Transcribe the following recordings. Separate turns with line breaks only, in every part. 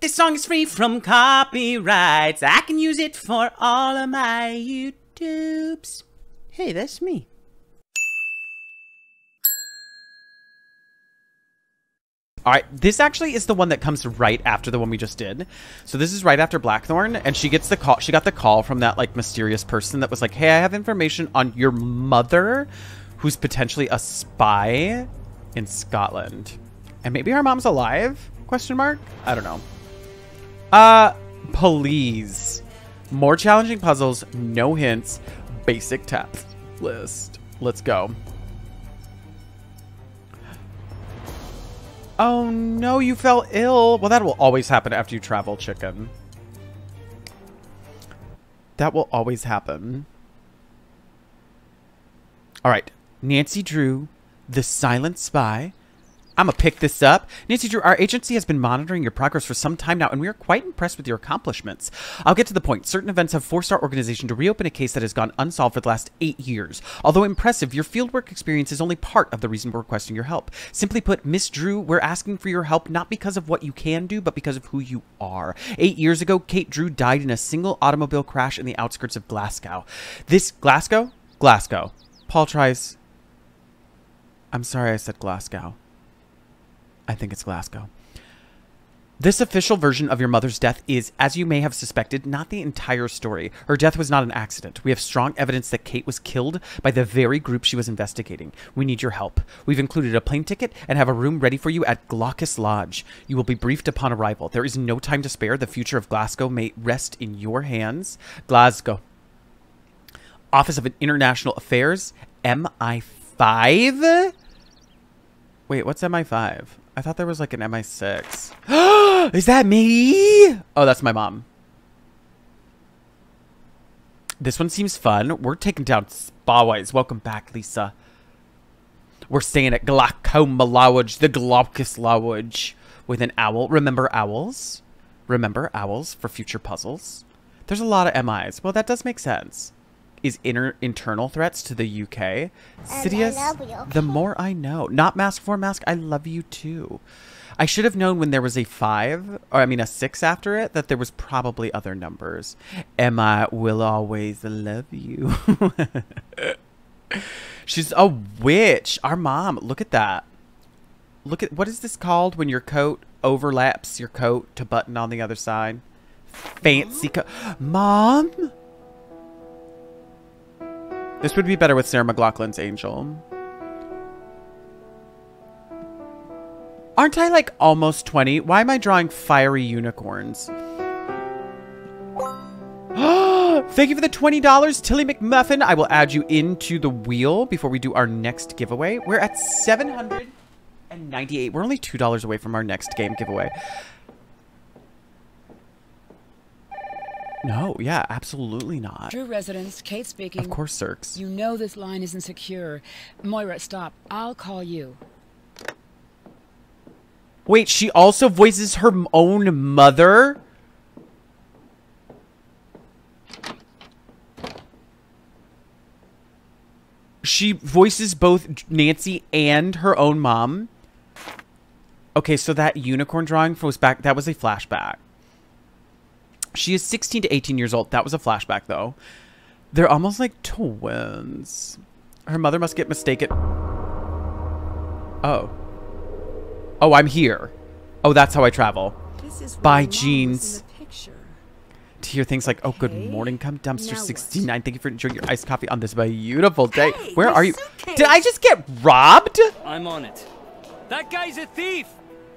This song is free from copyrights. I can use it for all of my YouTubes. Hey, that's me. All right, this actually is the one that comes right after the one we just did. So this is right after Blackthorn, and she gets the call. She got the call from that like mysterious person that was like, "Hey, I have information on your mother, who's potentially a spy in Scotland, and maybe her mom's alive?" Question mark. I don't know. Uh, please, more challenging puzzles, no hints, basic task list. Let's go. Oh no, you fell ill. Well, that will always happen after you travel, chicken. That will always happen. All right, Nancy Drew, the silent spy. I'm gonna pick this up. Nancy Drew, our agency has been monitoring your progress for some time now, and we are quite impressed with your accomplishments. I'll get to the point. Certain events have forced our organization to reopen a case that has gone unsolved for the last eight years. Although impressive, your fieldwork experience is only part of the reason we're requesting your help. Simply put, Miss Drew, we're asking for your help not because of what you can do, but because of who you are. Eight years ago, Kate Drew died in a single automobile crash in the outskirts of Glasgow. This Glasgow? Glasgow. Paul tries. I'm sorry I said Glasgow. I think it's Glasgow. This official version of your mother's death is, as you may have suspected, not the entire story. Her death was not an accident. We have strong evidence that Kate was killed by the very group she was investigating. We need your help. We've included a plane ticket and have a room ready for you at Glaucus Lodge. You will be briefed upon arrival. There is no time to spare. The future of Glasgow may rest in your hands. Glasgow. Office of International Affairs, MI5? Wait, what's MI5? I thought there was like an MI6. Is that me? Oh, that's my mom. This one seems fun. We're taking down Spawise. Welcome back, Lisa. We're staying at Glaucoma Lodge, the Glaucus Lodge, with an owl. Remember owls? Remember owls for future puzzles? There's a lot of MIs. Well, that does make sense. Is inner internal threats to the UK. Sidious, the more I know. Not mask for mask. I love you too. I should have known when there was a five, or I mean a six after it, that there was probably other numbers. Emma will always love you. She's a witch. Our mom. Look at that. Look at what is this called when your coat overlaps your coat to button on the other side? Fancy coat. Mom? This would be better with Sarah McLachlan's Angel. Aren't I like almost 20? Why am I drawing fiery unicorns? Thank you for the $20, Tilly McMuffin. I will add you into the wheel before we do our next giveaway. We're at 798. We're only $2 away from our next game giveaway. No, yeah, absolutely not.
Drew residence, Kate speaking.
Of course, Cirques.
You know this line isn't secure. Moira, stop. I'll call you.
Wait, she also voices her own mother? She voices both Nancy and her own mom. Okay, so that unicorn drawing was back. That was a flashback. She is 16 to 18 years old. That was a flashback, though. They're almost like twins. Her mother must get mistaken. Oh. Oh, I'm here. Oh, that's how I travel. Buy jeans. To hear things like, oh, good morning, come dumpster 69. Thank you for enjoying your iced coffee on this beautiful day.
Hey,
Where are you?
suitcase.
Did I just get robbed?
I'm on it. That guy's a thief!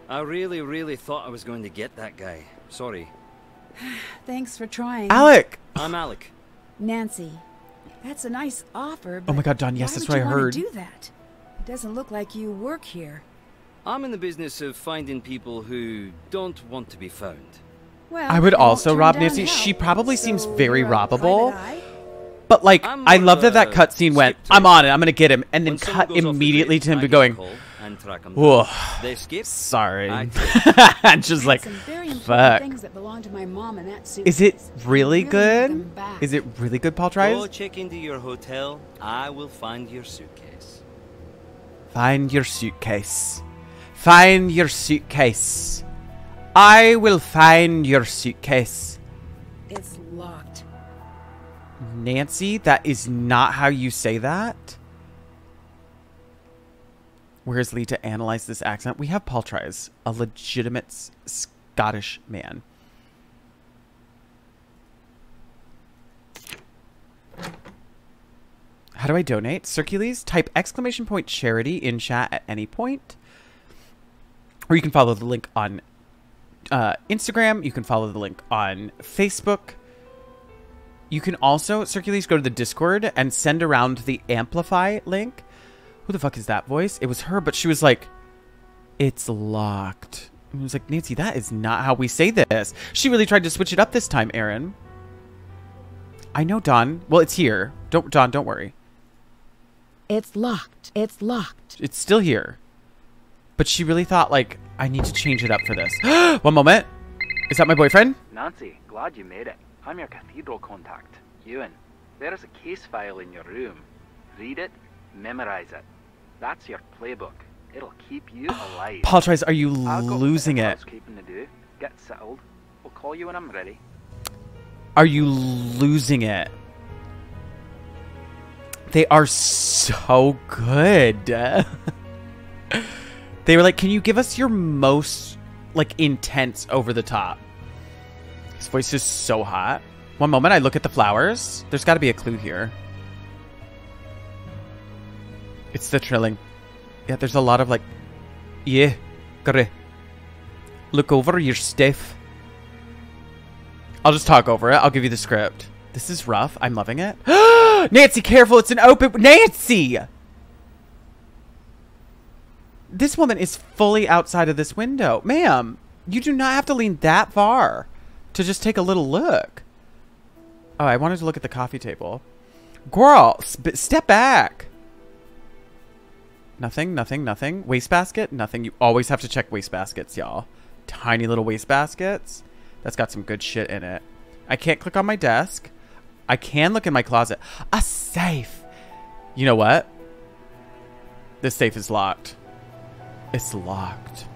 I really, really thought I was going to get that guy. Sorry.
Thanks for trying.
Alec.
I'm Alec.
Nancy. That's a nice offer.
Oh my
but
God, Don, yes,
why
that's
would
what I
you wanna
heard.
do that? It doesn't look like you work here.
I'm in the business of finding people who don't want to be found.
Well,
I would also rob Nancy.
help,
She probably seems very
you're
robbable. But like,
I'm
I love that that
a
cutscene went. I'm on it. I'm gonna get him, and then cut
goes the
immediately to him
I
be
get
going.
call and track 'em
Whoa.
down. They escape.
Sorry.
I
and just like,
Some very
fuck.
things that belong to my mom in that
Is it really good? Is it really good, Paul
Go
tries?
check into your hotel. I will find your suitcase.
Find your suitcase. Find your suitcase. I will find your suitcase.
It's locked.
Nancy, that is not how you say that. Where's Lee to analyze this accent? We have Paul Tries, a legitimate Scottish man. How do I donate? Circules, type exclamation point charity in chat at any point. Or you can follow the link on uh, Instagram. You can follow the link on Facebook. You can also, Circules, go to the Discord and send around the Amplify link. Who the fuck is that voice? It was her, but she was like, it's locked. And I was like, Nancy, that is not how we say this. She really tried to switch it up this time, Aaron. I know, Don. Well, it's here. Don't, Don, don't worry.
It's locked. It's locked.
It's still here. But she really thought, like, I need to change it up for this. One moment. Is that my boyfriend?
Nancy, glad you made it. I'm your cathedral contact, Ewan. There is a case file in your room. Read it, memorize it. That's your playbook. It'll keep you alive.
Paul tries, are you losing it?
housekeeping to do. Get settled. We'll call you when I'm ready.
Are you losing it? They are so good. they were like, "Can you give us your most like intense over the top?" His voice is so hot. One moment, I look at the flowers. There's got to be a clue here. It's the trilling. Yeah, there's a lot of like, yeah, gotta look over your stuff. I'll just talk over it. I'll give you the script. This is rough. I'm loving it. Nancy, careful. It's an open. Nancy! This woman is fully outside of this window. Ma'am, you do not have to lean that far to just take a little look. Oh, I wanted to look at the coffee table. Girl, step back. Nothing, nothing, nothing. Wastebasket, nothing. You always have to check wastebaskets, y'all. Tiny little wastebaskets. That's got some good shit in it. I can't click on my desk. I can look in my closet. A safe. You know what? This safe is locked. It's locked.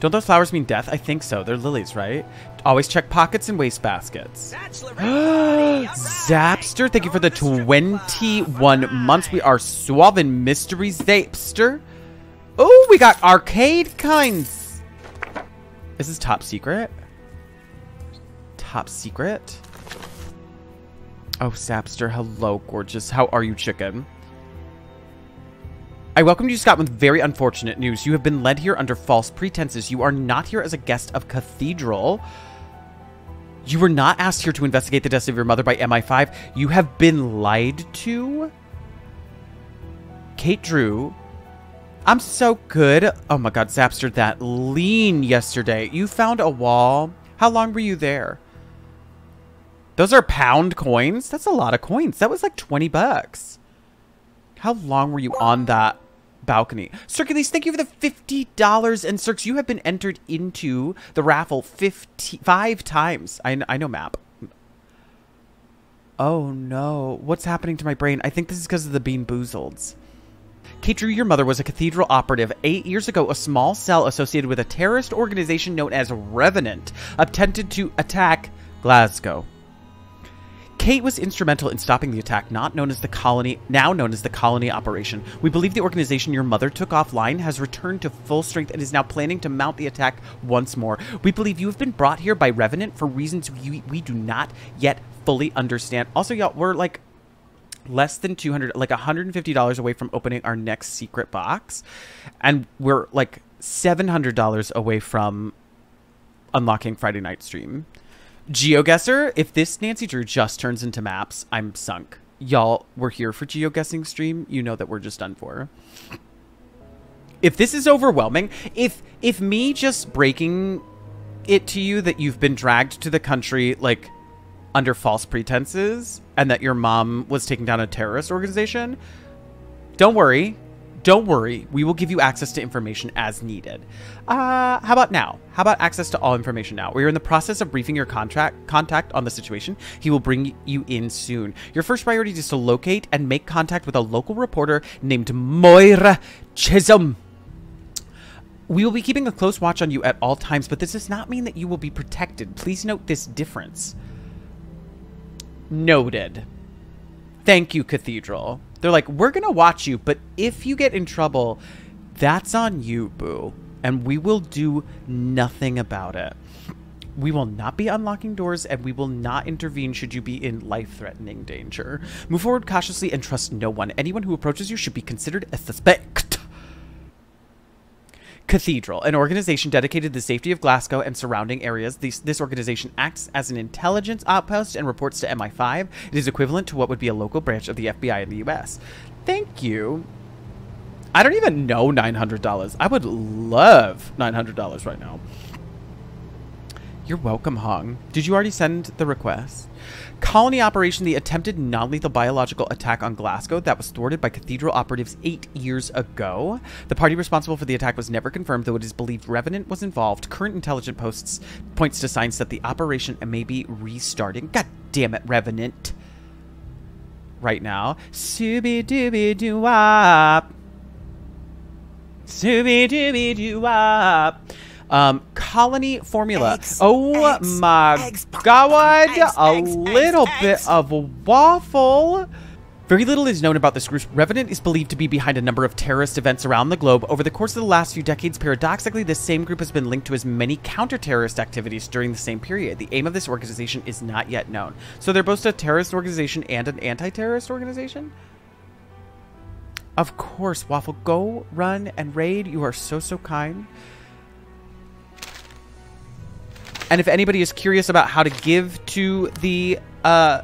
Don't those flowers mean death? I think so. They're lilies, right? Always check pockets and wastebaskets. Zapster, thank you for the 21 months. We are Suavin Mystery Zapster. Oh, we got arcade kinds. This is top secret. Top secret. Oh, Zapster, hello, gorgeous. How are you, chicken? I welcome you Scott, with very unfortunate news. You have been led here under false pretenses. You are not here as a guest of Cathedral. You were not asked here to investigate the death of your mother by MI5. You have been lied to. Kate Drew. I'm so good. Oh my god, Zapster, that lean yesterday. You found a wall. How long were you there? Those are pound coins? That's a lot of coins. That was like 20 bucks. How long were you on that balcony? Circules, thank you for the $50. And Cirques, you have been entered into the raffle 50, five times. I, I know map. Oh no. What's happening to my brain? I think this is because of the Bean Boozleds. Kate your mother was a cathedral operative. Eight years ago, a small cell associated with a terrorist organization known as Revenant attempted to attack Glasgow. Kate was instrumental in stopping the attack, not known as the colony, now known as the colony operation. We believe the organization your mother took offline has returned to full strength and is now planning to mount the attack once more. We believe you have been brought here by Revenant for reasons we, we do not yet fully understand. Also, y'all, we're like less than 200 like $150 away from opening our next secret box and we're like $700 away from unlocking friday night stream GeoGuessr if this nancy drew just turns into maps i'm sunk. Y'all we're here for geoguessing stream. You know that we're just done for. If this is overwhelming if if me just breaking it to you that you've been dragged to the country like under false pretenses and that your mom was taking down a terrorist organization, don't worry. Don't worry, we will give you access to information as needed. Uh, how about now? How about access to all information now? We are in the process of briefing your contract contact on the situation. He will bring you in soon. Your first priority is to locate and make contact with a local reporter named Moira Chisholm. We will be keeping a close watch on you at all times, but this does not mean that you will be protected. Please note this difference. Noted. Thank you, Cathedral. They're like, we're going to watch you, but if you get in trouble, that's on you, boo. And we will do nothing about it. We will not be unlocking doors and we will not intervene should you be in life threatening danger. Move forward cautiously and trust no one. Anyone who approaches you should be considered a suspect. Cathedral, an organization dedicated to the safety of Glasgow and surrounding areas. This, this organization acts as an intelligence outpost and reports to MI5. It is equivalent to what would be a local branch of the FBI in the US. Thank you. I don't even know $900. I would love $900 right now. You're welcome, Hong. Did you already send the request? Colony Operation, the attempted non lethal biological attack on Glasgow that was thwarted by Cathedral operatives eight years ago. The party responsible for the attack was never confirmed, though it is believed Revenant was involved. Current intelligence posts points to signs that the operation may be restarting. God damn it, Revenant. Right now. Sooby dooby doo wop. Sooby dooby doo wop. Um, colony formula.
Eggs,
oh
eggs,
my
eggs,
god, a little bit of waffle. Very little is known about this group. Revenant is believed to be behind a number of terrorist events around the globe. Over the course of the last few decades, paradoxically, this same group has been linked to as many counter-terrorist activities during the same period. The aim of this organization is not yet known. So they're both a terrorist organization and an anti-terrorist organization? Of course, Waffle. Go, run, and raid. You are so, so kind. And if anybody is curious about how to give to the uh,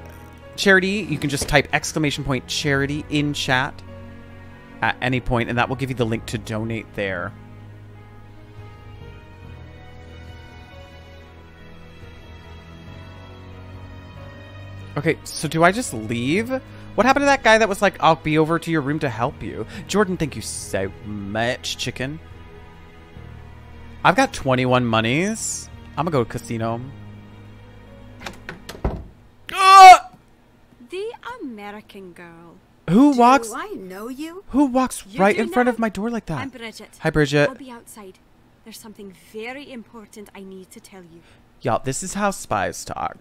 charity, you can just type exclamation point charity in chat at any point, and that will give you the link to donate there. Okay, so do I just leave? What happened to that guy that was like, I'll be over to your room to help you? Jordan, thank you so much, chicken. I've got 21 monies. I'm gonna go to casino. Ah!
The American girl.
Who walks?
Do I know you?
Who walks
You
right
do
in front
now.
of my door like that?
I'm Bridget.
Hi, Bridget.
I'll be outside. There's something very important I need to tell you.
Y'all, this is how spies talk.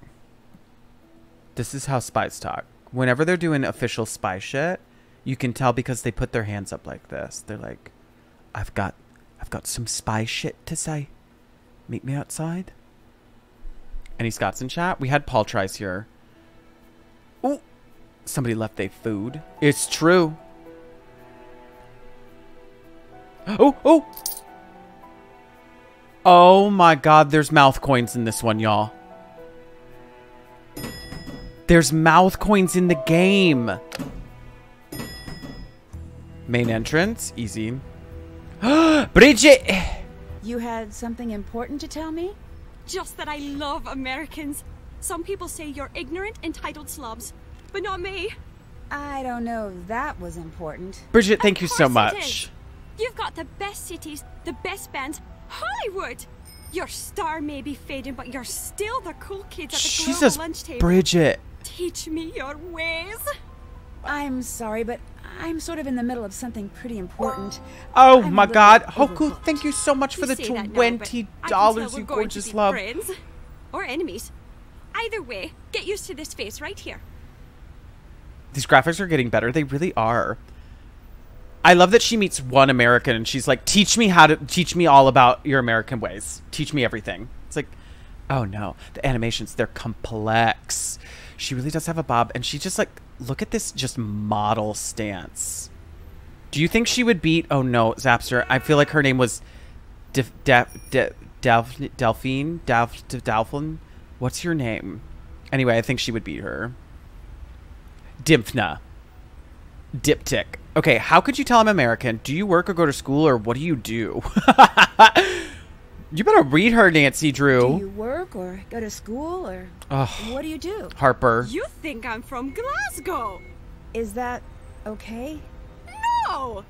This is how spies talk. Whenever they're doing official spy shit, you can tell because they put their hands up like this. They're like, "I've got, I've got some spy shit to say. Meet me outside." Any Scots in chat? We had Paul tries here. Ooh, somebody left their food. It's true. Oh, oh. Oh my god, there's mouth coins in this one, y'all. There's mouth coins in the game. Main entrance, easy. Bridget!
You had something important to tell me?
Just that I love Americans. Some people say you're ignorant, entitled slobs, but not me.
I don't know if that was important.
Bridget,
Of
thank you so much.
You've got the best cities, the best bands, Hollywood. Your star may be fading, but you're still the cool kids at the
Jesus,
global lunch table.
Bridget.
Teach me your ways.
I'm sorry, but I'm sort of in the middle of something pretty important.
Oh
I'm
my god. Hoku, thank you so much for
You
the
now, but
$20,
I can tell we're
you gorgeous love.
Friends or enemies. Either way, get used to this face right here.
These graphics are getting better. They really are. I love that she meets one American and she's like, "Teach me how to teach me all about your American ways. Teach me everything." It's like, "Oh no, the animations they're complex." She really does have a bob and she just like, look at this just model stance. Do you think she would beat Oh no, Zapster. I feel like her name was Def, Def, Def, Delph- Delphine, Delph, Delphine. What's your name? Anyway, I think she would beat her. Dimphna. Diptych. Okay, how could you tell I'm American? Do you work or go to school or what do you do? you better read her, Nancy Drew.
Do you work or go to school or
Ugh.
what do you do?
Harper.
You think I'm from Glasgow?
Is that okay?
No!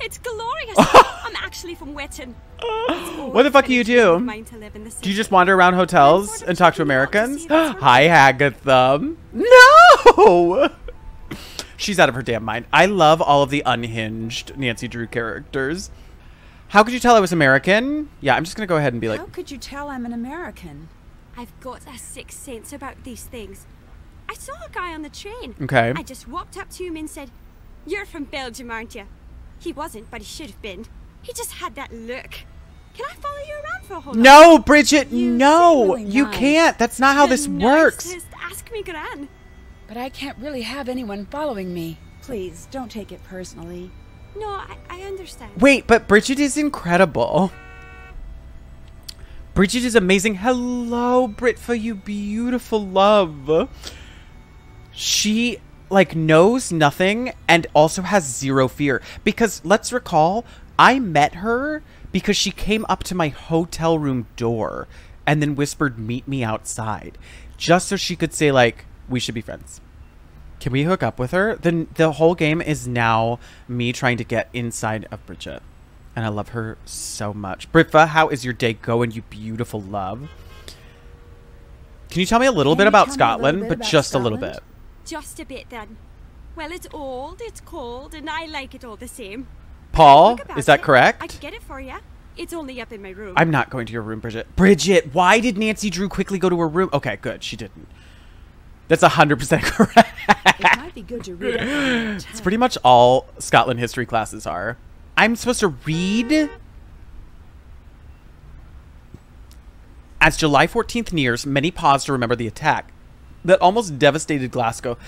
It's glorious. I'm actually from Witten.
What the fuck do you do? Do you just wander around hotels and talk to Americans? Hi, Agatha. No! She's out of her damn mind. I love all of the unhinged Nancy Drew characters. How could you tell I was American? Yeah, I'm just gonna go ahead and be like,
How could you tell I'm an American?
I've got a sixth sense about these things. I saw a guy on the train.
Okay.
I just walked up to him and said, You're from Belgium, aren't you? He wasn't, but he should have been. He just had that look. Can I follow you around for a whole
no, Bridget,
You
no,
really
you
nice.
can't. That's not how this works.
Nicest. Ask me, Gran.
But I can't really have anyone following me.
Please, don't take it personally.
No, I, I understand.
Wait, but Bridget is incredible. Bridget is amazing. Hello, Brit, for you beautiful love. She like knows nothing and also has zero fear because let's recall I met her because she came up to my hotel room door and then whispered meet me outside just so she could say like we should be friends. Can we hook up with her? Then the whole game is now me trying to get inside of Bridget. And I love her so much. Britva, how is your day going, you beautiful love? Can you tell me a little
Can
bit about
tell little
Scotland,
bit
but
about
just a little bit?
Just a bit then. Well, it's old, it's cold, and I like it all the same.
Paul, is that
it.
correct?
I can get it for you. It's only up in my room.
I'm not going to your room, Bridget. Bridget, why did Nancy Drew quickly go to her room? Okay, good. She didn't. That's 100% correct.
It might be good to read up on it.
It's pretty much all Scotland history classes are. I'm supposed to read. As July 14th nears, many pause to remember the attack that almost devastated Glasgow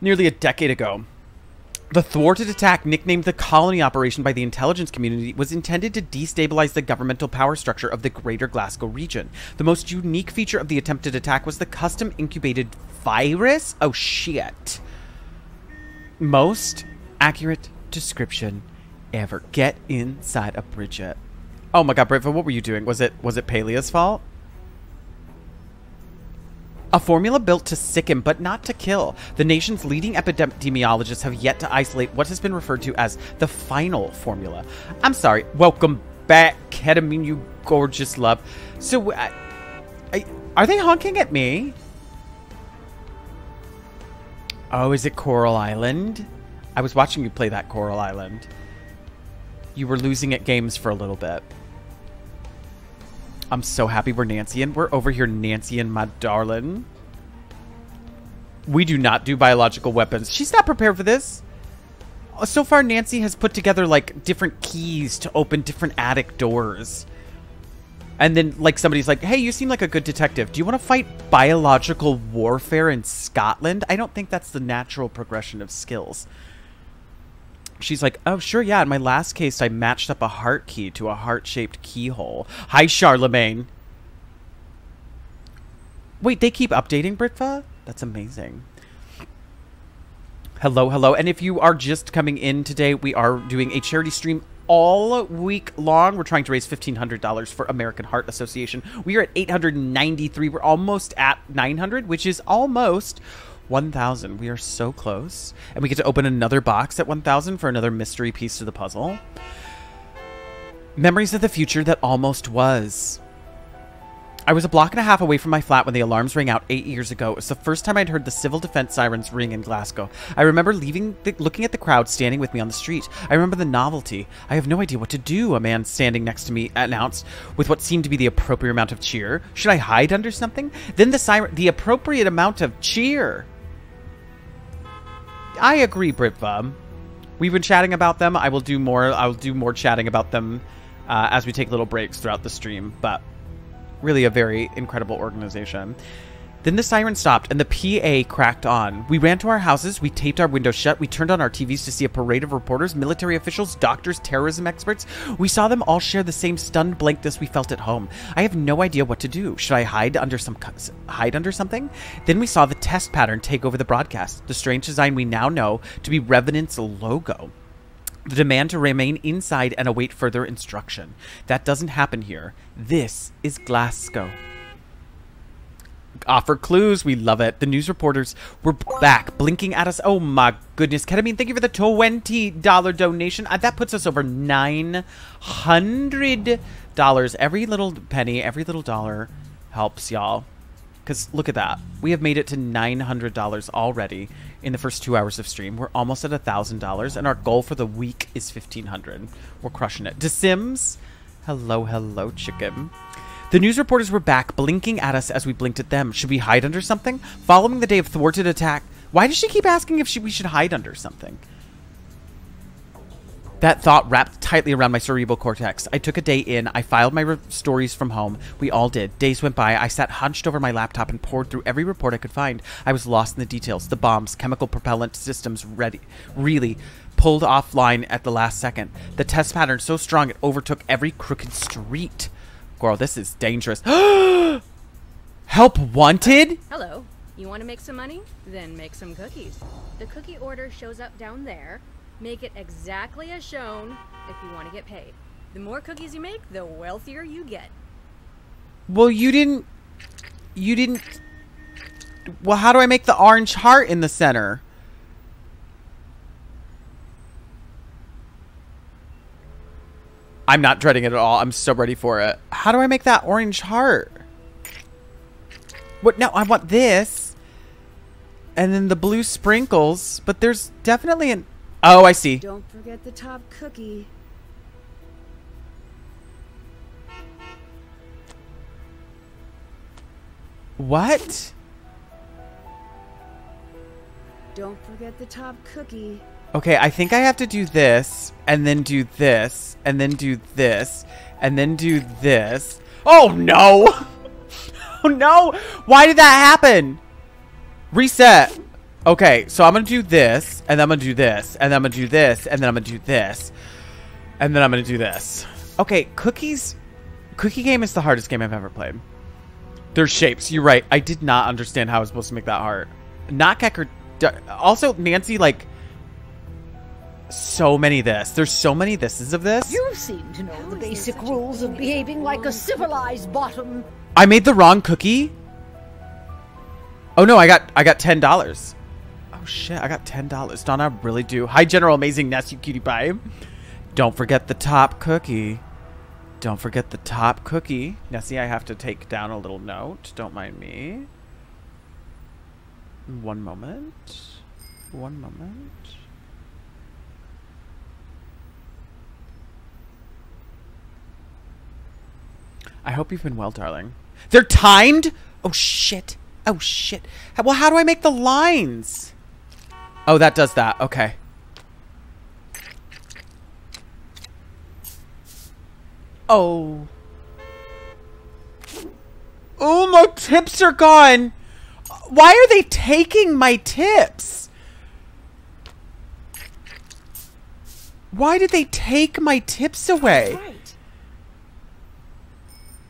nearly a decade ago. The thwarted attack, nicknamed the Colony Operation by the intelligence community, was intended to destabilize the governmental power structure of the greater Glasgow region. The most unique feature of the attempted attack was the custom incubated virus. Oh, shit most accurate description ever. Get inside a Bridget. Oh my god, Britva, what were you doing? Was it was it Palea's fault? A formula built to sicken but not to kill. The nation's leading epidemiologists have yet to isolate what has been referred to as the final formula. I'm sorry. Welcome back, ketamine, you gorgeous love. So, uh, I, are they honking at me? Oh, is it Coral Island? I was watching you play that Coral Island. You were losing at games for a little bit. I'm so happy we're Nancy and we're over here, Nancy and my darling. We do not do biological weapons. She's not prepared for this. So far, Nancy has put together like different keys to open different attic doors. And then, like, somebody's like, hey, you seem like a good detective. Do you want to fight biological warfare in Scotland? I don't think that's the natural progression of skills. She's like, oh, sure, yeah. In my last case, I matched up a heart key to a heart shaped keyhole. Hi, Charlemagne. Wait, they keep updating Britva? That's amazing. Hello, hello. And if you are just coming in today, we are doing a charity stream all week long. We're trying to raise $1,500 for American Heart Association. We are at 893. We're almost at 900, which is almost 1,000. We are so close. And we get to open another box at 1,000 for another mystery piece to the puzzle. Memories of the future that almost was. I was a block and a half away from my flat when the alarms rang out eight years ago. It was the first time I'd heard the civil defense sirens ring in Glasgow. I remember leaving, the, looking at the crowd standing with me on the street. I remember the novelty. I have no idea what to do, a man standing next to me announced with what seemed to be the appropriate amount of cheer. Should I hide under something? Then the siren, the appropriate amount of cheer. I agree, Britva. We've been chatting about them. I will do more. I will do more chatting about them uh, as we take little breaks throughout the stream. But really a very incredible organization. Then the siren stopped and the PA cracked on. We ran to our houses, we taped our windows shut, we turned on our TVs to see a parade of reporters, military officials, doctors, terrorism experts. We saw them all share the same stunned blankness we felt at home. I have no idea what to do. Should I hide under some hide under something? Then we saw the test pattern take over the broadcast, the strange design we now know to be Revenant's logo. The demand to remain inside and await further instruction. That doesn't happen here. This is Glasgow. offer clues. We love it. The news reporters were back, blinking at us. Oh my goodness. Ketamine, thank you for the $20 donation. Uh, that puts us over $900. Every little penny, every little dollar helps, y'all. Because look at that. We have made it to $900 already in the first two hours of stream. We're almost at $1,000, and our goal for the week is 1500 We're crushing it. To Sims, hello, hello, chicken. The news reporters were back, blinking at us as we blinked at them. Should we hide under something? Following the day of thwarted attack. Why does she keep asking if she, we should hide under something? That thought wrapped tightly around my cerebral cortex. I took a day in. I filed my stories from home. We all did. Days went by. I sat hunched over my laptop and pored through every report I could find. I was lost in the details. The bombs, chemical propellant systems, ready, really pulled offline at the last second. The test pattern so strong it overtook every crooked street. Girl, this is dangerous. Help wanted?
Hello. You want to make some money? Then make some cookies. The cookie order shows up down there. Make it exactly as shown if you want to get paid. The more cookies you make, the wealthier you get.
Well, you didn't. You didn't. Well, how do I make the orange heart in the center? I'm not dreading it at all. I'm so ready for it. How do I make that orange heart? What? No, I want this. And then the blue sprinkles. But there's definitely an... Oh, I see.
Don't forget the top cookie.
What?
Don't forget the top cookie.
Okay, I think I have to do this, and then do this, and then do this, and then do this. Oh no! oh no! Why did that happen? Reset. Okay, so I'm gonna do this, and then I'm gonna do this, and then I'm gonna do this, and then I'm gonna do this, and then I'm gonna do this. Okay, cookies. Cookie game is the hardest game I've ever played. There's shapes. You're right. I did not understand how I was supposed to make that heart. Not Kecker. Also, Nancy, like, so many this. There's so many thises of this.
You seem to know the basic rules of behaving like a civilized bottom.
I made the wrong cookie. Oh no, I got I got ten dollars. Shit, I got ten dollars. Donna, I really do. Hi, General Amazing you cutie pie. Don't forget the top cookie. Don't forget the top cookie. Nessie, I have to take down a little note. Don't mind me. One moment. One moment. I hope you've been well, darling. They're timed? Oh, shit. Oh, shit. Well, how do I make the lines? Oh, that does that. Okay. Oh. Oh, my tips are gone. Why are they taking my tips? Why did they take my tips away?
Right.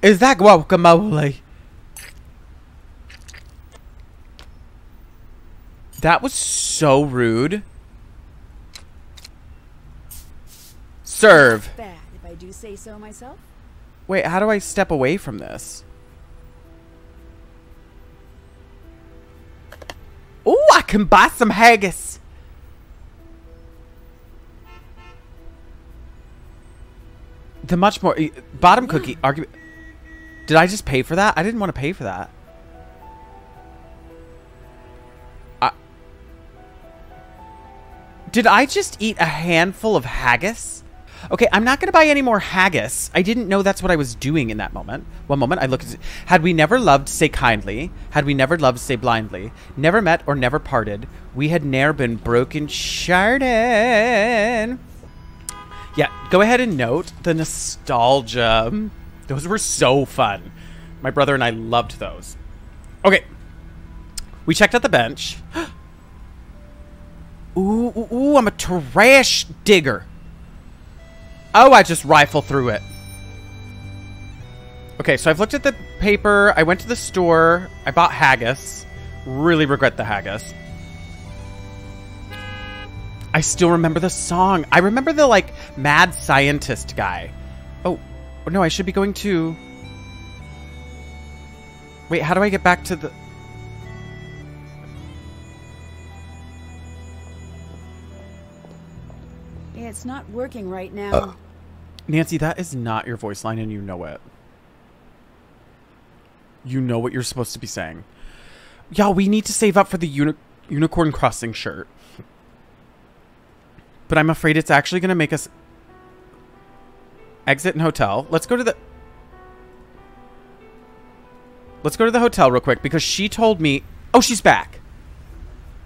Is that guacamole? That was so rude. Serve.
Bad, if I do say so myself.
Wait, how do I step away from this? Ooh, I can buy some haggis. The much more bottom cookie argument. Did I just pay for that? I didn't want to pay for that. Did I just eat a handful of haggis? Okay, I'm not going to buy any more haggis. I didn't know that's what I was doing in that moment. One moment, I look at Had we never loved, say kindly. Had we never loved, say blindly. Never met or never parted. We had ne'er been broken sharded. Yeah, go ahead and note the nostalgia. Those were so fun. My brother and I loved those. Okay. We checked out the bench. ooh, ooh, ooh, I'm a trash digger. Oh, I just rifle through it. Okay, so I've looked at the paper. I went to the store. I bought haggis. Really regret the haggis. I still remember the song. I remember the, like, mad scientist guy. Oh, no, I should be going to... Wait, how do I get back to the...
It's not working right now.
Uh, Nancy, that is not your voice line, and you know it. You know what you're supposed to be saying. Y'all, we need to save up for the uni- Unicorn Crossing shirt. But I'm afraid it's actually going to make us exit and hotel. Let's go to the. Let's go to the hotel real quick because she told me. Oh, she's back.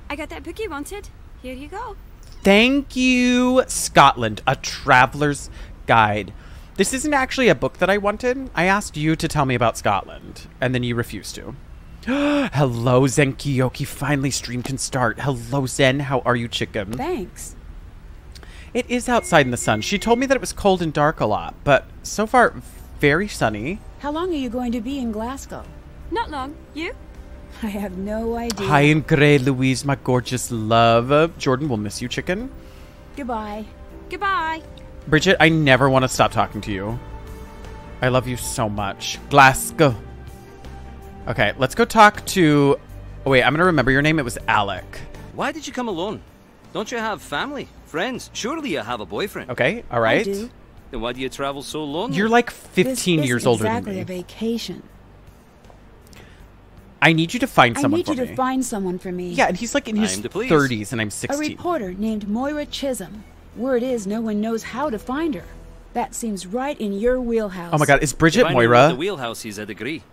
I got that book you wanted. Here you go.
Thank you, Scotland, a traveler's guide. This isn't actually a book that I wanted. I asked you to tell me about Scotland, and then you refused to. Hello, Zen Kiyoki. Finally, stream can start. Hello, Zen. How are you, chicken?
Thanks.
It is outside in the sun. She told me that it was cold and dark a lot, but so far, very sunny.
How long are you going to be in Glasgow?
Not long. You?
I have no idea.
Hi and Grey, Louise, my gorgeous love. Uh, Jordan will miss you, chicken.
Goodbye.
Goodbye.
Bridget, I never want to stop talking to you. I love you so much. Glasgow. Okay, let's go talk to. Oh, wait, I'm going to remember your name. It was Alec.
Why did you come alone? Don't you have family, friends? Surely you have a boyfriend.
Okay, all right.
I do.
Then why do you travel so lonely?
You're like
This
15
isn't
years older
exactly
than
a vacation.
I need you to find someone.
I
someone
need
for
you to
me.
find someone for me.
yeah, and he's like in his
Time to please.
30s, and I'm
sixteen.
A
reporter named Moira Chisholm. Word is no one knows how to find her. That seems right in your wheelhouse.
Oh my god, is
If
Bridget
I knew what
Moira?
The wheelhouse is a degree.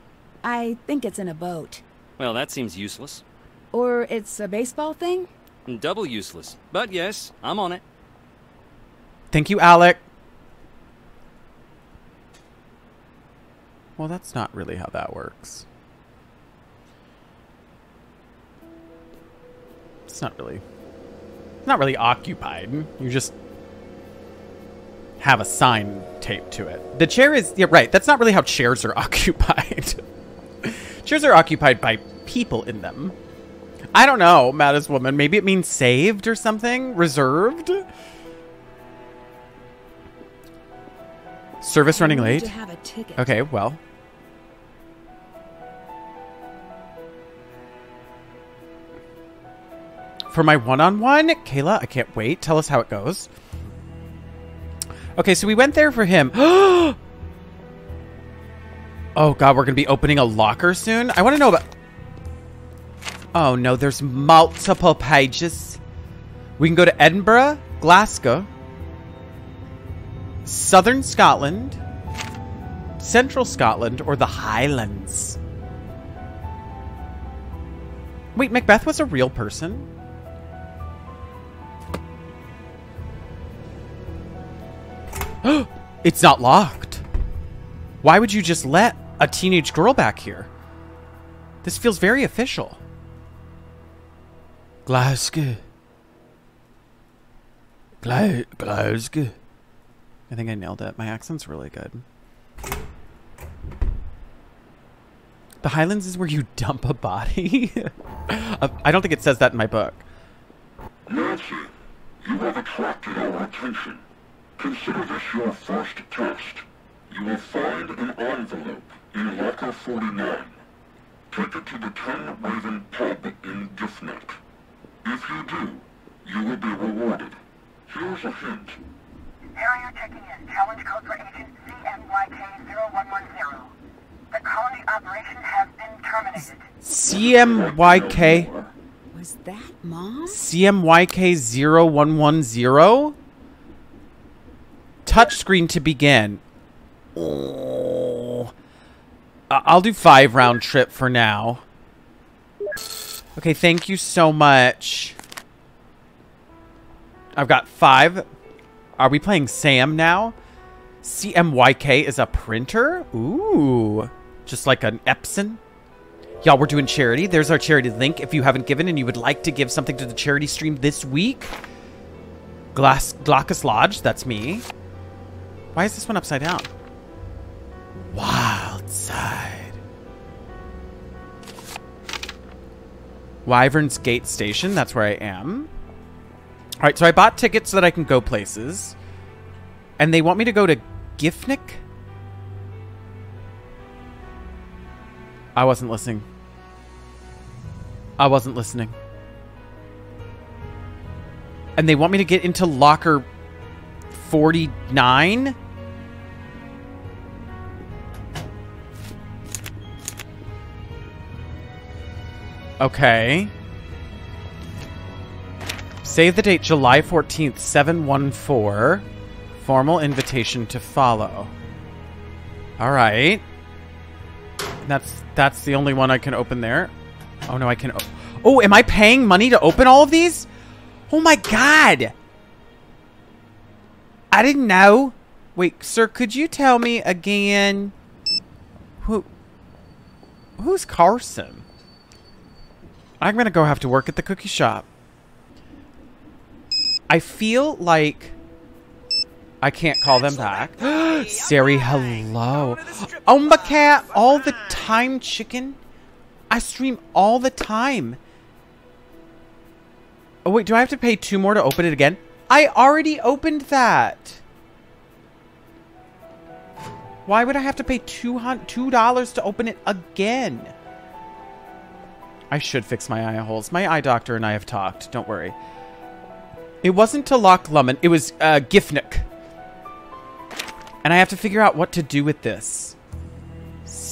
I think it's in a boat.
Well, that seems useless.
Or it's a baseball thing?
Double useless. But yes, I'm on it.
Thank you, Alec. Well, that's not really how that works. It's not really. It's not really occupied. You just have a sign taped to it. The chair is yeah, right. That's not really how chairs are occupied. chairs are occupied by people in them. I don't know, Maddest woman. Maybe it means saved or something, reserved. Service running late.
To have a ticket.
Okay, well. For my one on one, Kayla, I can't wait. Tell us how it goes. Okay, so we went there for him. oh, God, we're going to be opening a locker soon. I want to know about. Oh, no, there's multiple pages. We can go to Edinburgh, Glasgow, Southern Scotland, Central Scotland, or the Highlands. Wait, Macbeth was a real person? it's not locked. Why would you just let a teenage girl back here? This feels very official. Glasgow. Gla- Glasgow. I think I nailed it. My accent's really good. The Highlands is where you dump a body? Uh, I don't think it says that in my book.
Nancy, you have attracted our attention. Consider this your first test. You will find an envelope in locker 49. Take it to the Ten Raven pub in Giffnock. If you do, you will be rewarded. Here's a hint.
Harrier checking in. Challenge code for agent CMYK0110. The colony operation has been terminated.
CMYK.
Was that mom?
CMYK0110? Touchscreen to begin. Oh. I'll do five round trip for now. Okay, thank you so much. I've got five. Are we playing Sam now? CMYK is a printer? Ooh. Just like an Epson? Y'all, we're doing charity. There's our charity link if you haven't given and you would like to give something to the charity stream this week. Glass Glaucus Lodge, that's me. Why is this one upside down? Wild side. Wyvern's Gate Station, that's where I am. All right, so I bought tickets so that I can go places. And they want me to go to Gifnick? I wasn't listening. I wasn't listening. And they want me to get into locker 49? Okay. Save the date July 14th, 714. Formal invitation to follow. All right. That's that's the only one I can open there. Oh no, I can Oh, am I paying money to open all of these? Oh my god. I didn't know. Wait, sir, could you tell me again who Who's Carson? I'm going to go have to work at the cookie shop. I feel like I can't call them back. Siri, hello. Oh my cat, all the time, chicken. I stream all the time. Oh wait, do I have to pay two more to open it again? I already opened that. Why would I have to pay $2 to open it again? I should fix my eye holes. My eye doctor and I have talked. Don't worry. It wasn't to Loch Lomond. It was uh, Giffnock. And I have to figure out what to do with this.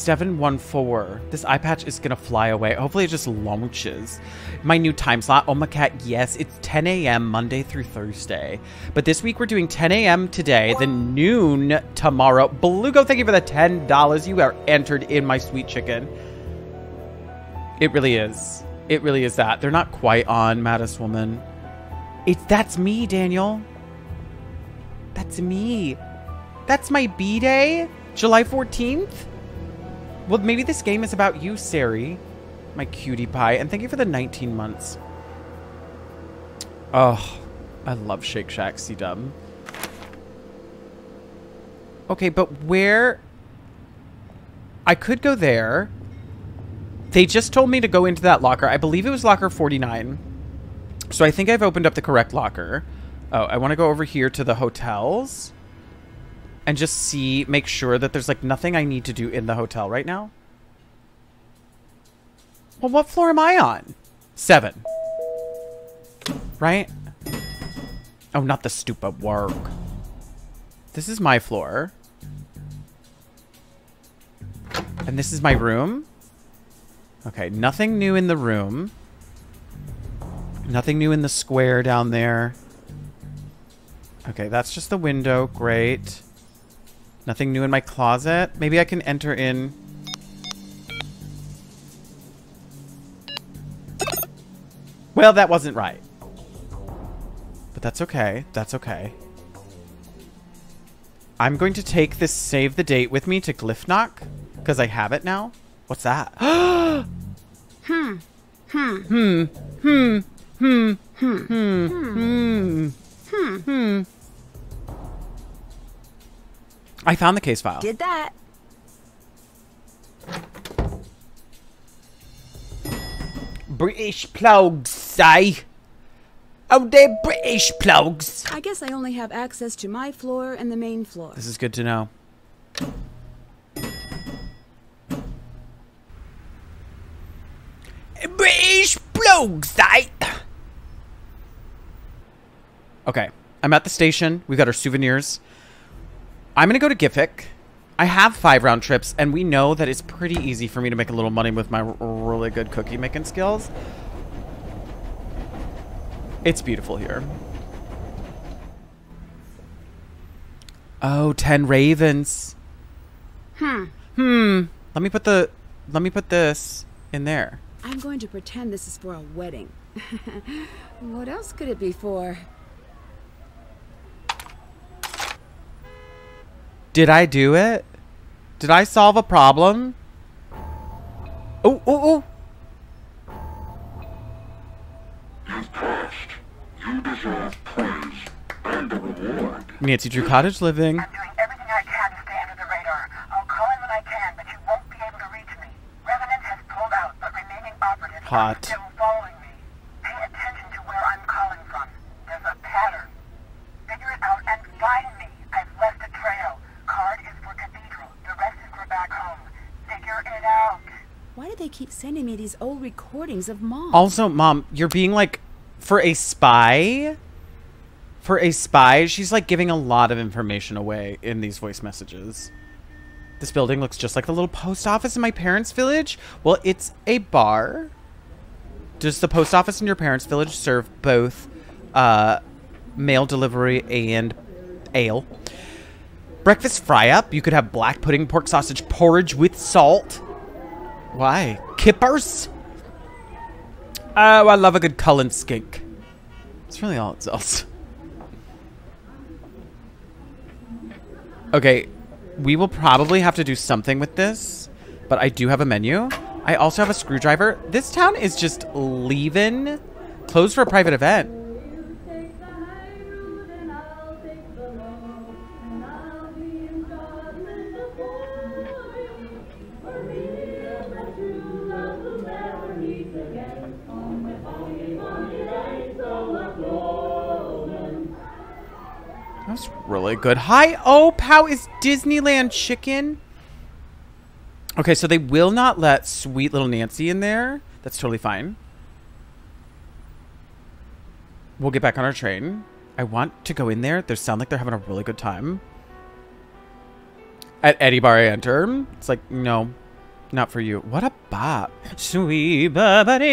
714. This eye patch is to fly away. Hopefully it just launches. My new time slot. Oh my cat, yes. It's 10 a.m. Monday through Thursday. But this week we're doing 10 a.m. today, then noon tomorrow. Belugo, thank you for the $10. You are entered in my sweet chicken. It really is. It really is that. They're not quite on Mattis Woman. It's that's me, Daniel. That's me. That's my B-Day? July 14th? Well, maybe this game is about you, Sari. My cutie pie. And thank you for the 19 months. Oh, I love Shake Shack, C-Dub. Okay, but where... I could go there. They just told me to go into that locker. I believe it was locker 49. So I think I've opened up the correct locker. Oh, I want to go over here to the hotels. And just see, make sure that there's like nothing I need to do in the hotel right now. Well, what floor am I on? Seven. Right? Oh, not the stupid work. This is my floor. And this is my room. Okay, nothing new in the room. Nothing new in the square down there. Okay, that's just the window. Great. Nothing new in my closet. Maybe I can enter in... Well, that wasn't right. But that's okay. That's okay. I'm going to take this save the date with me to Giffnock. Because I have it now. What's that?
hmm. Hmm.
Hmm. Hmm. Hmm. Hmm. Hmm. Hmm. Hmm. I found the case file.
Did that.
British plugs, say. Oh, they're British plugs.
I guess I only have access to my floor and the main floor.
This is good to know. British plugs, say. Okay, I'm at the station. We've got our souvenirs. I'm going to go to Giffnock. I have five round trips, and we know that it's pretty easy for me to make a little money with my really good cookie making skills. It's beautiful here. Oh, ten ravens.
Hmm.
Hmm. Let me put the let me put this in there.
I'm going to pretend this is for a wedding. what else could it be for?
Did I do it? Did I solve a problem? Oh, oh, oh.
You've passed. You deserve praise and a reward.
Nancy Drew Cottage Living.
I'm doing everything I can to stay under the radar. I'll call in when I can, but you won't be able to reach me. Revenant has pulled out, but remaining operatives
Hot.
are still following me. Pay attention to where I'm calling from. There's a pattern. Figure it out and find me. I've left. Card is for Cathedral. The rest is for back home. Figure it out.
Why do they keep sending me these old recordings of mom?
Also, mom, you're being like for a spy For a spy, she's like giving a lot of information away in these voice messages. This building looks just like the little post office in my parents' village. Well, it's a bar. Does the post office in your parents' village serve both uh, mail delivery and ale? Breakfast fry up. You could have black pudding, pork sausage porridge with salt. Why? Kippers? Oh, I love a good Cullen skink. That's really all it sells. Okay, we will probably have to do something with this, but I do have a menu. I also have a screwdriver. This town is just leaving. Closed for a private event. That really good. Hi, oh, Pow is Disneyland chicken. Okay, so they will not let sweet little Nancy in there. That's totally fine. We'll get back on our train. I want to go in there. They sound like they're having a really good time. At Eddie Bar, I enter. It's like, no, not for you. What a bop. Sweet babadoo.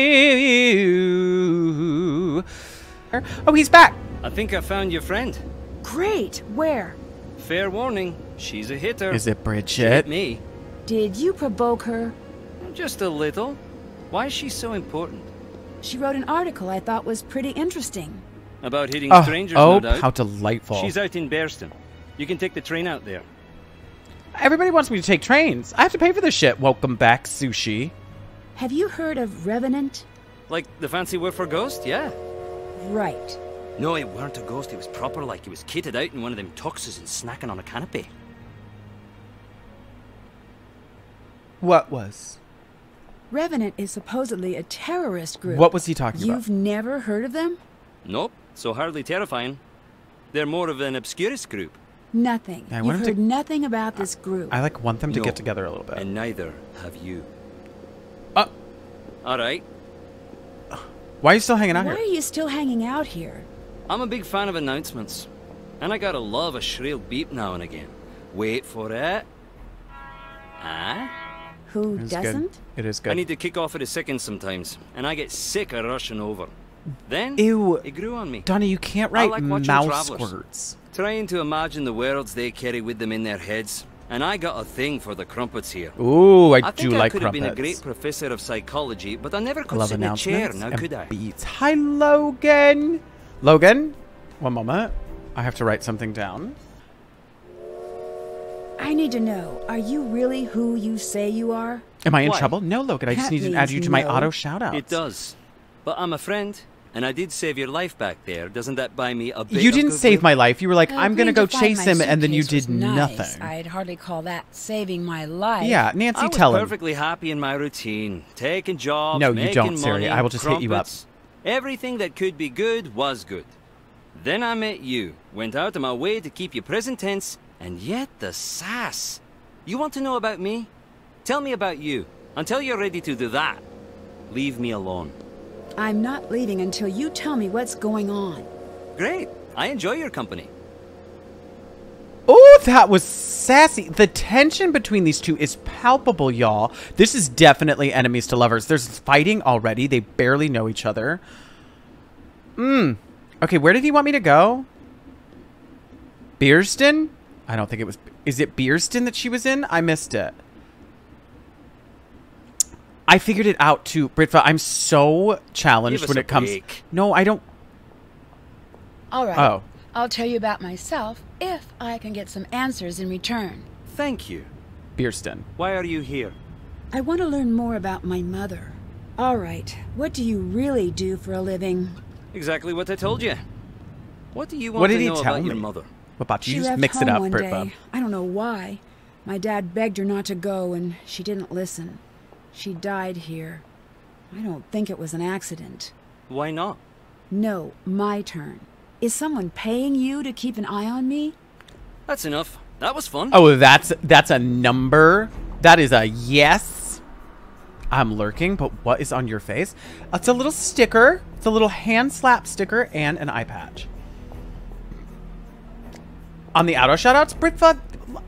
Oh, he's back.
I think I found your friend.
Great. Where?
Fair warning, she's a hitter.
Is it
She hit
Bridget?
me.
Did you provoke her?
Just a little. Why is she so important?
She wrote an article I thought was pretty interesting.
About hitting
Oh,
strangers,
oh
no doubt.
how delightful.
She's out in Bearsden. You can take the train out there.
Everybody wants me to take trains. I have to pay for this shit. Welcome back, sushi.
Have you heard of Revenant?
Like the fancy word for ghost, yeah.
Right.
No, it weren't a ghost. It was proper like he was kitted out in one of them tuxes and snacking on a canopy.
What was?
Revenant is supposedly a terrorist group.
What was he talking about?
You've never heard of them?
Nope, so hardly terrifying. They're more of an obscurist group.
Nothing.
I want
You've heard
to-
nothing about this group.
I like want them to
No.
get together a little bit.
And neither have you.
Uh,
All right,
why are you still hanging out here?
Why are you still hanging out here?
I'm a big fan of announcements. And I gotta love a shrill beep now and again. Wait for it. Ah?
Who
It's
doesn't?
good. It is good.
I need to kick off at a second sometimes, and I get sick of rushing over. Then
Ew.
it grew on me.
Donnie, you can't
I
write
like watching
mouse
travelers.
words.
Trying to imagine the worlds they carry with them in their heads. And I got a thing for the crumpets here.
Ooh, I,
I
do
think I
like
could have been a great professor of psychology, but I never could
Love
sit in a chair,
announcements
now
and
could I?
beats. Hi, Logan. Logan, one moment. I have to write something down.
I need to know, are you really who you say you are?
Am I in
Why?
trouble? No, Logan. I just need to add you to my
no.
auto shoutouts.
It does. But I'm a friend, and I did save your life back there. Doesn't that buy me a bit
You didn't save my life. You were like, I'm gonna go chase him, and then you did
nice.
nothing.
I'd hardly call that saving my life.
Yeah, Nancy,
I was
tell him.
perfectly happy in my routine, taking jobs,
No, you don't, Siri. I will just hit you up.
Everything that could be good was good. Then I met you, went out of my way to keep you present tense, and yet the sass. You want to know about me? Tell me about you. Until you're ready to do that, leave me alone.
I'm not leaving until you tell me what's going on.
Great. I enjoy your company.
Oh, that was sassy. The tension between these two is palpable, y'all. This is definitely enemies to lovers. There's fighting already. They barely know each other. Mmm. Okay, where did he want me to go? Beerston? I don't think it was. Is it Beerston that she was in? I missed it. I figured it out too, Britva. I'm so challenged when it comes.
break.
No, I don't.
All right.
Oh.
I'll tell you about myself if I can get some answers in return.
Thank you.
Beerston.
Why are you here?
I want to learn more about my mother. All right. What do you really do for a living?
Exactly what I told you. What do you want
What did
to
he
know
tell
about your mother?
What about you?
She
Just
left
mix
home
it up,
one
Britva.
day. I don't know why. My dad begged her not to go, and she didn't listen. She died here. I don't think it was an accident.
Why not?
No, my turn. Is someone paying you to keep an eye on me?
That's enough. That was fun.
Oh, that's that's a number. That is a yes. I'm lurking, but what is on your face? It's a little sticker. It's a little hand slap sticker and an eye patch. On the auto shoutouts, Britva,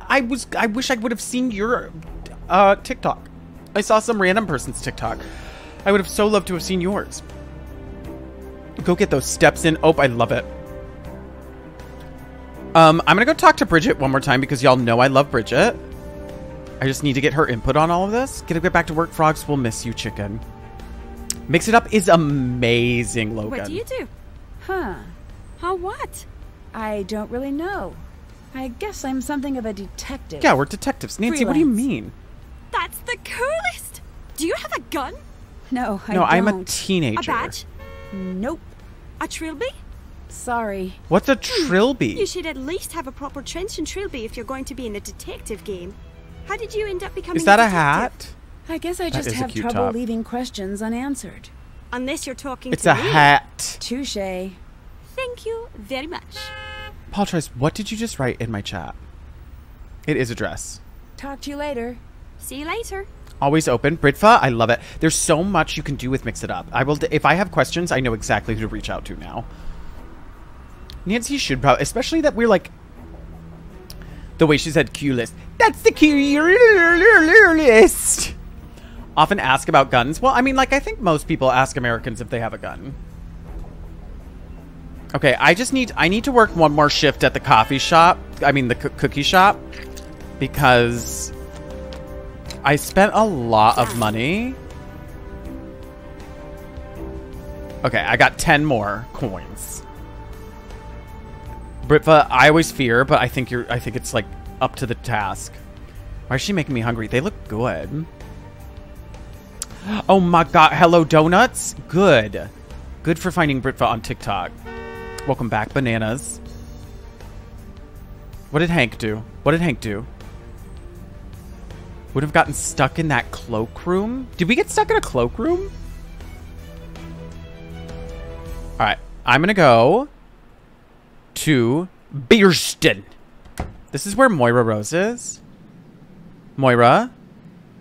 I was I wish I would have seen your uh, TikTok. I saw some random person's TikTok. I would have so loved to have seen yours. Go get those steps in. Oh, I love it. Um, I'm gonna go talk to Bridget one more time because y'all know I love Bridget. I just need to get her input on all of this. Get to get back to work, frogs. We'll miss you, chicken. Mix it up is amazing, Logan.
What do you do?
Huh.
How what?
I don't really know. I guess I'm something of a detective.
Yeah, we're detectives. Nancy, what do you mean?
That's the coolest! Do you have a gun?
No, I
no, I'm a teenager.
A badge?
Nope.
A trilby?
Sorry.
What's a hmm. trilby?
You should at least have a proper trench and trilby if you're going to be in a detective game. How did you end up becoming
Is that a
detective?
hat?
I guess I just have trouble
top.
leaving questions unanswered.
Unless you're talking
It's
to
a
me.
hat.
Touche.
Thank you very much.
Paul Trice, what did you just write in my chat? It is a dress.
Talk to you later.
See you later.
Always open. Britva, I love it. There's so much you can do with Mix It Up. I will, if I have questions, I know exactly who to reach out to now. Nancy should probably, especially that we're like, the way she said Q list. That's the Q list. Often ask about guns. Well, I mean, like, I think most people ask Americans if they have a gun. Okay, I just need, I need to work one more shift at the coffee shop. I mean, the coo- cookie shop. Because I spent a lot of money. Okay, I got 10 more coins. Britva, I always fear, but I think you're I think it's like up to the task. Why is she making me hungry? They look good. Oh my god, hello donuts? Good. Good for finding Britva on TikTok. Welcome back, bananas. What did Hank do? What did Hank do? Would have gotten stuck in that cloakroom? Did we get stuck in a cloakroom? Alright, I'm gonna go to Beerston. This is where Moira Rose is. Moira,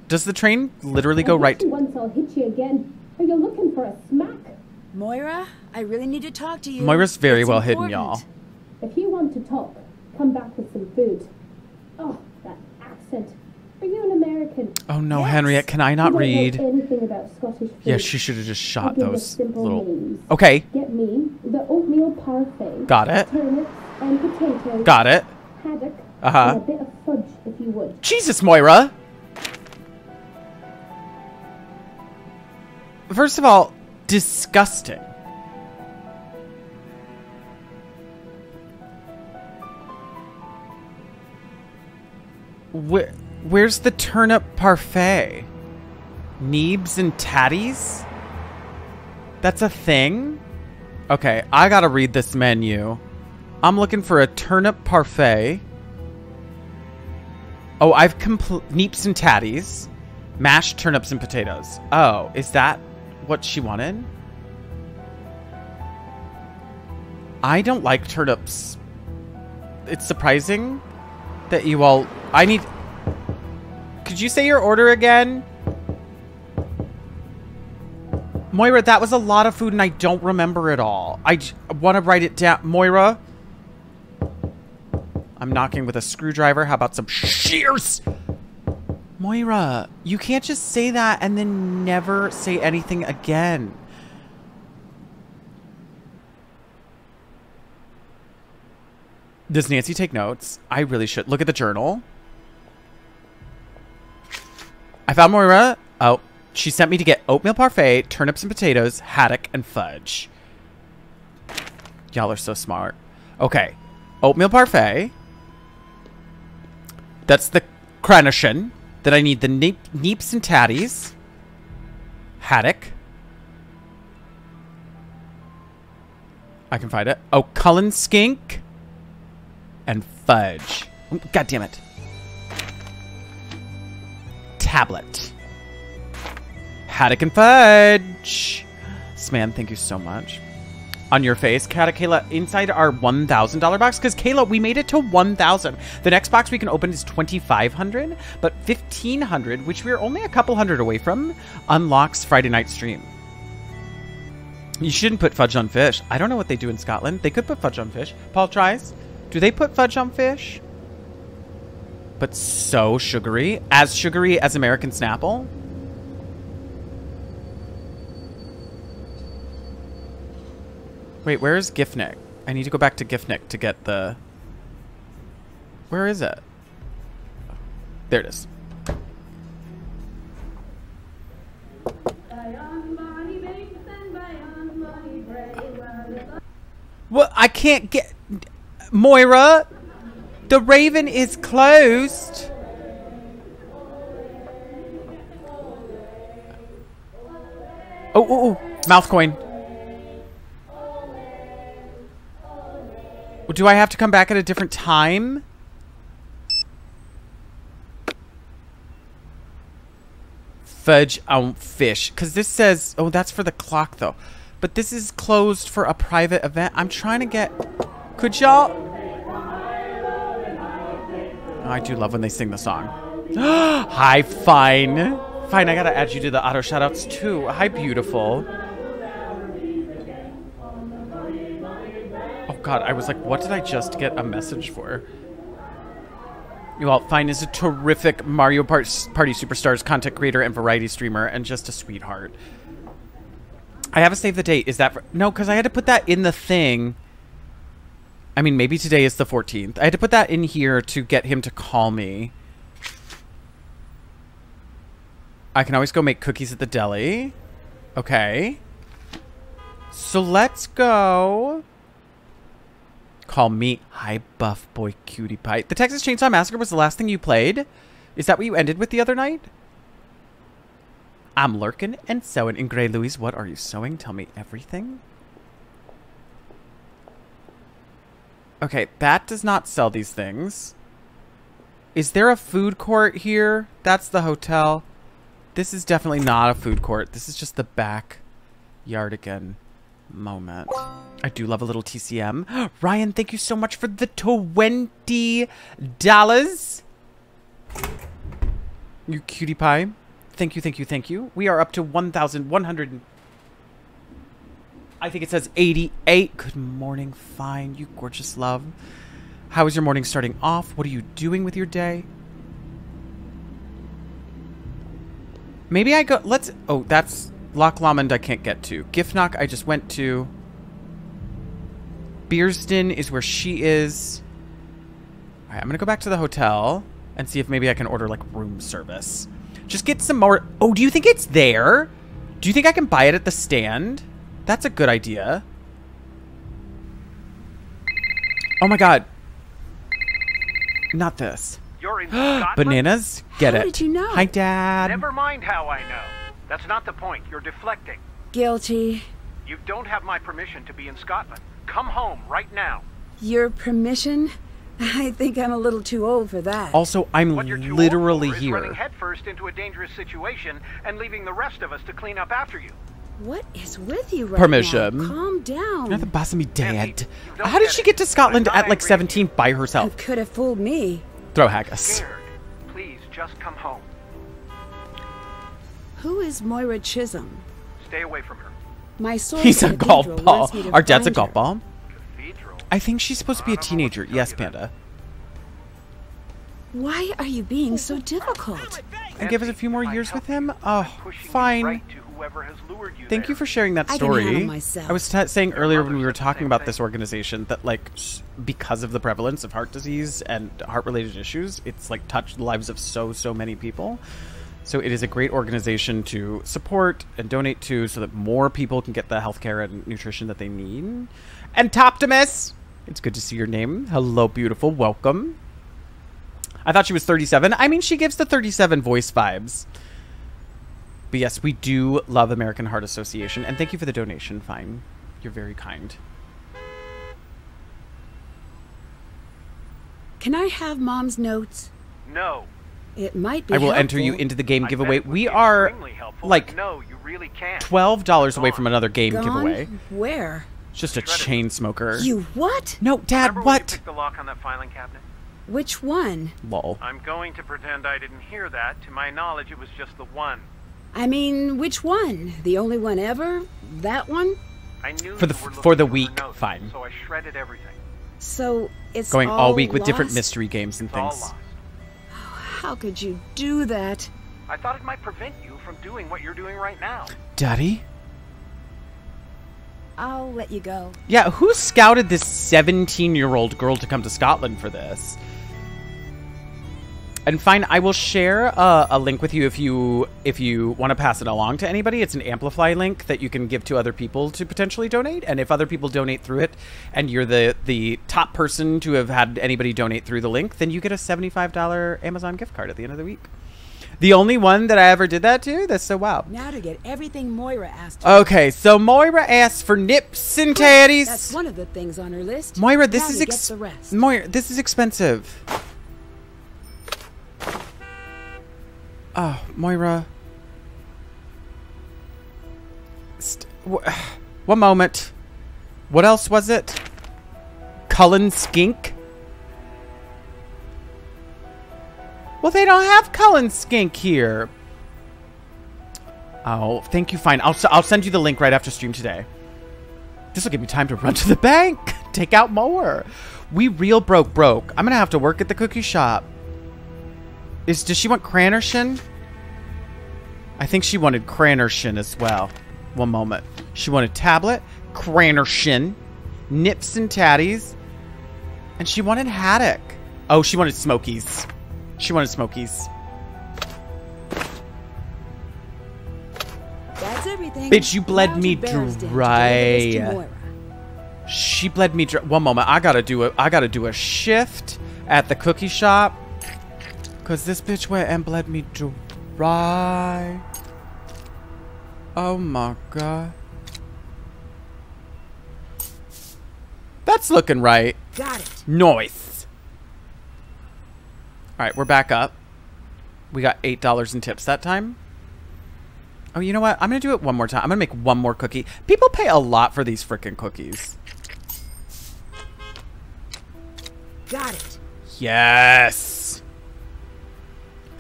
does the train literally go right?
Once I'll hit you again. Are you looking for a smack?
Moira, I really need to talk to you.
Moira's very
It's
well hidden, y'all.
If you want to talk, come back with some food. Oh, that accent. Are you an American?
Oh no, Henriette, can I not read?
Anything about Scottish food?
Yeah, she should have just shot those little.
names.
Okay,
Get me the oatmeal parfait.
Got it.
Turnips and potatoes.
got it.
Haddock.
Uh-huh.
And a bit of fudge, if you would.
Jesus, Moira. First of all, disgusting. Where, where's the turnip parfait? Neeps and tatties? That's a thing? Okay, I gotta read this menu. I'm looking for a turnip parfait. Oh, I've compl- neeps and tatties, mashed turnips and potatoes. Oh, is that what she wanted? I don't like turnips. It's surprising that you all. I need. Could you say your order again? Moira, that was a lot of food and I don't remember it all. I want to write it down. Moira, I'm knocking with a screwdriver. How about some shears? Moira, you can't just say that and then never say anything again. Does Nancy take notes? I really should. Look at the journal. I found Moira. Oh, she sent me to get oatmeal parfait, turnips and potatoes, haddock, and fudge. Y'all are so smart. Okay. Oatmeal parfait. That's the cranachan. Then I need the neep, neeps and tatties. Haddock. I can find it. Oh, Cullen skink. And fudge. Oh, God damn it. Tablet. Haddock and fudge. Sman, thank you so much. On your face, Kat Kayla, inside our $1,000 box. Because, Kayla, we made it to 1,000. The next box we can open is 2,500. But 1,500, which we're only a couple hundred away from, unlocks Friday night stream. You shouldn't put fudge on fish. I don't know what they do in Scotland. They could put fudge on fish. Paul tries. Do they put fudge on fish? But so sugary. As sugary as American Snapple? Wait, where is Giffnock? I need to go back to Giffnock to get the... Where is it? There it is. What? I can't get... Moira! The Raven is closed. Oh, oh, oh. Mouth coin. Do I have to come back at a different time? Fudge on fish. Because this says... Oh, that's for the clock, though. But this is closed for a private event. I'm trying to get... Could y'all... I do love when they sing the song. Hi, fine. Fine, I gotta add you to the auto shoutouts too. Hi, beautiful. Oh god, I was like, what did I just get a message for? Well, Fine is a terrific Mario Party Superstars content creator and variety streamer and just a sweetheart. I have a save the date. Is that for... No, because I had to put that in the thing. I mean, maybe today is the 14th. I had to put that in here to get him to call me. I can always go make cookies at the deli. Okay. So let's go. Call me Hi Buff Boy Cutie Pie. The Texas Chainsaw Massacre was the last thing you played? Is that what you ended with the other night? I'm lurking and sewing. And Grey Louise, what are you sewing? Tell me everything. Okay, that does not sell these things. Is there a food court here? That's the hotel. This is definitely not a food court. This is just the back yard again moment. I do love a little TCM. Ryan, thank you so much for the $20. You cutie pie. Thank you, thank you, thank you. We are up to 1,100. I think it says 88. Good morning, fine, you gorgeous love. How is your morning starting off? What are you doing with your day? Maybe I go... Let's... Oh, that's... Loch Lomond I can't get to. Giffnock I just went to. Bearsden is where she is. Alright, I'm gonna go back to the hotel and see if maybe I can order, like, room service. Just get some more... Oh, do you think it's there? Do you think I can buy it at the stand? That's a good idea. Oh my god. Not this.
You're in Scotland?
Bananas? Get
How
it.
did you know?
Hi, Dad.
Never mind how I know. That's not the point. You're deflecting.
Guilty.
You don't have my permission to be in Scotland. Come home right now.
Your permission? I think I'm a little too old for that.
Also, I'm
What you're too
literally
old for is running headfirst into a dangerous situation and leaving the rest of us to clean up after you.
What is with you right
Permission.
now? Calm down.
You're the boss of me, Dad.
Andy, you don't
How did she get to Scotland at like 17 by herself?
You Could have fooled me.
Throw haggis.
Scared. Please, just come home.
Who is Moira Chisholm?
Stay away from her.
My source
He's a golf ball.
wants me to
Our dad's a golf ball.
Cathedral.
I think she's supposed to be a
I don't know what to
teenager. Yes. Panda.
Why are you being so difficult?
And give us a few more years with him? Oh,
I'm
fine.
Right to whoever has lured you
Thank
there.
you for sharing that
I can
story.
handle myself.
I was t- saying earlier when we were
mother said the
talking about
thing.
this organization that, like, because of the prevalence of heart disease and heart-related issues, it's like touched the lives of so so many people. So it is a great organization to support and donate to, so that more people can get the healthcare and nutrition that they need. And Toptimus, it's good to see your name. Hello, beautiful. Welcome. I thought she was 37. I mean, she gives the 37 voice vibes. But yes, we do love American Heart Association. And thank you for the donation, Fine. You're very kind.
Can I have Mom's notes?
No.
It might be
I will enter you into the game giveaway. We are
helpful,
like
no, you really can't.
$12 away from another game
Gone?
giveaway.
Where?
Just a
Shredded.
chain smoker.
You what?
No, Dad,
Remember when you
what?
the lock on that filing cabinet?
Which one?
Lol.
I'm going to pretend I didn't hear that. To my knowledge, it was just the one.
I mean, which one? The only one ever? That one?
I knew
For the-
you
for the week,
her notes,
fine.
So I shredded everything.
So it's
Going all week with different mystery games and
It's
things.
lost.
Oh, how could you do that?
I thought it might prevent you from doing what you're doing right now.
Daddy?
I'll let you go.
Yeah, who scouted this 17 year old girl to come to Scotland for this? And fine, I will share a, a link with you if you if you want to pass it along to anybody. It's an Amplify link that you can give to other people to potentially donate. And if other people donate through it, and you're the the top person to have had anybody donate through the link, then you get a seventy five dollar Amazon gift card at the end of the week. The only one that I ever did that to. That's so wow.
Now to get everything Moira asked.
Okay, so Moira asked for nips and tatties.
That's one of the things on her list.
Moira, this
Now
is ex-. Moira, this is expensive. Oh, Moira. St- one moment. What else was it? Cullen skink? Well, they don't have Cullen skink here. Oh, thank you. Fine. I'll, I'll send you the link right after stream today. This will give me time to run to the bank, take out more. We real broke broke. I'm gonna have to work at the cookie shop. Is does she want cranachan? I think she wanted cranachan as well. One moment. She wanted tablet, cranachan, nips and tatties, and she wanted haddock. Oh, she wanted smokies. She wanted smokies.
That's everything.
Bitch, you bled
Now
me dry.
deliver this to Moira.
She bled me. Dr- One moment, I gotta do a. I gotta do a shift at the cookie shop, cause this bitch went and bled me dry. Oh my god. That's looking right.
Got it.
Noise. All right, we're back up. We got eight dollars in tips that time. Oh, you know what? I'm gonna do it one more time. I'm gonna make one more cookie. People pay a lot for these freaking cookies.
Got it.
Yes.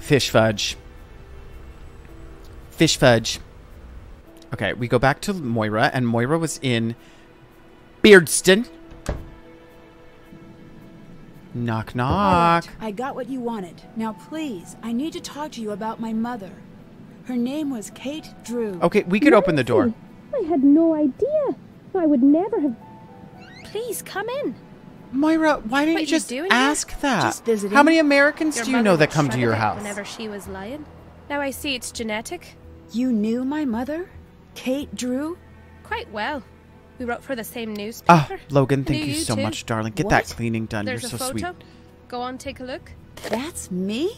Fish fudge. Fish fudge. Okay, we go back to Moira, and Moira was in Beardston. Knock, knock.
right, I got what you wanted. Now, please, I need to talk to you about my mother. Her name was Kate Drew.
Okay, we could open the door.
I had no idea. I would never have.
Please come in.
Moira, why didn't you
you
just
doing
ask
here?
that?
Just.
How many Americans
Your
do you know that come to your house?
Whenever she was lying. Now I see it's genetic.
You knew my mother? Kate Drew?
Quite well. We wrote for the same
Ah,
newspaper.
Logan, thank
knew
you so
too.
much, darling. Get that cleaning done.
There's
You're
a
so
photo.
sweet.
Go on, take a look.
That's me?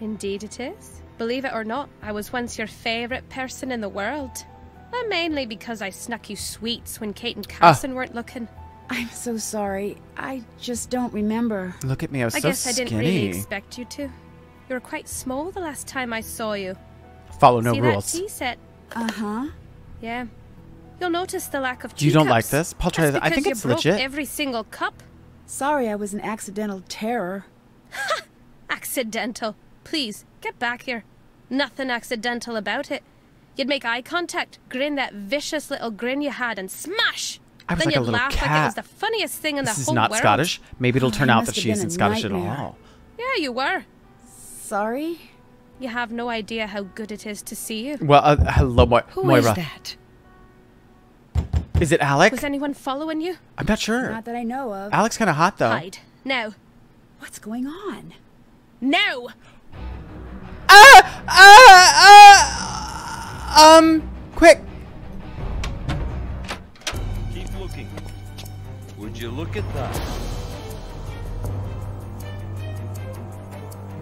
Indeed it is. Believe it or not, I was once your favourite person in the world. And mainly because I snuck you sweets when Kate and
Ah.
Carson weren't looking.
I'm so sorry. I just don't remember.
Look at me. I was
I
so
guess I didn't
skinny.
really expect you to. You were quite small the last time I saw you.
Follow no
See
rules.
that tea set?
Uh huh.
Yeah. You'll notice the lack of
You don't like this? Paul, try
That's.
I think it's
you
legit.
every single cup.
Sorry I was an accidental terror.
Accidental. Please, get back here. Nothing accidental about it. You'd make eye contact, grin that vicious little grin you had, and smash!
I was
then
like a
you'd
little
laugh like it
cat.
was the funniest thing in
This
the
is
whole
not. Scottish. Maybe it'll
Oh,
turn
you
out that
have
she isn't
a
Scottish at all.
Yeah, you were.
Sorry?
You have no idea how good it is to see you.
Well, uh, hello, Mo-
Who is
Moira.
that?
Is it Alex?
Was anyone following you?
I'm not sure.
Not that I know of.
Alec's kind of hot though.
Hide. Now.
What's going on?
No!
Ah! Ah! Ah! Um, quick.
Would you look at that?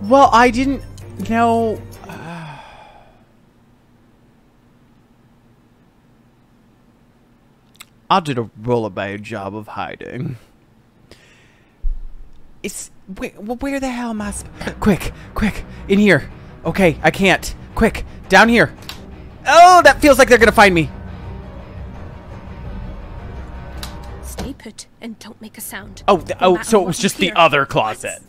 Well, I didn't know. Uh, I did a roll bad job of hiding. It's where, where the hell am I? Quick, quick, in here. Okay, I can't. Quick, down here. Oh, that feels like they're gonna find me.
Put and don't make a sound.
Oh,
No
oh, so it was just the other closet.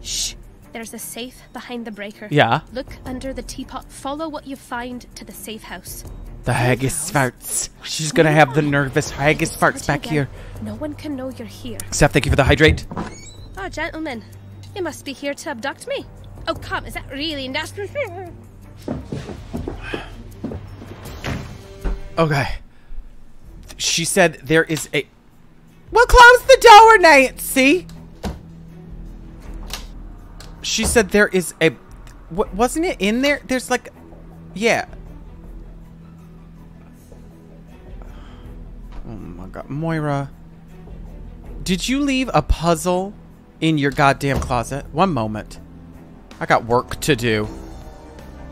Shh. There's a safe behind the breaker.
Yeah.
Look under the teapot. Follow what you find to the safe house.
The haggis farts. She's gonna have the nervous haggis farts back here.
No one can know you're here.
Seth, thank you for the hydrate.
Oh, gentlemen, you must be here to abduct me. Oh, come, is that really industrial?
Okay. She said there is a. Well, close the door, Nancy. She said there is a. What wasn't it in there? There's like, yeah. Oh my god, Moira. Did you leave a puzzle in your goddamn closet? One moment. I got work to do.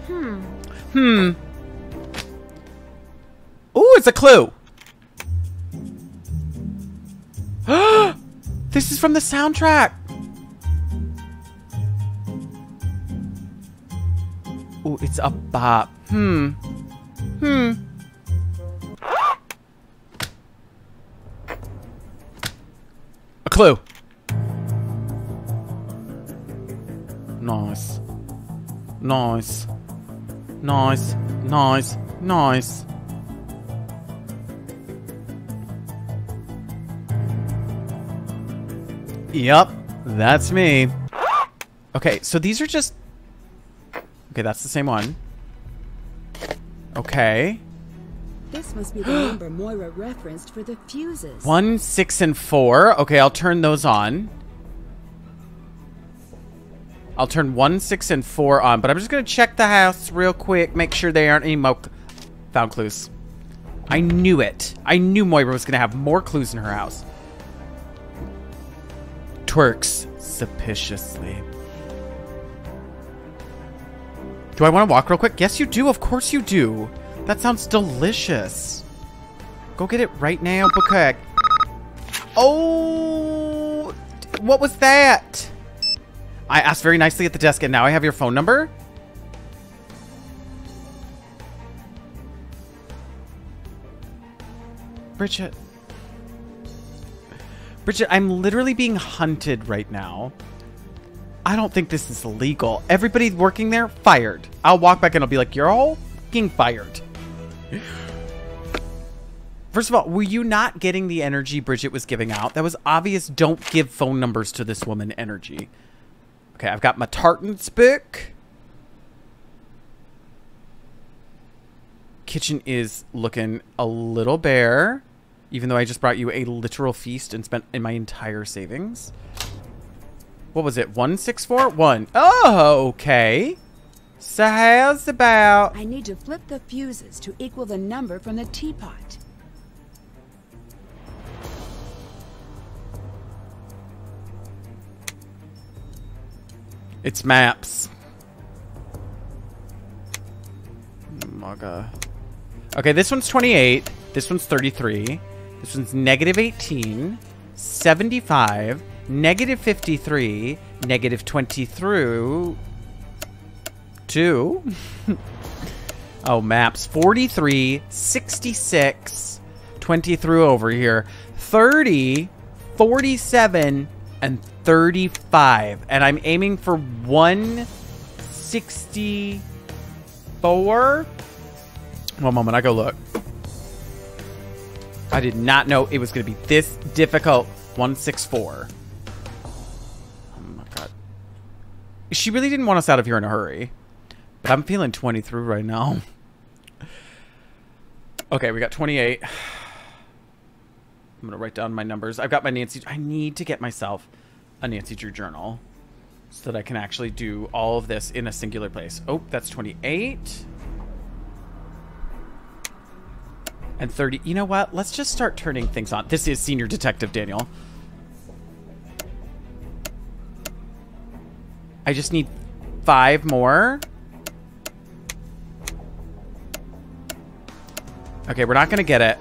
Hmm.
Hmm. Ooh, it's a clue. this is from the soundtrack. Oh, it's a bop. Hmm. Hmm. A clue. Nice. Nice. Nice. Nice. Nice. Yep, that's me. Okay, so these are just... Okay, that's the same one. Okay.
This must be the number Moira referenced for the fuses.
One, six, and four. Okay, I'll turn those on. I'll turn one, six, and four on, but I'm just going to check the house real quick, make sure there aren't any mo- Found clues. I knew it. I knew Moira was going to have more clues in her house. Twerks suspiciously. Do I want to walk real quick? Yes, you do. Of course you do. That sounds delicious. Go get it right now, Bukak. Oh, what was that? I asked very nicely at the desk, and now I have your phone number? Bridget. Bridget, I'm literally being hunted right now. I don't think this is legal. Everybody working there, fired. I'll walk back and I'll be like, you're all fucking fired. First of all, were you not getting the energy Bridget was giving out? That was obvious don't give phone numbers to this woman energy. Okay, I've got my tartan book. Kitchen is looking a little bare, even though I just brought you a literal feast and spent in my entire savings. What was it? 1641? Oh, okay. So how's about...
I need to flip the fuses to equal the number from the teapot.
It's maps. Maga. Okay, this one's 28. This one's 33. This one's negative 18. 75. Negative 53. Negative 20 through... 2. oh, maps. 43. 66. 20 through over here. 30. 47. And 35. And I'm aiming for 164. One moment, I go look. I did not know it was going to be this difficult. 164. Oh my god. She really didn't want us out of here in a hurry. But I'm feeling 23 right now. Okay, we got 28. I'm going to write down my numbers. I've got my Nancy... I need to get myself a Nancy Drew journal so that I can actually do all of this in a singular place. Oh, that's 28. And 30. You know what? Let's just start turning things on. This is Senior Detective Daniel. I just need five more. Okay, we're not going to get it.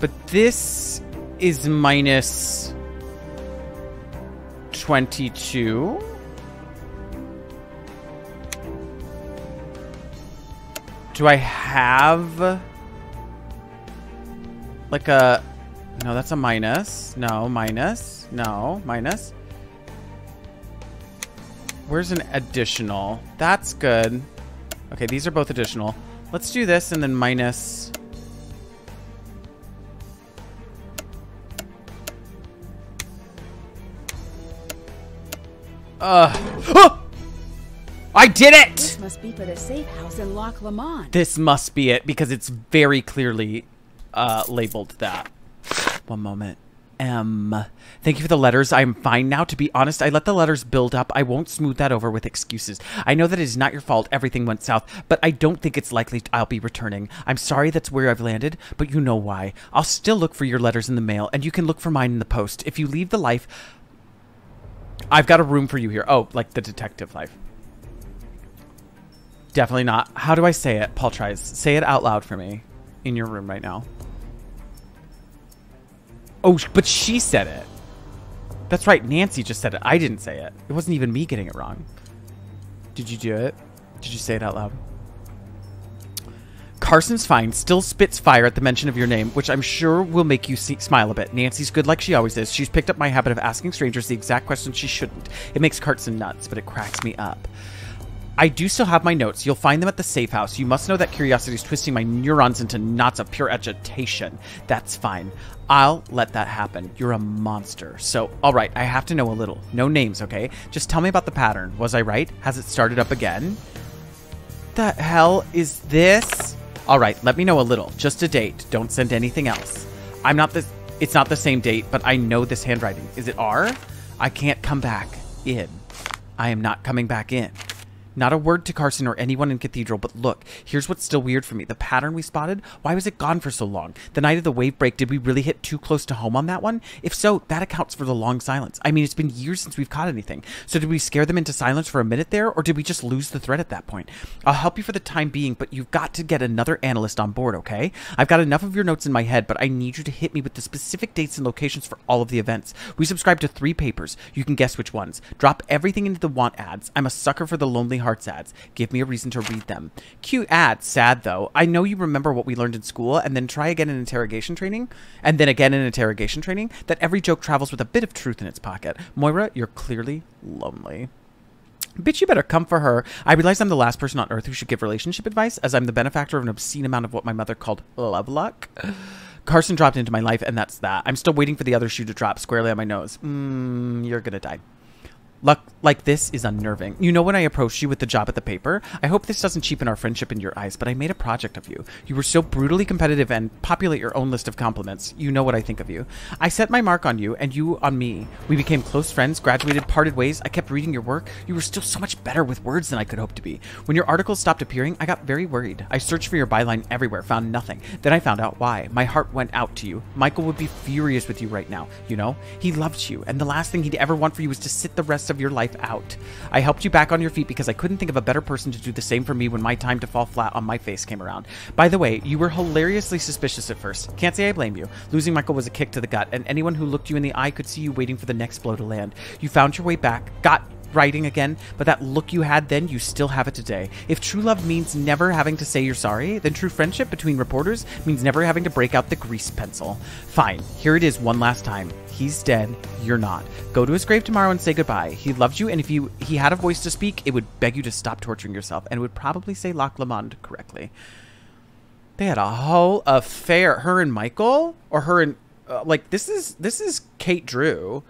But this is minus 22. Do I have like a no, that's a minus. No, minus. No, minus. Where's an additional? That's good. Okay, these are both additional. Let's do this and then minus. Ugh. Oh! I did it!
This must be for the safe house in Loch Lomond.
This must be it because it's very clearly uh, labeled that. One moment. M. Thank you for the letters. I'm fine now. To be honest, I let the letters build up. I won't smooth that over with excuses. I know that it is not your fault everything went south, but I don't think it's likely I'll be returning. I'm sorry that's where I've landed, but you know why. I'll still look for your letters in the mail, and you can look for mine in the post. If you leave the life, I've got a room for you here. Oh, like the detective life. Definitely not. How do I say it? Paul tries. Say it out loud for me in your room right now. Oh, but she said it. That's right. Nancy just said it. I didn't say it. It wasn't even me getting it wrong. Did you do it? Did you say it out loud? Carson's fine, still spits fire at the mention of your name, which I'm sure will make you see- smile a bit. Nancy's good like she always is. She's picked up my habit of asking strangers the exact questions she shouldn't. It makes Carson nuts, but it cracks me up. I do still have my notes. You'll find them at the safe house. You must know that curiosity is twisting my neurons into knots of pure agitation. That's fine. I'll let that happen. You're a monster. So, all right, I have to know a little. No names, okay? Just tell me about the pattern. Was I right? Has it started up again? The hell is this? All right, let me know a little. Just a date. Don't send anything else. I'm not the. It's not the same date, but I know this handwriting. Is it R? I can't come back in. I am not coming back in. Not a word to Carson or anyone in Cathedral, but look, here's what's still weird for me. The pattern we spotted, why was it gone for so long? The night of the wave break, did we really hit too close to home on that one? If so, that accounts for the long silence. I mean, it's been years since we've caught anything. So did we scare them into silence for a minute there, or did we just lose the thread at that point? I'll help you for the time being, but you've got to get another analyst on board, okay? I've got enough of your notes in my head, but I need you to hit me with the specific dates and locations for all of the events. We subscribe to three papers. You can guess which ones. Drop everything into the want ads. I'm a sucker for the Lonely Hearts ads. Give me a reason to read them. Cute ad, sad though. I know you remember what we learned in school, and then try again in interrogation training, and then again in interrogation training, that every joke travels with a bit of truth in its pocket. Moira, you're clearly lonely. Bitch, you better come for her. I realize I'm the last person on earth who should give relationship advice, as I'm the benefactor of an obscene amount of what my mother called love luck. Carson dropped into my life, and that's that. I'm still waiting for the other shoe to drop squarely on my nose. Mmm, you're gonna die. Luck like this is unnerving. You know when I approached you with the job at the paper? I hope this doesn't cheapen our friendship in your eyes, but I made a project of you. You were so brutally competitive and populate your own list of compliments. You know what I think of you. I set my mark on you and you on me. We became close friends, graduated, parted ways. I kept reading your work. You were still so much better with words than I could hope to be. When your articles stopped appearing, I got very worried. I searched for your byline everywhere, found nothing. Then I found out why. My heart went out to you. Michael would be furious with you right now, you know? He loved you, and the last thing he'd ever want for you was to sit the rest of your life out. I helped you back on your feet because I couldn't think of a better person to do the same for me when my time to fall flat on my face came around. By the way, you were hilariously suspicious at first. Can't say I blame you. Losing Michael was a kick to the gut, and anyone who looked you in the eye could see you waiting for the next blow to land. You found your way back, got writing again, but that look you had then, you still have it today. If true love means never having to say you're sorry, then true friendship between reporters means never having to break out the grease pencil. Fine, here it is one last time. He's dead, you're not. Go to his grave tomorrow and say goodbye. He loved you, and if you he had a voice to speak, it would beg you to stop torturing yourself, and would probably say Loch Lomond correctly. They had a whole affair. Her and Michael, or her and uh, like this is this is Kate Drew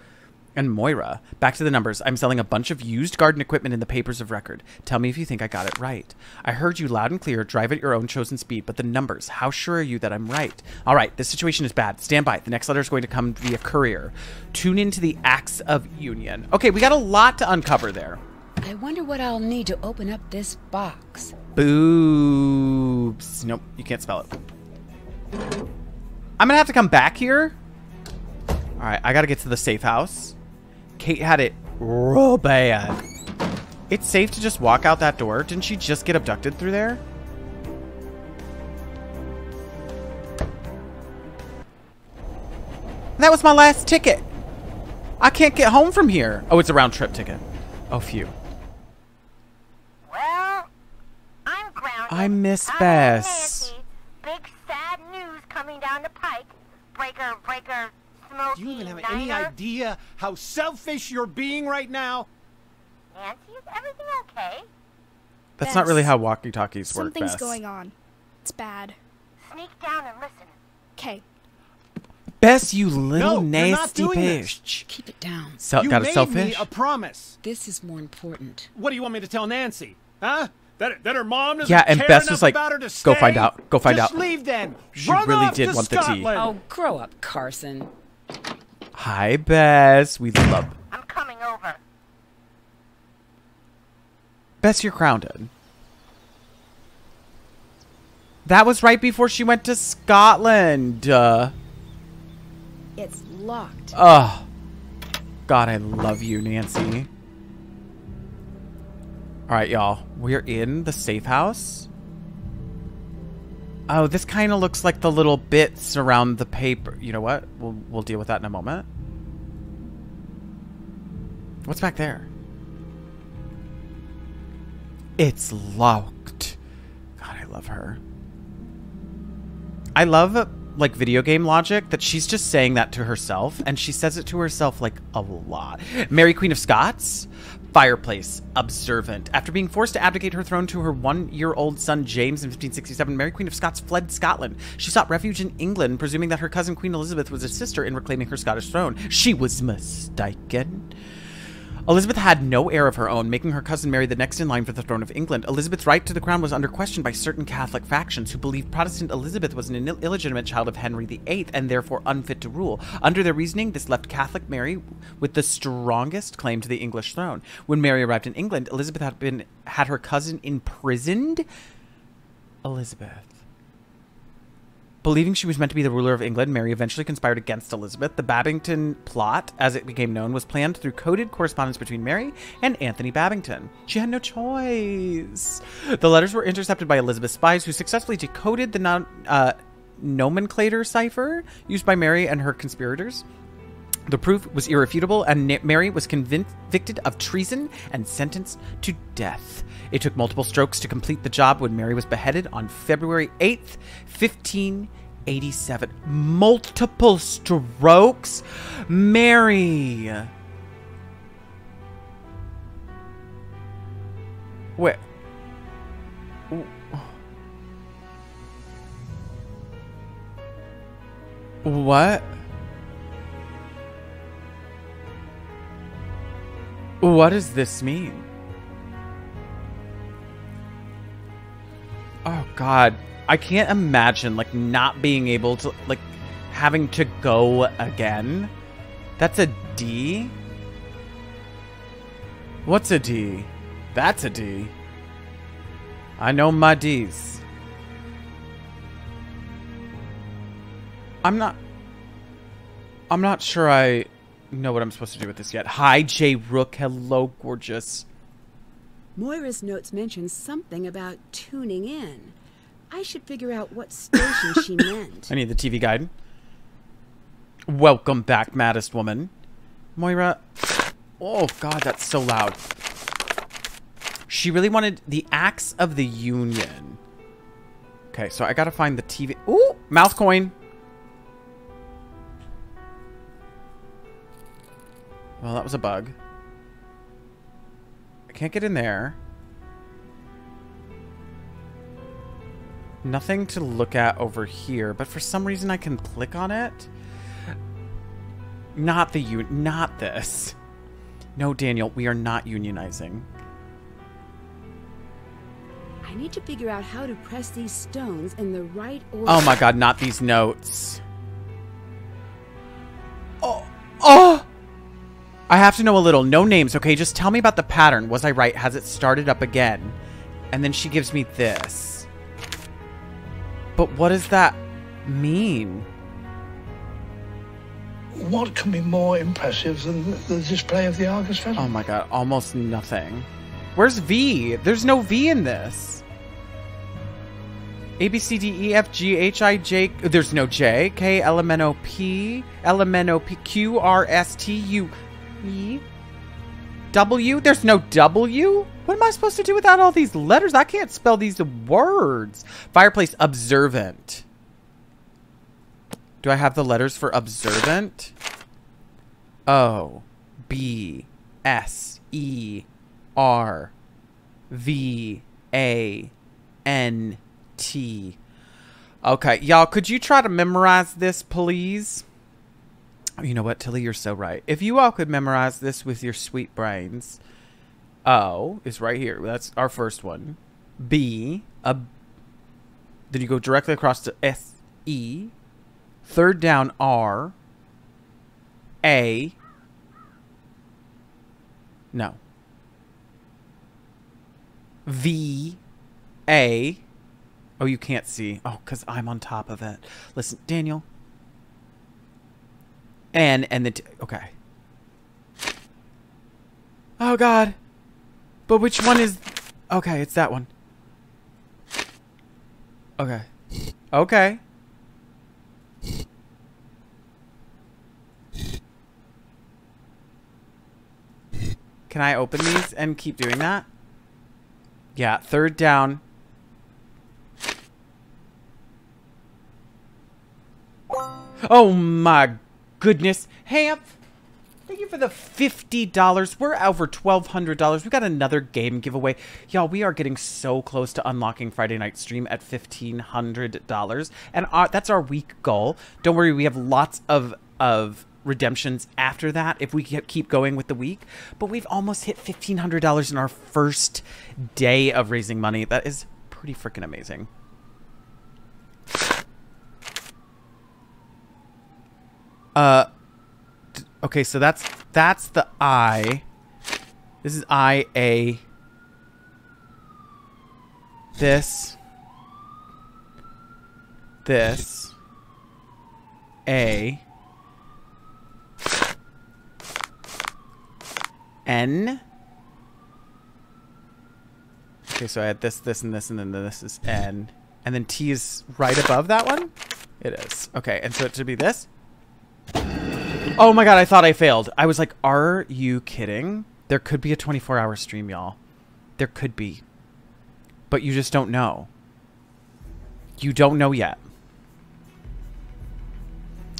and Moira. Back to the numbers. I'm selling a bunch of used garden equipment in the papers of record. Tell me if you think I got it right. I heard you loud and clear. Drive at your own chosen speed. But the numbers, how sure are you that I'm right? All right, this situation is bad. Stand by. The next letter is going to come via courier. Tune into the Acts of Union. Okay, we got a lot to uncover there.
I wonder what I'll need to open up this box.
Boobs. Nope, you can't spell it. I'm gonna have to come back here. All right, I gotta get to the safe house. Kate had it real bad. It's safe to just walk out that door. Didn't she just get abducted through there? That was my last ticket. I can't get home from here. Oh, it's a round trip ticket. Oh, phew.
Well, I'm grounded.
I miss Bess.
Big sad news coming down the pike. Breaker, breaker,
Do you even have
niner.
any idea how selfish you're being right now?
Nancy, is everything okay?
That's not really how walkie-talkies work,
Something's
Bess.
going on.
It's bad.
Sneak down and listen.
Okay.
Bess, you little
No, you're not
nasty
doing this.
bitch.
Keep it down.
So,
you
got a
made
selfish?
me a promise.
This is more important.
What do you want me to tell Nancy? Huh? That, that her mom doesn't
Yeah, and
care
Bess
enough
was like,
about her to
"Go find out. Go find
Just
out."
leave then.
She
Run
really
off
did
to
want the tea.
Oh, grow up, Carson.
Hi, Bess. We love.
I'm coming over.
Bess, you're grounded. That was right before she went to Scotland. Uh,
It's locked.
oh, God, I love you, Nancy. All right, y'all. We're in the safe house. Oh, this kind of looks like the little bits around the paper. You know what? We'll we'll deal with that in a moment. What's back there? It's locked. God, I love her. I love like video game logic that she's just saying that to herself and she says it to herself like a lot. Mary Queen of Scots, fireplace, observant. After being forced to abdicate her throne to her 1-year-old son James in 1567, Mary Queen of Scots fled Scotland. She sought refuge in England, presuming that her cousin Queen Elizabeth was a sister in reclaiming her Scottish throne. She was mistaken. Elizabeth had no heir of her own, making her cousin Mary the next in line for the throne of England. Elizabeth's right to the crown was under question by certain Catholic factions who believed Protestant Elizabeth was an Ill- illegitimate child of Henry VIII and therefore unfit to rule. Under their reasoning, this left Catholic Mary with the strongest claim to the English throne. When Mary arrived in England, Elizabeth had been had her cousin imprisoned. Elizabeth. Believing she was meant to be the ruler of England, Mary eventually conspired against Elizabeth. The Babington plot, as it became known, was planned through coded correspondence between Mary and Anthony Babington. She had no choice. The letters were intercepted by Elizabeth's spies, who successfully decoded the non, uh, nomenclator cipher used by Mary and her conspirators. The proof was irrefutable, and Mary was convicted of treason and sentenced to death. It took multiple strokes to complete the job when Mary was beheaded on February 8th, 1587. Multiple strokes? Mary! Wait. What? What does this mean? Oh god, I can't imagine like not being able to like having to go again. That's a D? What's a D? That's a D. I know my D's. I'm not I'm not sure I know what I'm supposed to do with this yet. Hi, Jay Rook. Hello, gorgeous.
Moira's notes mention something about tuning in. I should figure out what station she meant.
I need the TV guide. Welcome back, maddest woman. Moira. Oh, God, that's so loud. She really wanted the Acts of the Union. Okay, so I gotta find the TV. Ooh, mouth coin. Well, that was a bug. Can't get in there. Nothing to look at over here, but for some reason I can click on it. Not the un- not this. No, Daniel, we are not unionizing.
I need to figure out how to press these stones in the right order.
Oh my god, not these notes. Oh, oh! I have to know a little. No names, okay? Just tell me about the pattern. Was I right? Has it started up again? And then she gives me this. But what does that mean?
What can be more impressive than the display of the Argus feather?
Oh my god, almost nothing. Where's V? There's no V in this. A, B, C, D, E, F, G, H, I, J. There's no J. K, L, M, N, O, P. L, M, N, O, P, Q, R, S, T, U, E. W? There's no W? What am I supposed to do without all these letters? I can't spell these words. Fireplace observant. Do I have the letters for observant? O B S E R V A N T Okay, y'all, could you try to memorize this, please? You know what, Tilly, you're so right. If you all could memorize this with your sweet brains. O is right here. That's our first one. B, a. Then you go directly across to S, E. Third down, R. A. No. V. A. Oh, you can't see. Oh, because I'm on top of it. Listen, Daniel. N and the, okay. Oh, God. But which one is... Okay, it's that one. Okay. Okay. Can I open these and keep doing that? Yeah, third down. Oh my goodness. Hamp, thank you for the $50. We're over $1,200. We got another game giveaway. Y'all, we are getting so close to unlocking Friday Night Stream at $1,500. And our, that's our week goal. Don't worry, we have lots of, of redemptions after that if we keep going with the week. But we've almost hit $1,500 in our first day of raising money. That is pretty freaking amazing. Uh, okay, so that's that's the I. This is I A. This. This. A. N. Okay, so I had this, this, and this, and then this is N. And then T is right above that one? It is. Okay, and so it should be this? Oh my god, I thought I failed. I was like, are you kidding? There could be a 24-hour stream, y'all. There could be. But you just don't know. You don't know yet.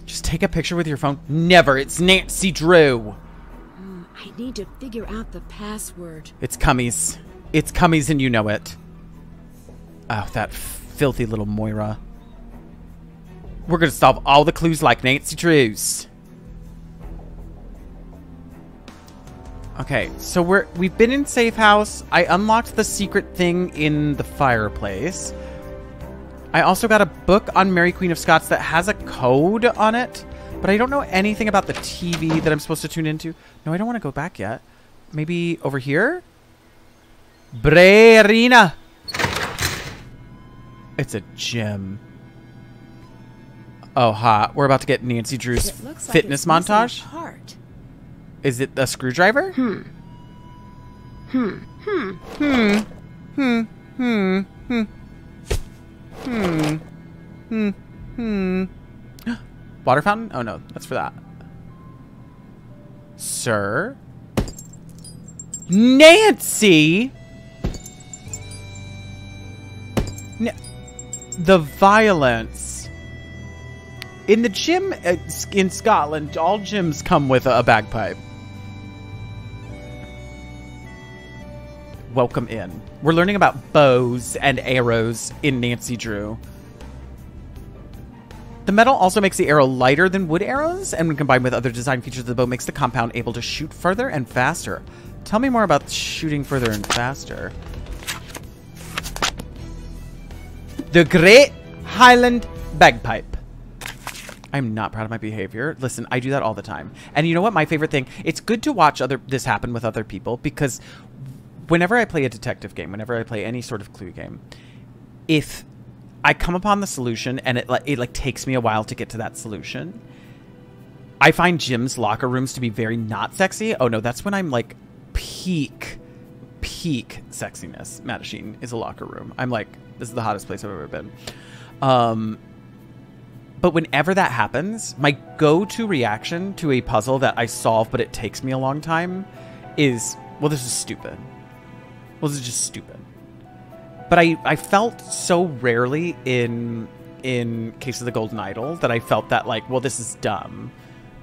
Just take a picture with your phone. Never. It's Nancy Drew.
Mm, I need to figure out the password.
It's Cummies. It's Cummies and you know it. Oh, that filthy little Moira. We're going to solve all the clues like Nancy Drews. Okay, so we're we've been in safe house. I unlocked the secret thing in the fireplace. I also got a book on Mary Queen of Scots that has a code on it, but I don't know anything about the TV that I'm supposed to tune into. No, I don't want to go back yet. Maybe over here? Brerina. It's a gym. Oh, hot. We're about to get Nancy Drew's fitness montage.
Heart.
Is it a screwdriver?
Hmm. Hmm. Hmm.
Hmm. Hmm. Hmm. Hmm. Hmm. Hmm. Water fountain? Oh no, that's for that. Sir? Nancy! The violence. In the gym uh, in Scotland, all gyms come with a bagpipe. Welcome in. We're learning about bows and arrows in Nancy Drew. The metal also makes the arrow lighter than wood arrows, and when combined with other design features of the bow, makes the compound able to shoot further and faster. Tell me more about shooting further and faster. The Great Highland Bagpipe. I'm not proud of my behavior. Listen, I do that all the time. And you know what? My favorite thing, it's good to watch other this happen with other people because whenever I play a detective game, whenever I play any sort of clue game, if I come upon the solution and it like it like takes me a while to get to that solution, I find gym's locker rooms to be very not sexy. Oh no, that's when I'm like peak peak sexiness. Mattachine is a locker room. I'm like, this is the hottest place I've ever been. Um but whenever that happens, my go-to reaction to a puzzle that I solve but it takes me a long time is, well, this is stupid. Is just stupid. But I, I felt so rarely in in Case of the Golden Idol that I felt that like, well, this is dumb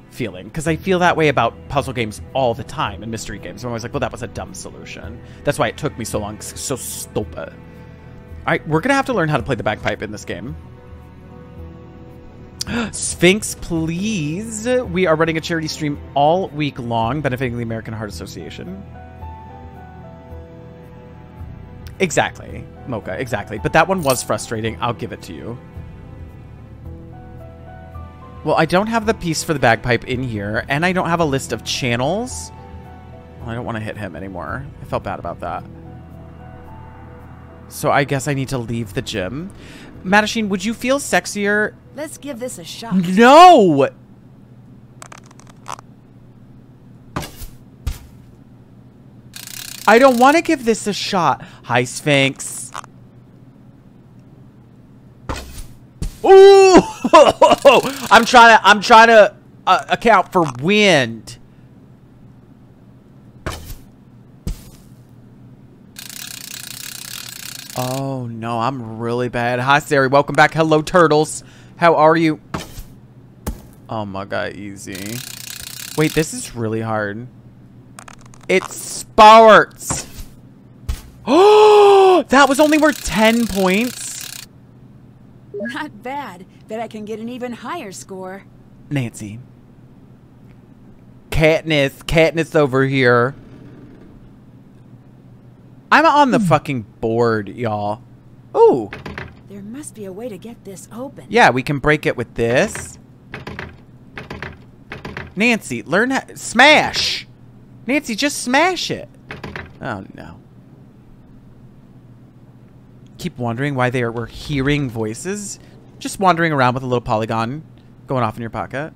feeling. Because I feel that way about puzzle games all the time and mystery games. I'm always like, well, that was a dumb solution. That's why it took me so long. So stupid. All right, we're going to have to learn how to play the bagpipe in this game. Sphinx, please. We are running a charity stream all week long, benefiting the American Heart Association. Exactly, Mocha, exactly. But that one was frustrating. I'll give it to you. Well, I don't have the piece for the bagpipe in here, and I don't have a list of channels. Well, I don't want to hit him anymore. I felt bad about that. So I guess I need to leave the gym. Madashine, would you feel sexier?
Let's give this a shot.
No! I don't want to give this a shot. Hi, Sphinx. Ooh! I'm trying to I'm trying to uh, account for wind. Oh no, I'm really bad. Hi, Sari. Welcome back. Hello, turtles. How are you? Oh my god, easy. Wait, this is really hard. It's sports. Oh, that was only worth 10 points.
Not bad. Bet I can get an even higher score.
Nancy. Katniss. Katniss over here. I'm on the hmm. fucking board, y'all. Ooh.
There must be a way to get this open.
Yeah, we can break it with this. Nancy, learn how... Smash! Nancy, just smash it. Oh, no. Keep wondering why they were hearing voices. Just wandering around with a little polygon going off in your pocket.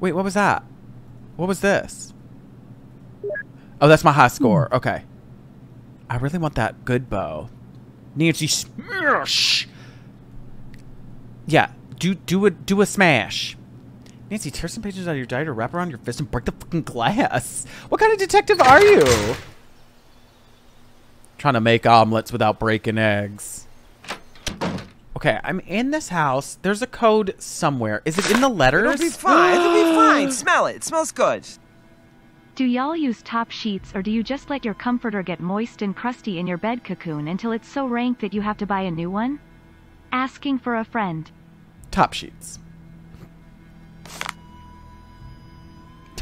Wait, what was that? What was this? Oh, that's my high hmm. score. Okay. I really want that good bow. Nancy, smash! Yeah, do do a do a smash. Nancy, tear some pages out of your diary to wrap around your fist and break the fucking glass. What kind of detective are you? Trying to make omelets without breaking eggs. Okay, I'm in this house. There's a code somewhere. Is it in the letters?
It'll be fine. It'll be fine. Smell it. It smells good.
Do y'all use top sheets or do you just let your comforter get moist and crusty in your bed cocoon until it's so rank that you have to buy a new one? Asking for a friend.
Top sheets.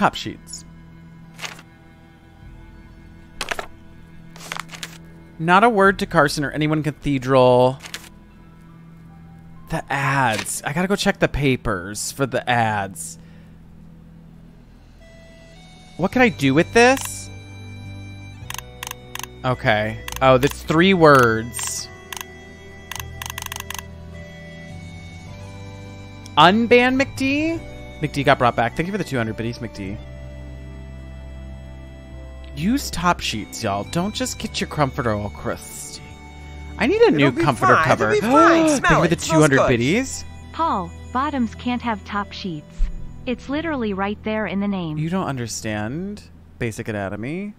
Top sheets. Not a word to Carson or anyone Cathedral. The ads. I gotta go check the papers for the ads. What can I do with this? Okay. Oh, that's three words. Unban McD? McD got brought back. Thank you for the 200 biddies, McD. Use top sheets, y'all. Don't just get your comforter all crusty. I need a
It'll
new
be
comforter
fine.
cover.
It'll be fine.
Thank
Smell
you for
it.
the
It
200
good.
biddies.
Paul, bottoms can't have top sheets. It's literally right there in the name.
You don't understand basic anatomy.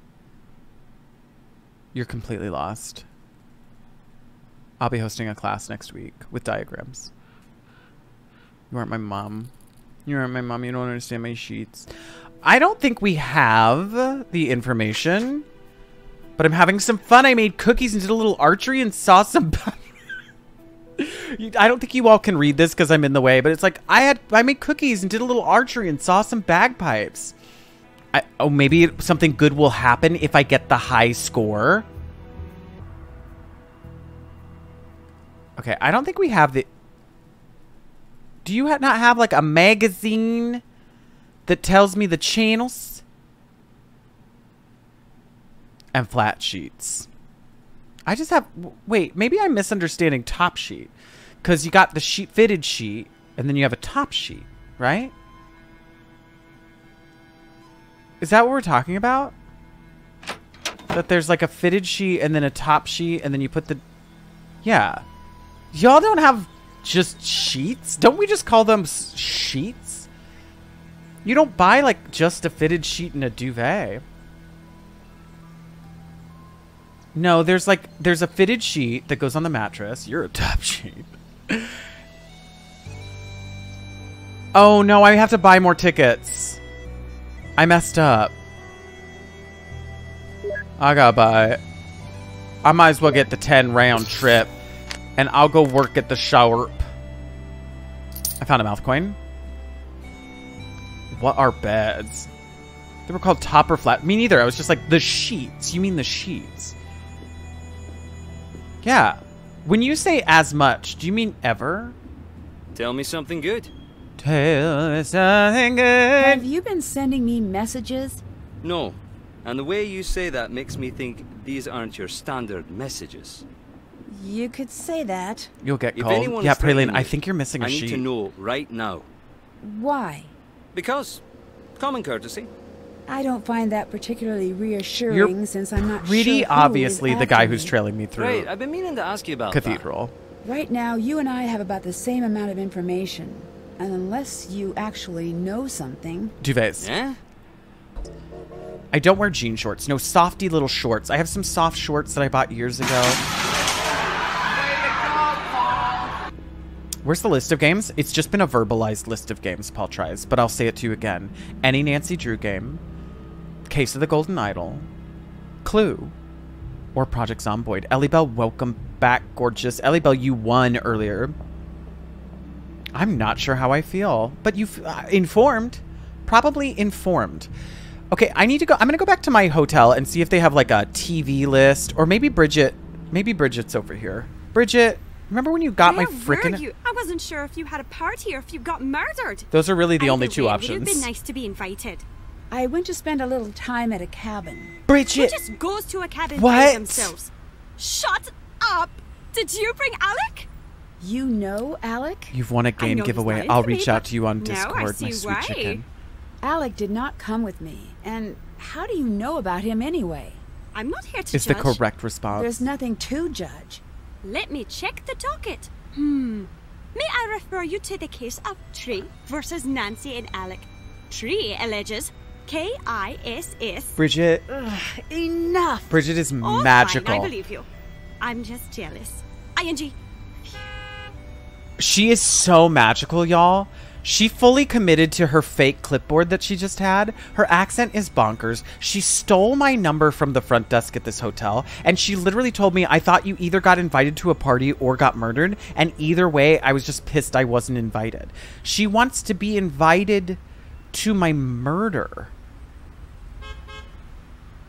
You're completely lost. I'll be hosting a class next week with diagrams. You aren't my mom. You aren't my mom. You don't understand my sheets. I don't think we have the information, but I'm having some fun. I made cookies and did a little archery and saw some. I don't think you all can read this because I'm in the way, but it's like I had I made cookies and did a little archery and saw some bagpipes. I, oh, maybe something good will happen if I get the high score. Okay, I don't think we have the. Do you not have like a magazine that tells me the channels? And flat sheets. I just have. Wait, maybe I'm misunderstanding top sheet. Because you got the sheet fitted sheet, and then you have a top sheet, right? Is that what we're talking about? That there's like a fitted sheet and then a top sheet, and then you put the. Yeah. Y'all don't have just sheets? Don't we just call them sheets? You don't buy like just a fitted sheet and a duvet. No, there's like there's a fitted sheet that goes on the mattress. You're a top sheet. oh no, I have to buy more tickets. I messed up. I gotta buy. I might as well get the 10 round trip. And I'll go work at the shower. I found a mouth coin. What are beds? They were called top or flat. Me neither. I was just like, the sheets. You mean the sheets? Yeah. When you say as much, do you mean ever?
Tell me something good.
Tell me something good.
Have you been sending me messages?
No. And the way you say that makes me think these aren't your standard messages.
You could say that.
You'll get
If
called.
anyone
Yeah, Praline, I think you're missing a
I need
sheet.
to know right now.
Why?
Because common courtesy.
I don't find that particularly reassuring
You're
since I'm not
Pretty
sure who
obviously
is
the guy
after
who's trailing me through
Right, I've been meaning to ask you about
Cathedral.
Right now, you and I have about the same amount of information. And unless you actually know something...
Duvets.
Yeah?
I don't wear jean shorts. No softy little shorts. I have some soft shorts that I bought years ago. Where's the list of games? It's just been a verbalized list of games Paul tries, but I'll say it to you again. Any Nancy Drew game, Case of the Golden Idol, Clue, or Project Zomboid. Ellie Bell, welcome back, gorgeous. Ellie Bell, you won earlier. I'm not sure how I feel, but you've uh, informed. Probably informed. Okay, I need to go. I'm going to go back to my hotel and see if they have like a TV list or maybe Bridget. Maybe Bridget's over here. Bridget, remember when you got
Where
my
were
freaking.
you? I wasn't sure if you had a party or if you got murdered.
Those are really the only two
way, It would have
options.
been nice to be invited.
I went to spend a little time at a cabin.
Who
Bridget!
just goes to a cabin
What?
by themselves? Shut up! Did you bring Alec?
You know Alec?
You've won a game giveaway. I'll
me,
reach out to you on Discord, my
see
sweet
why.
chicken.
Alec did not come with me. And how do you know about him anyway?
I'm not here to
Is the correct response.
There's nothing to judge.
Let me check the docket. Hmm. May I refer you to the case of Tree versus Nancy and Alec? Tree alleges K I S S.
Bridget.
Ugh, enough.
Bridget is
Oh,
magical.
Fine, I believe you. I'm just jealous. ING.
She is so magical, y'all. She fully committed to her fake clipboard that she just had. Her accent is bonkers. She stole my number from the front desk at this hotel, and she literally told me, I thought you either got invited to a party or got murdered, and either way, I was just pissed I wasn't invited. She wants to be invited to my murder.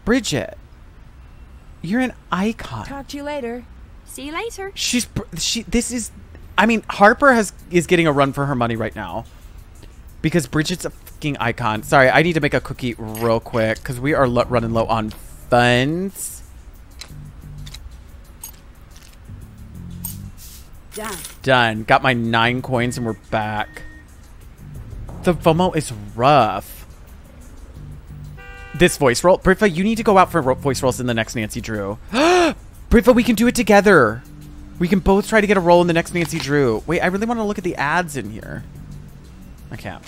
Bridget, you're an icon.
Talk to you later.
See you later.
She's she. This is, I mean, Harper has is getting a run for her money right now, because Bridget's a fucking icon. Sorry, I need to make a cookie real quick because we are lo- running low on funds.
Done.
Done. Got my nine coins and we're back. The FOMO is rough. This voice roll, Britva, you need to go out for voice rolls in the next Nancy Drew. Britva, we can do it together. We can both try to get a role in the next Nancy Drew. Wait, I really want to look at the ads in here. I can't.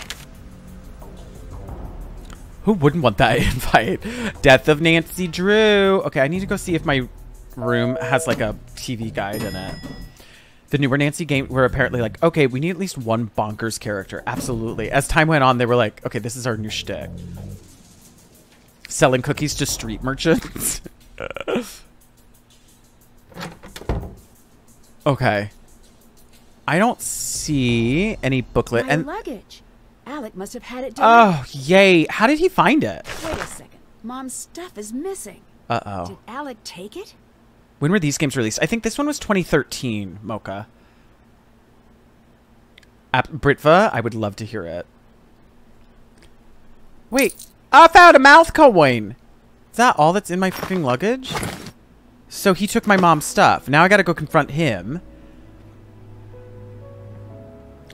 Who wouldn't want that invite? Death of Nancy Drew. Okay, I need to go see if my room has like a TV guide in it. The newer Nancy game were apparently like, okay, we need at least one bonkers character. Absolutely. As time went on, they were like, okay, this is our new shtick. Selling cookies to street merchants. okay. I don't see any booklet.
My
and
luggage. Alec must have had it
oh, yay! How did he find it?
Wait a second. Mom's stuff is missing.
Uh oh. Did.
Alec take it?
When were these games released? I think this one was 2013. Mocha. App Britva, I would love to hear it. Wait, I found a mouth coin. Is that all that's in my freaking luggage? So he took my mom's stuff. Now I gotta go confront him.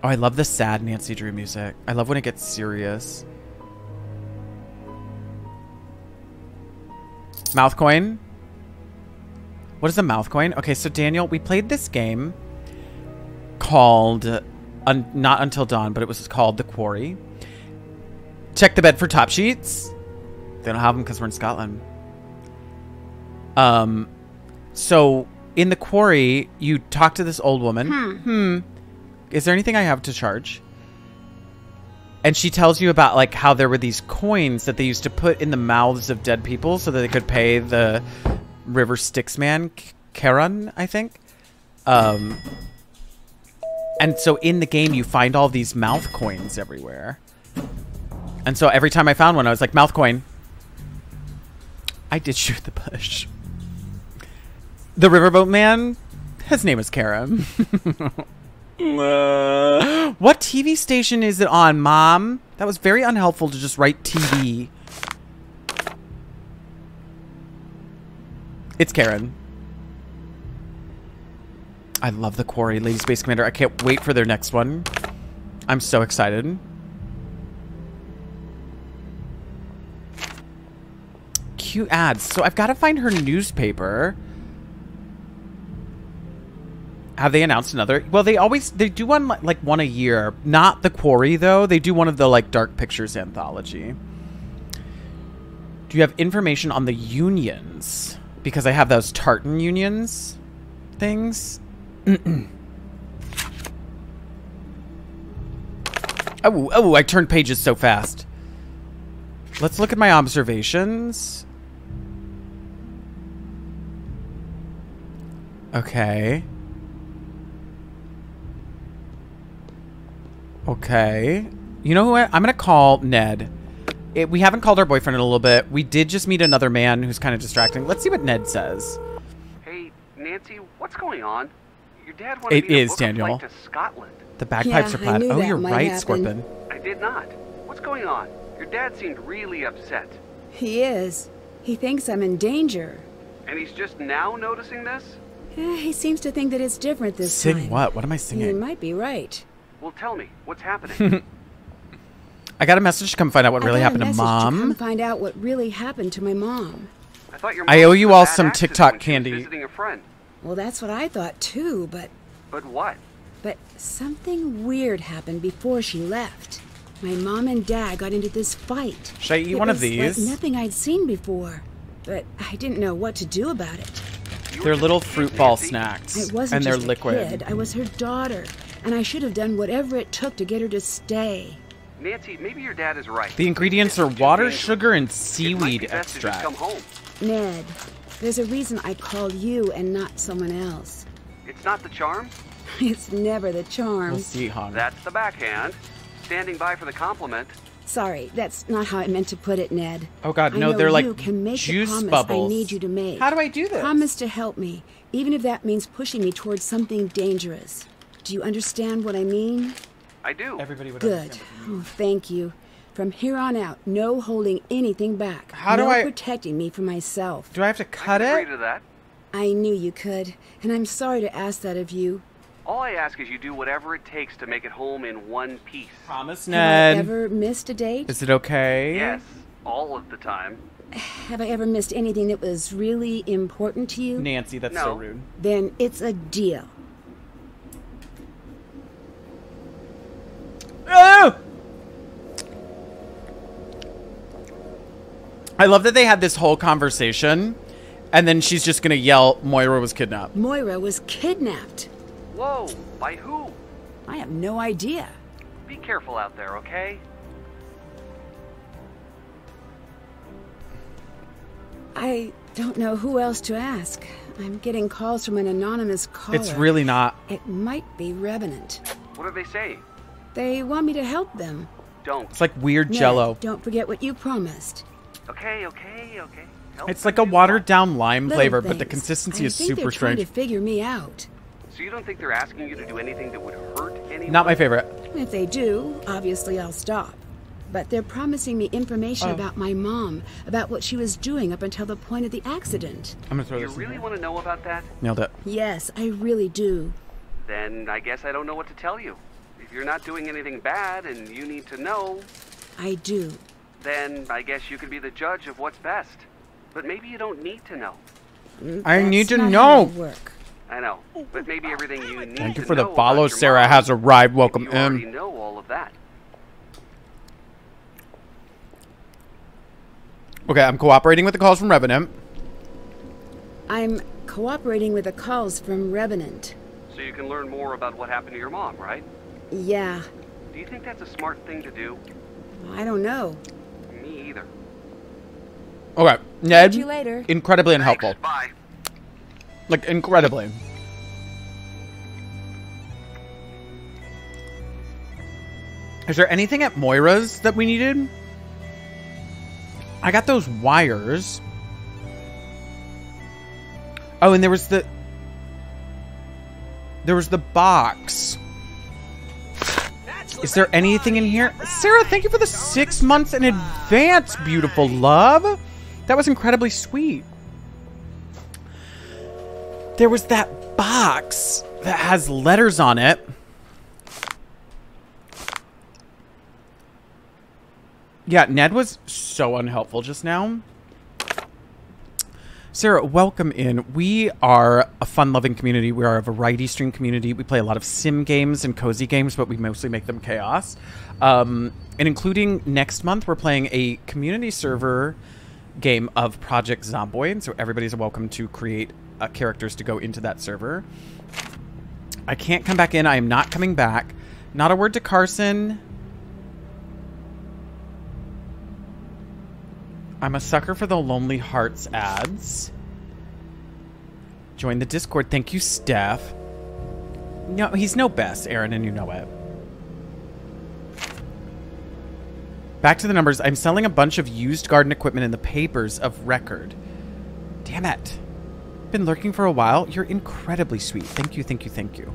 Oh, I love the sad Nancy Drew music. I love when it gets serious. Mouth coin. What is a mouth coin? Okay, so Daniel, we played this game called un- not until dawn, but it was called the Quarry. Check the bed for top sheets. They don't have them because we're in Scotland. Um, so in the quarry, you talk to this old woman. Hmm. Is there anything I have to charge? And she tells you about like how there were these coins that they used to put in the mouths of dead people so that they could pay the River Styx man, Charon, I think. Um, And so in the game, you find all these mouth coins everywhere. And so every time I found one, I was like, mouth coin. I did shoot the bush. The riverboat man, his name is Karen. Uh, what TV station is it on, Mom? That was very unhelpful to just write TV. It's Karen. I love the quarry, Lady Space Commander. I can't wait for their next one. I'm so excited. Cute ads. So I've got to find her newspaper. Have they announced another? Well, they always they do one like one a year. Not the Quarry though. They do one of the like Dark Pictures anthology. Do you have information on the unions? Because I have those tartan unions things. oh, oh, I turned pages so fast. Let's look at my observations. Okay. Okay. You know what? I'm going to call Ned. It, we haven't called our boyfriend in a little bit. We did just meet another man who's kind of distracting. Let's see what Ned says.
Hey, Nancy, what's going on? Your dad wanted
It
me to
is,
book
Daniel.
to Scotland.
The bagpipes
Yeah,
are
I
plaid. Oh, you're right,
happen.
Scorpion.
I did not. What's going on? Your dad seemed really upset.
He is. He thinks I'm in danger.
And he's just now noticing this?
Eh, he seems to think that it's different this
Sing
time.
Sing what? What am I singing?
He
singing?
might be right.
Well, tell me, what's happening?
I got a message to come find out what
I
really
got a
happened to
message come
mom.
find out what really happened to my mom.
I thought your
I owe you all some TikTok
when she was
candy.
Visiting a friend.
Well, that's what I thought too, but
But what?
but something weird happened before she left. My mom and dad got into this fight.
Should I eat
It
one of
was
these?
Like nothing I'd seen before, but I didn't know what to do about it.
They're little fruit ball snacks.
I wasn't
and they're
just
liquid.
a kid. I was her daughter, and I should have done whatever it took to get her to stay.
Nancy, maybe your dad is right.
The ingredients are water, sugar, and seaweed
be best to just
extract.
come home.
Ned, there's a reason I called you and not someone else.
It's not the charm.
It's never the charm.
We'll see, Hong.
That's the backhand. Standing by for the compliment.
Sorry, that's not how I meant to put it, Ned.
Oh, God, no, they're like
you can make
juice
the
bubbles.
I need you to make.
How do I do this?
Promise to help me, even if that means pushing me towards something dangerous. Do you understand what I mean?
I do.
Everybody would
Good. Oh, thank you. From here on out, no holding anything back.
How do I-
protecting me from myself.
Do I have to cut
Agree
it?
to that.
I knew you could, and I'm sorry to ask that of you.
All I ask is you do whatever it takes to make it home in one piece.
Promise, Ned.
Have I ever missed a date?
Is it okay?
Yes, all of the time.
Have I ever missed anything that was really important to you?
Nancy, that's so rude.
Then it's a deal.
Oh! I love that they had this whole conversation, and then she's just gonna yell, "Moira was kidnapped."
Moira was kidnapped.
Whoa, by who?
I have no idea.
Be careful out there, okay?
I don't know who else to ask. I'm getting calls from an anonymous caller.
It's really not.
It might be Revenant.
What do they say?
They want me to help them.
Don't.
It's like weird
Ned,
Jello.
Don't forget what you promised.
Okay, okay, okay. Help
It's like a watered down lime
Little
flavor, but the
things.
consistency
I
is
think
super
they're trying to figure me out.
So you don't think they're asking you to do anything that would hurt anyone?
Not my favorite.
If they do, obviously I'll stop. But they're promising me information
Oh.
about my mom, about what she was doing up until the point of the accident.
I'm gonna throw
You
this. You
really want to know about that?
Nailed it.
Yes, I really do.
Then I guess I don't know what to tell you. If you're not doing anything bad and you need to know,
I do.
then I guess you can be the judge of what's best. But maybe you don't need to know.
Mm, I
That's
need to know.
work.
I know, but maybe everything you need
Thank you
to
for the
know about
follow. Sarah
mom,
has arrived. Welcome
you already
in.
know all of that.
Okay, I'm cooperating with the calls from Revenant.
I'm cooperating with the calls from Revenant.
So you can learn more about what happened to your mom, right?
Yeah,
Do you think that's a smart thing to do?
I don't know.
Me either.
Okay, Ned.
See you later.
Incredibly unhelpful.
Bye.
Like incredibly. Is there anything at Moira's that we needed? I got those wires. Oh, and there was the... There was the box. Is there anything in here? Sarah, thank you for the six months in advance, beautiful love. That was incredibly sweet. There was that box that has letters on it. Yeah, Ned was so unhelpful just now. Sarah, welcome in. We are a fun-loving community. We are a variety stream community. We play a lot of sim games and cozy games, but we mostly make them chaos. Um, and including next month, we're playing a community server game of Project Zomboid. So everybody's welcome to create uh, characters to go into that server. I can't come back in. I am not coming back. Not a word to Carson. I'm a sucker for the Lonely Hearts ads. Join the Discord. Thank you, Steph. No, he's no best, Aaron, and you know it. Back to the numbers. I'm selling a bunch of used garden equipment in the papers of record. Damn it. Been lurking for a while. You're incredibly sweet. Thank you, thank you, thank you.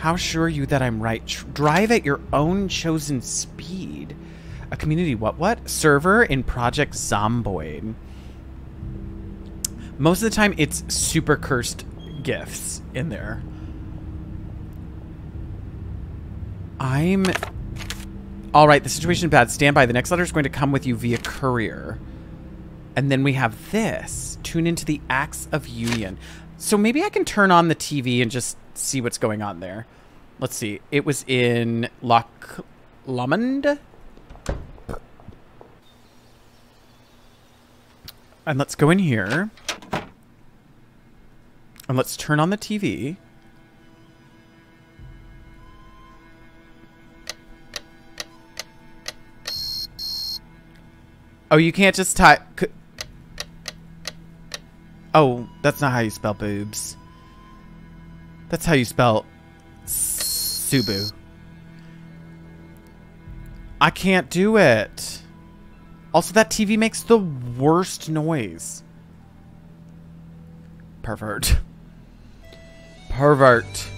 How sure are you that I'm right? Tr drive at your own chosen speed. A community what what? Server in Project Zomboid. Most of the time it's super cursed gifts in there. I'm... Alright, the situation is bad. Stand by. The next letter is going to come with you via courier. And then we have this. Tune into the Acts of Union. So maybe I can turn on the TV and just see what's going on there. Let's see. It was in Loch Lomond. And let's go in here. And let's turn on the TV. Oh, you can't just type... Oh, that's not how you spell boobs. That's how you spell Subu. I can't do it. Also, that TV makes the worst noise. Pervert. Pervert.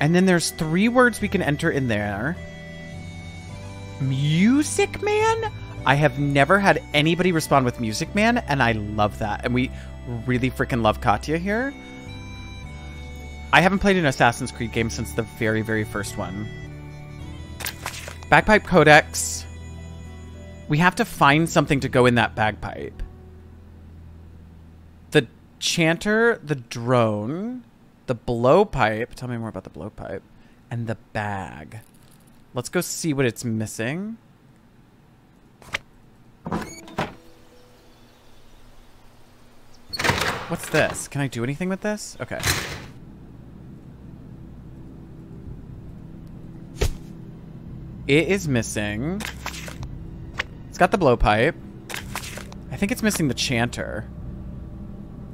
And then there's three words we can enter in there. Music Man? I have never had anybody respond with Music Man, and I love that. And we really freaking love Katya here. I haven't played an Assassin's Creed game since the very, very first one. Bagpipe Codex. We have to find something to go in that bagpipe. The chanter, the drone, the blowpipe. Tell me more about the blowpipe. And the bag. Let's go see what it's missing. What's this? Can I do anything with this? Okay. It is missing. It's got the blowpipe. I think it's missing the chanter.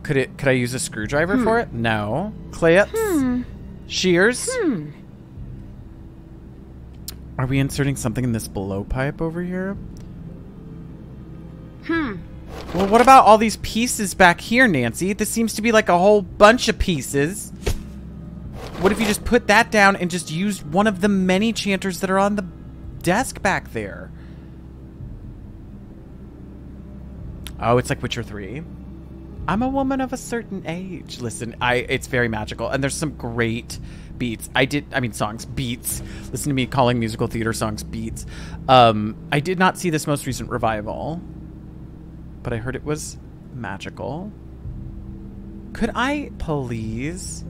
Could it? Could I use a screwdriver
Hmm.
for it? No. Clips.
Hmm.
Shears.
Hmm.
Are we inserting something in this blowpipe over here?
Hmm.
Well, what about all these pieces back here, Nancy? This seems to be like a whole bunch of pieces. What if you just put that down and just used one of the many chanters that are on the desk back there? Oh, it's like Witcher 3. I'm a woman of a certain age. Listen, I it's very magical and there's some great beats. I did I mean songs, beats. Listen to me calling musical theater songs beats. Um I did not see this most recent revival, but I heard it was magical. Could I please?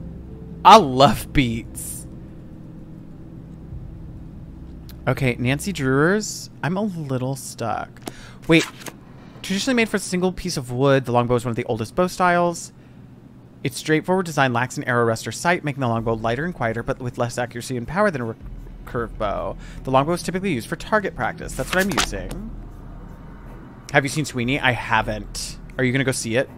I love beats. Okay, Nancy Drewers. I'm a little stuck. Wait, traditionally made for a single piece of wood, the longbow is one of the oldest bow styles. Its straightforward design lacks an arrow rest or sight, making the longbow lighter and quieter, but with less accuracy and power than a recurve bow. The longbow is typically used for target practice. That's what I'm using. Have you seen Sweeney? I haven't. Are you going to go see it?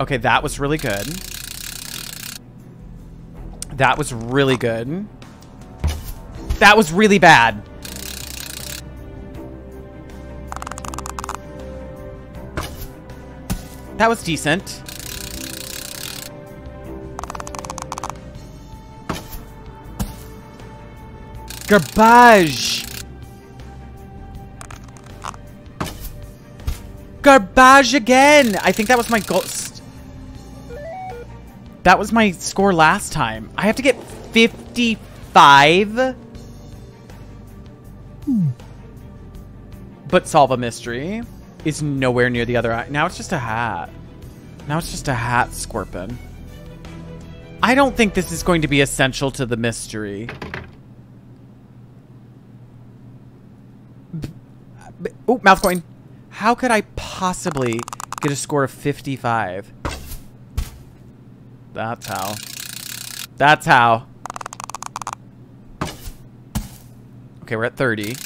Okay, that was really good. That was really good. That was really bad. That was decent. Garbage. Garbage again. I think that was my ghost. That was my score last time. I have to get 55. But solve a mystery is nowhere near the other eye. Now it's just a hat. Now it's just a hat, Scorpion. I don't think this is going to be essential to the mystery. Oh, mouth coin. How could I possibly get a score of 55? That's how. That's how. Okay, we're at 30.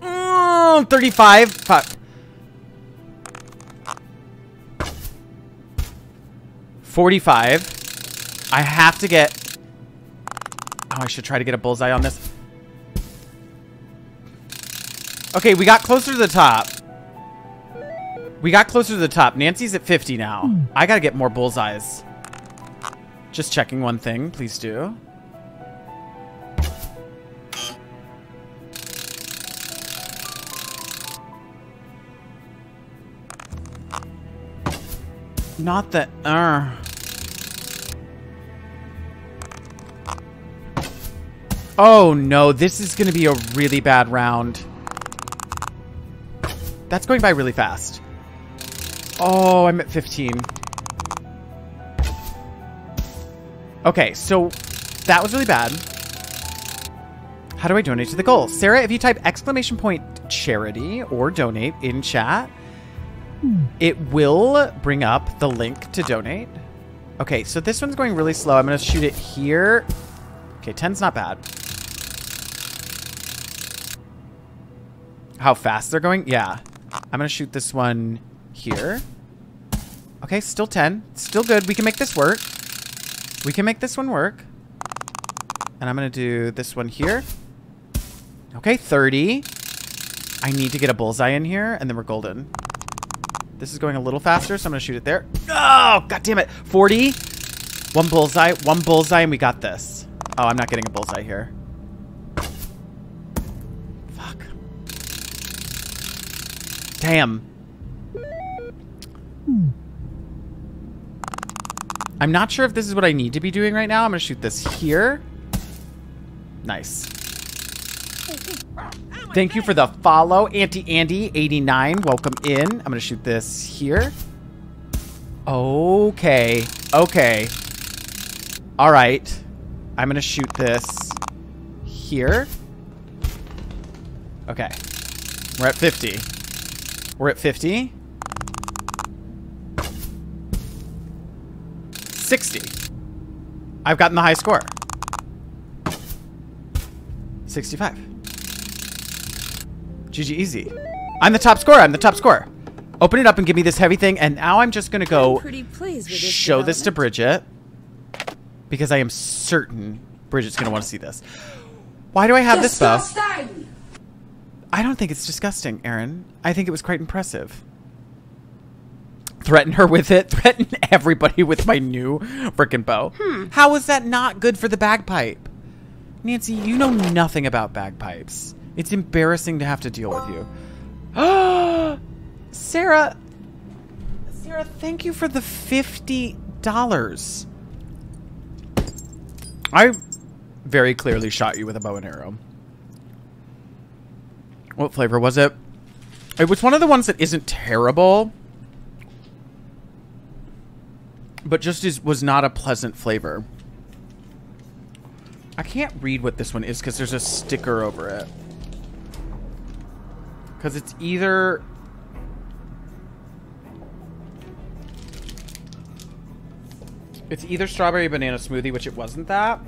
Mm, 35. Fuck. 45. I have to get... Oh, I should try to get a bullseye on this. Okay, we got closer to the top. We got closer to the top. Nancy's at 50 now. I gotta get more bullseyes. Just checking one thing. Please do. Not that... Uh. Oh no, this is gonna be a really bad round. That's going by really fast. Oh, I'm at 15. Okay, so that was really bad. How do I donate to the goal? Sarah, if you type exclamation point charity or donate in chat, it will bring up the link to donate. Okay, so this one's going really slow. I'm going to shoot it here. Okay, 10's not bad. How fast they're going? Yeah. I'm going to shoot this one here. Okay, still 10. Still good. We can make this work. We can make this one work. And I'm going to do this one here. Okay, 30. I need to get a bullseye in here, and then we're golden. This is going a little faster, so I'm going to shoot it there. Oh, god damn it. 40. One bullseye. One bullseye, and we got this. Oh, I'm not getting a bullseye here. Damn. I'm not sure if this is what I need to be doing right now. I'm going to shoot this here. Nice. Thank you for the follow, Auntie Andy 89. Welcome in. I'm going to shoot this here. Okay. Okay. All right. I'm going to shoot this here. Okay. We're at 50. We're at 50. 60. I've gotten the high score. 65. GG easy. I'm the top scorer. I'm the top scorer. Open it up and give me this heavy thing. And now I'm just going to go
pretty pleased with this
show this to Bridget. Because I am certain Bridget's going to want to see this. Why do I have this bow? I don't think it's disgusting, Aaron. I think it was quite impressive. Threaten her with it. Threaten everybody with my new frickin' bow.
Hmm.
How is that not good for the bagpipe? Nancy, you know nothing about bagpipes. It's embarrassing to have to deal with you. Sarah, Sarah, thank you for the $50. I very clearly shot you with a bow and arrow. What flavor was it? It was one of the ones that isn't terrible. But just is was not a pleasant flavor. I can't read what this one is because there's a sticker over it. Because it's either... It's either strawberry banana smoothie, which it wasn't that.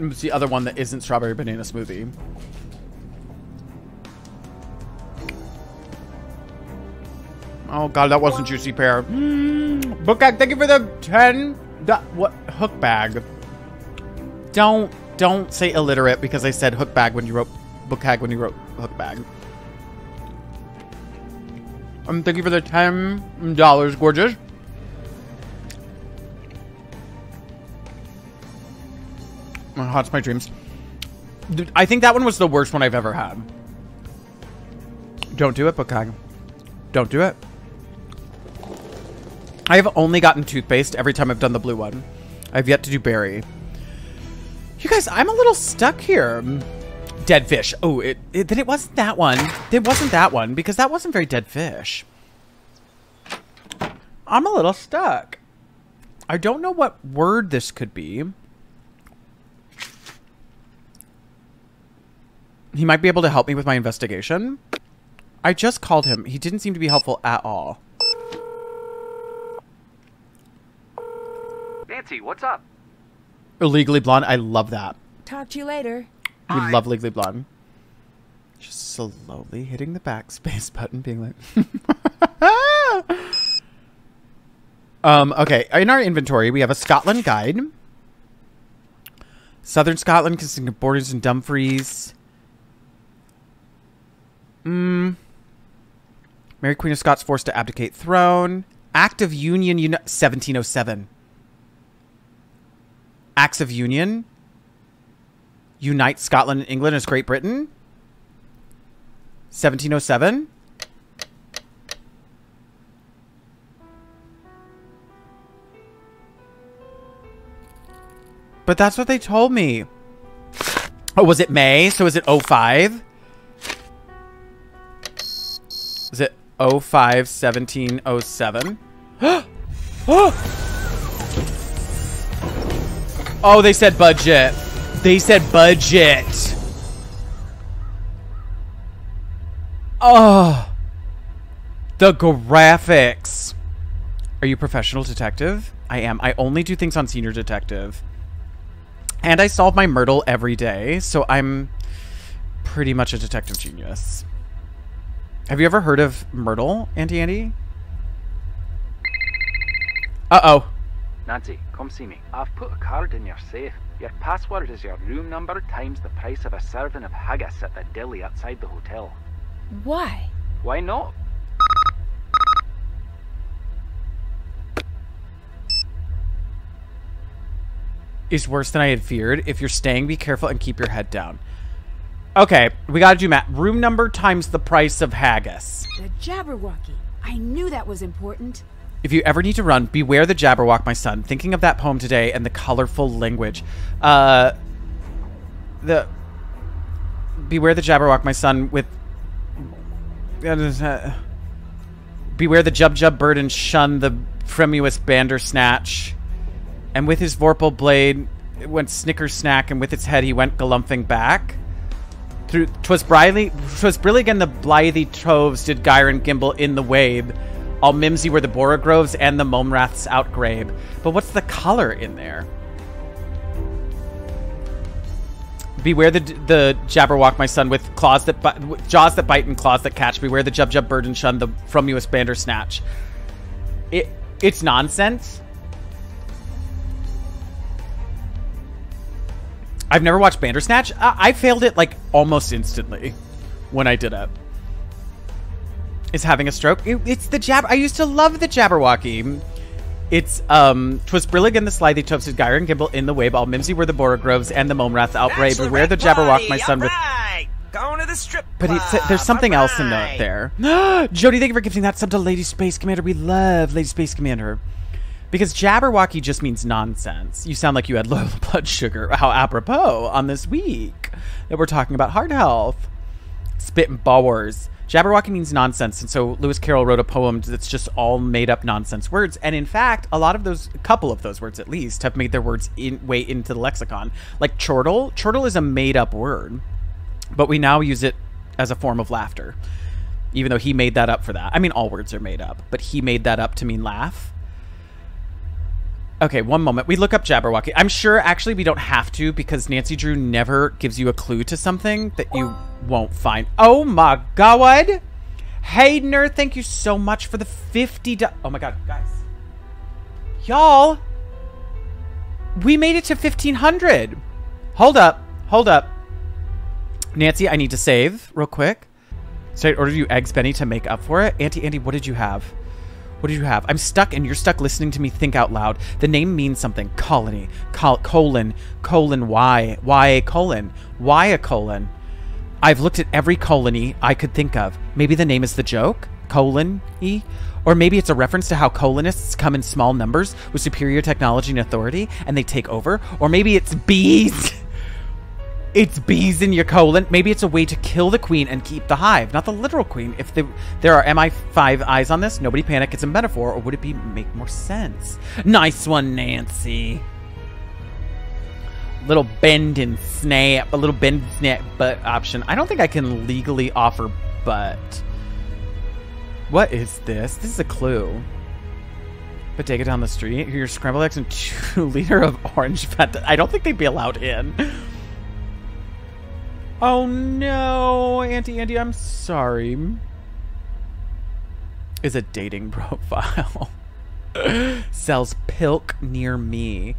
It's the other one that isn't strawberry banana smoothie. Oh god, that wasn't juicy pear. Mm, book bag, thank you for the 10. Da- what? Hook bag. Don't, don't say illiterate because I said hook bag when you wrote Bookag when you wrote hook bag. Um, thank you for the $10, gorgeous. My haunts my dreams. Dude, I think that one was the worst one I've ever had. Don't do it, Bookag. Don't do it. I have only gotten toothpaste every time I've done the blue one. I've yet to do berry. You guys, I'm a little stuck here. Dead fish. Oh, it, it then it wasn't that one. It wasn't that one because that wasn't very dead fish. I'm a little stuck. I don't know what word this could be. He might be able to help me with my investigation. I just called him. He didn't seem to be helpful at all.
Nancy, what's up?
Illegally blonde. I love that.
Talk to you later.
We love Legally Blonde. Just slowly hitting the backspace button, being like... um, okay, in our inventory, we have a Scotland guide. Southern Scotland consisting of Borders and Dumfries. Mm. Mary Queen of Scots forced to abdicate throne. Act of Union, uni 1707. Acts of Union unite Scotland and England as Great Britain. 1707. But that's what they told me. Oh, was it May? So is it 05? Is it 05 1707? oh, Oh, they said budget. They said budget. Oh. The graphics. Are you a professional detective? I am. I only do things on Senior Detective. And I solve my Murdle every day, so I'm pretty much a detective genius. Have you ever heard of Murdle, Auntie Andy? Uh-oh.
Nancy, come see me. I've put a card in your safe. Your password is your room number times the price of a serving of haggis at the deli outside the hotel.
Why?
Why not?
Is worse than I had feared. If you're staying, be careful and keep your head down. Okay, we gotta do math. Room number times the price of haggis.
The Jabberwocky. I knew that was important.
If you ever need to run, beware the Jabberwock, my son. Thinking of that poem today and the colorful language. Uh, the beware the Jabberwock, my son. With beware the Jub Jub bird and shun the frumious Bandersnatch. And with his Vorpal blade it went snicker snack, and with its head he went galumphing back. Through twas brily, twas brilligan the blithy troves did Gyron gimble in the wabe. All mimsy were the Borogroves and the Momraths outgrabe. But what's the color in there? Beware the the Jabberwock, my son, with claws that jaws that bite and claws that catch. Beware the Jub Jub bird and shun the from frumious Bandersnatch. It it's nonsense. I've never watched Bandersnatch. I, I failed it like almost instantly when I did it. Is having a stroke. It, it's the jab. I used to love the Jabberwocky. It's um, twas brillig and the slithy toasted gyre and gimble in the wabe. All mimsy were the Borogroves and the Momrath outbrave. Beware the Jabberwock, my son. With
going to the strip.
But it's, there's something else in the, there. Jody, thank you for gifting that sub to Lady Space Commander. We love Lady Space Commander. Because Jabberwocky just means nonsense. You sound like you had low blood sugar. How apropos on this week that we're talking about heart health. Spit and bowers. Jabberwocky means nonsense, and so Lewis Carroll wrote a poem that's just all made up nonsense words. And in fact, a lot of those, a couple of those words at least, have made their words in, way into the lexicon. Like chortle. Chortle is a made up word, but we now use it as a form of laughter. Even though he made that up for that. I mean, all words are made up, but he made that up to mean laugh. Okay, one moment. We look up Jabberwocky. I'm sure actually we don't have to because Nancy Drew never gives you a clue to something that you won't find. Oh my god! Haydener, thank you so much for the 50 Oh my god, guys. Y'all, we made it to 1500. Hold up. Hold up. Nancy, I need to save real quick. So I ordered you eggs, Benny, to make up for it. Auntie Andy, what did you have? What did you have? I'm stuck and you're stuck listening to me think out loud. The name means something. Colony. Col- colon. Colon. Why? Why a colon? Why a colon? I've looked at every colony I could think of. Maybe the name is the joke? Colon E? Or maybe it's a reference to how colonists come in small numbers with superior technology and authority and they take over. Or maybe it's bees. it's bees in your colon. Maybe it's a way to kill the queen and keep the hive, not the literal queen. If the, there are MI5 eyes on this, nobody panic. It's a metaphor, or would it be make more sense? Nice one, Nancy. Little bend and snap, a little bend and snap butt option. I don't think I can legally offer butt. What is this? This is a clue. But take it down the street. Your scrambled eggs and two liter of orange fat. I don't think they'd be allowed in. Oh no, Auntie Andy, I'm sorry. Is a dating profile. Sells pilk near me.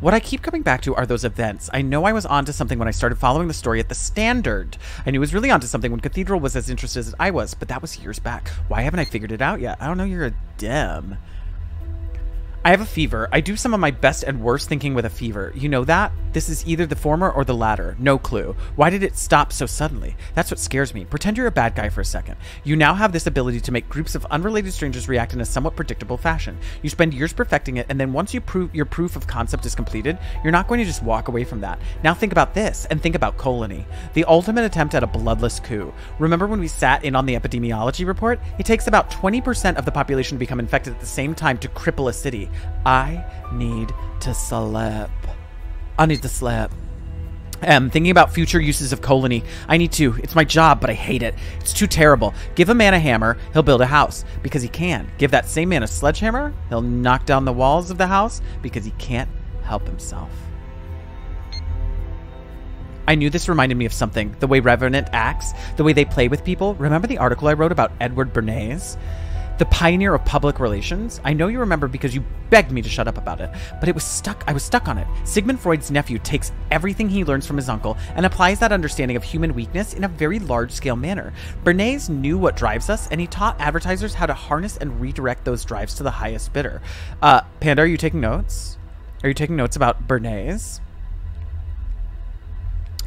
What I keep coming back to are those events. I know I was onto something when I started following the story at the Standard. I knew I was really onto something when Cathedral was as interested as I was, but that was years back. Why haven't I figured it out yet? I don't know, you're a dem. I have a fever. I do some of my best and worst thinking with a fever. You know that? This is either the former or the latter. No clue. Why did it stop so suddenly? That's what scares me. Pretend you're a bad guy for a second. You now have this ability to make groups of unrelated strangers react in a somewhat predictable fashion. You spend years perfecting it, and then once you prove your proof of concept is completed, you're not going to just walk away from that. Now think about this, and think about Colony. The ultimate attempt at a bloodless coup. Remember when we sat in on the epidemiology report? It takes about 20% of the population to become infected at the same time to cripple a city. I need to sleep. I need to sleep. Um, thinking about future uses of colony. I need to. It's my job, but I hate it. It's too terrible. Give a man a hammer, he'll build a house because he can. Give that same man a sledgehammer, he'll knock down the walls of the house because he can't help himself. I knew this reminded me of something. The way Revenant acts, the way they play with people. Remember the article I wrote about Edward Bernays? The pioneer of public relations. I know you remember because you begged me to shut up about it, but it was stuck. I was stuck on it. Sigmund Freud's nephew takes everything he learns from his uncle and applies that understanding of human weakness in a very large scale manner. Bernays knew what drives us, and he taught advertisers how to harness and redirect those drives to the highest bidder. Uh, Panda, are you taking notes? Are you taking notes about Bernays?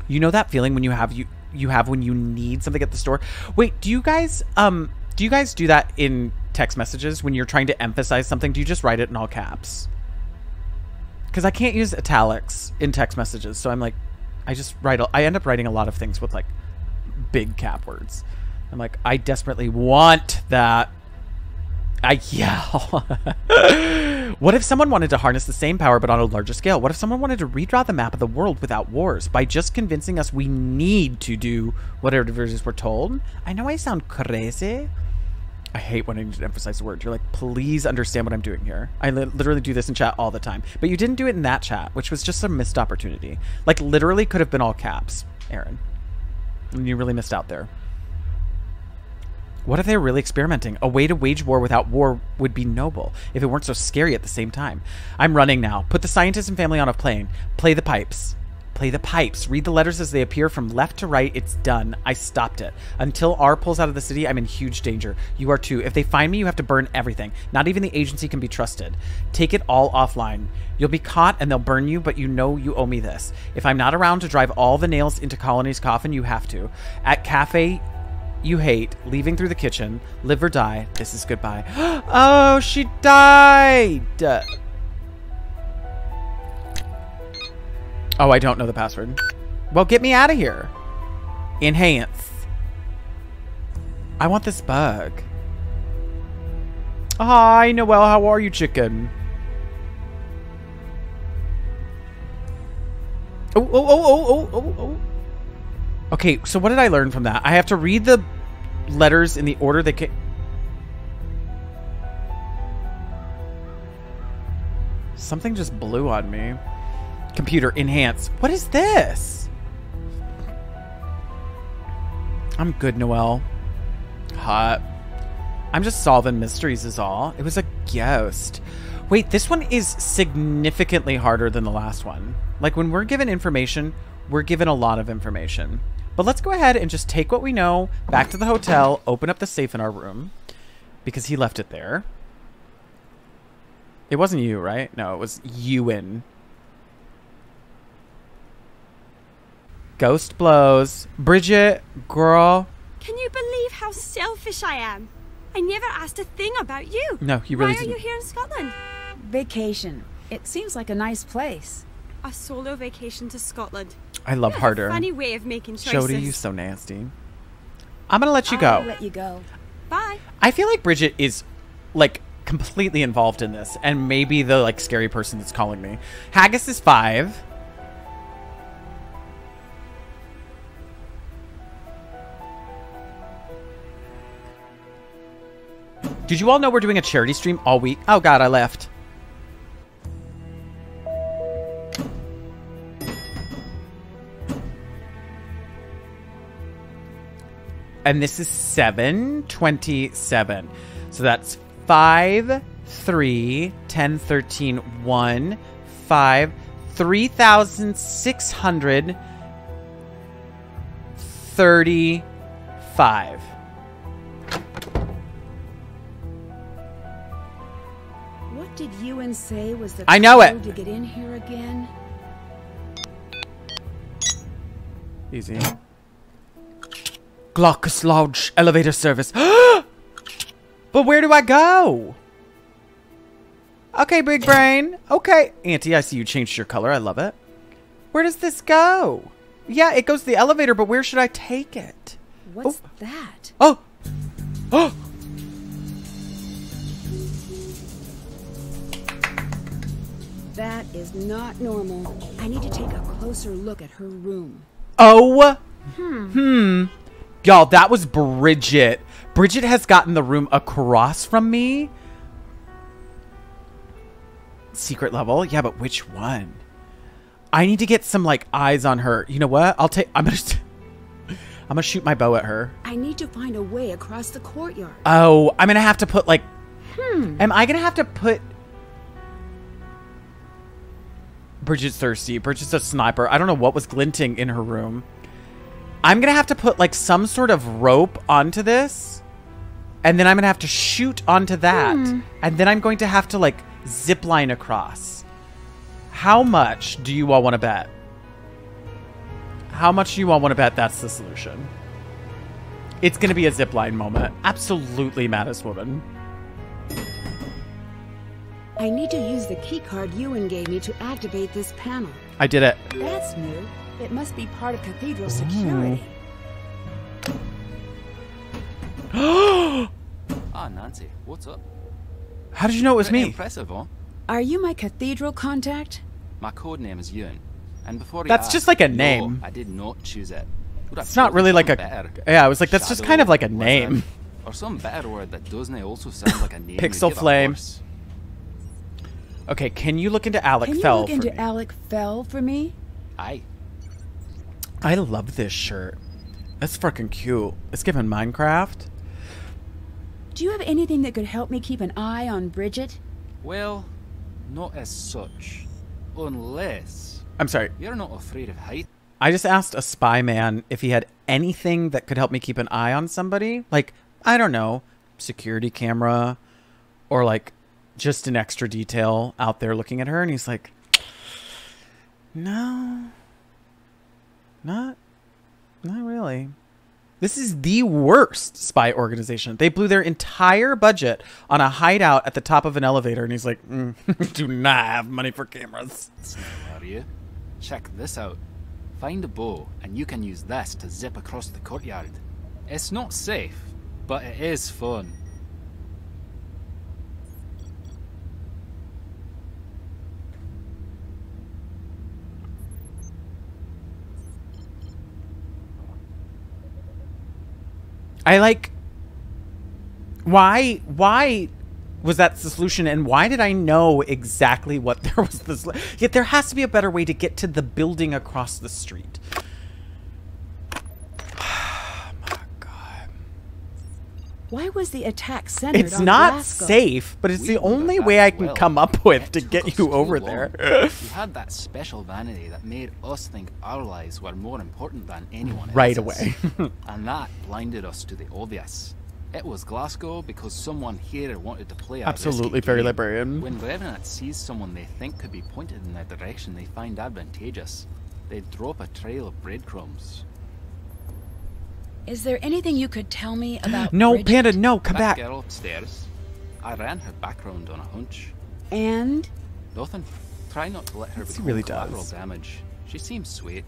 You know that feeling when you have you you have when you need something at the store. Wait, do you guys um do you guys do that in text messages when you're trying to emphasize something? Do you just write it in all caps? Because I can't use italics in text messages, so I'm like, I just write. I end up writing a lot of things with like big cap words. I'm like, I desperately want that. I yell. what if someone wanted to harness the same power but on a larger scale? What if someone wanted to redraw the map of the world without wars by just convincing us we need to do whatever it is we're told? I know I sound crazy, I hate when I need to emphasize the word. You're like, please understand what I'm doing here. I li literally do this in chat all the time. But you didn't do it in that chat, which was just a missed opportunity. Like, literally could have been all caps, Aaron. And you really missed out there. What if they were really experimenting? A way to wage war without war would be noble, if it weren't so scary at the same time. I'm running now. Put the scientist and family on a plane. Play the pipes. Play the pipes. Read the letters as they appear from left to right. It's done. I stopped it. Until R pulls out of the city, I'm in huge danger. You are too. If they find me, you have to burn everything. Not even the agency can be trusted. Take it all offline. You'll be caught and they'll burn you, but you know you owe me this. If I'm not around to drive all the nails into Colony's coffin, you have to. At Cafe you hate, leaving through the kitchen, live or die, this is goodbye. oh, she died! Oh, I don't know the password. Well, get me out of here. Enhance. I want this bug. Hi, Noelle. How are you, chicken? Oh, oh, oh, oh, oh, oh, oh. Okay, so what did I learn from that? I have to read the letters in the order they came. Something just blew on me. Computer, enhance. What is this? I'm good, Noelle. Hot. I'm just solving mysteries is all. It was a ghost. Wait, this one is significantly harder than the last one. Like when we're given information, we're given a lot of information. But let's go ahead and just take what we know back to the hotel, open up the safe in our room because he left it there. It wasn't you, right? No, it was Ewan. Ghost blows. Bridget, girl.
Can you believe how selfish I am? I never asked a thing about you.
No, you really
Why are
didn't.
you here in Scotland?
Vacation. It seems like a nice place.
A solo vacation to Scotland.
I love
You have
harder.
A funny way of making choices.
Jody, you so nasty. I'm gonna let you
I'll
go.
let you go.
Bye.
I feel like Bridget is like completely involved in this, and maybe the like scary person that's calling me. Haggis is five. Did you all know we're doing a charity stream all week? Oh god, I left. And this is 727. So that's 5, 3, 10, 13, 1, 5, 3,635.
Did Ewan say was the
I know it.
to get in here again?
Easy. Glaucus Lodge elevator service. but where do I go? Okay, big brain. Okay. Auntie, I see you changed your color. I love it. Where does this go? Yeah, it goes to the elevator, but where should I take it?
What's oh. that?
Oh! Oh!
That is not normal. I need to take a closer look at her room.
Oh!
Hmm.
Hmm. Y'all, that was Bridget. Bridget has gotten the room across from me. Secret level? Yeah, but which one? I need to get some like eyes on her. You know what? I'll take I'm gonna I'm gonna shoot my bow at her.
I need to find a way across the courtyard.
Oh, I'm gonna have to put like
Hmm.
Am I gonna have to put Bridget's thirsty. Bridget's a sniper. I don't know what was glinting in her room. I'm gonna have to put like some sort of rope onto this. And then I'm gonna have to shoot onto that.
Hmm.
And then I'm going to have to like zip line across. How much do you all want to bet? How much do you all want to bet that's the solution? It's gonna be a zip line moment. Absolutely maddest woman.
I need to use the keycard Ewan gave me to activate this panel.
I did it.
That's new. It must be part of Cathedral security.
Ah, Nancy, what's up?
How did you know it was
Pretty
me?
impressive, huh?
Are you my Cathedral contact?
My code name is Ewan. And before you
That's
ask,
just like a
no,
name.
I did not choose it. Would
It's not really like a.
better.
Yeah, I was like, that's just kind of like a name.
Or some better word that doesn't also sound like a name.
Pixel flames.
horse.
Okay, can you look into Alec
Can you look
for
into
me?
Alec Fell for me?
I.
I love this shirt. That's fucking cute. It's given Minecraft.
Do you have anything that could help me keep an eye on Bridget?
Well, not as such. Unless
I'm sorry.
you're not afraid of height.
I just asked a spy man if he had anything that could help me keep an eye on somebody. Like, I don't know, security camera or like just an extra detail out there looking at her. And he's like, no, not, not really. This is the worst spy organization. They blew their entire budget on a hideout at the top of an elevator. And he's like, mm, do not have money for cameras.
Are you? Check this out. Find a bow, and you can use this to zip across the courtyard. It's not safe, but it is fun.
I like why why was that the solution and why did I know exactly what there was this yet there has to be a better way to get to the building across the street.
Why was the attack centered
It's
on
not
Glasgow?
safe, but it's
We
the only way I can
well.
come up with to get you over
long.
there.
you had that special vanity that made us think our lives were more important than anyone else's.
Right away.
and that blinded us to the obvious. It was Glasgow because someone here wanted to play a
Absolutely, Fairy
game.
Librarian.
When Revenant sees someone they think could be pointed in a direction they find advantageous, they drop a trail of breadcrumbs.
Is there anything you could tell me about
No,
Bridget?
Panda, no, come
that
back.
girl upstairs. I ran her background on a hunch.
And
Nothing. Try not to let her
Yes,
become
really
collateral
does.
damage. She seems sweet.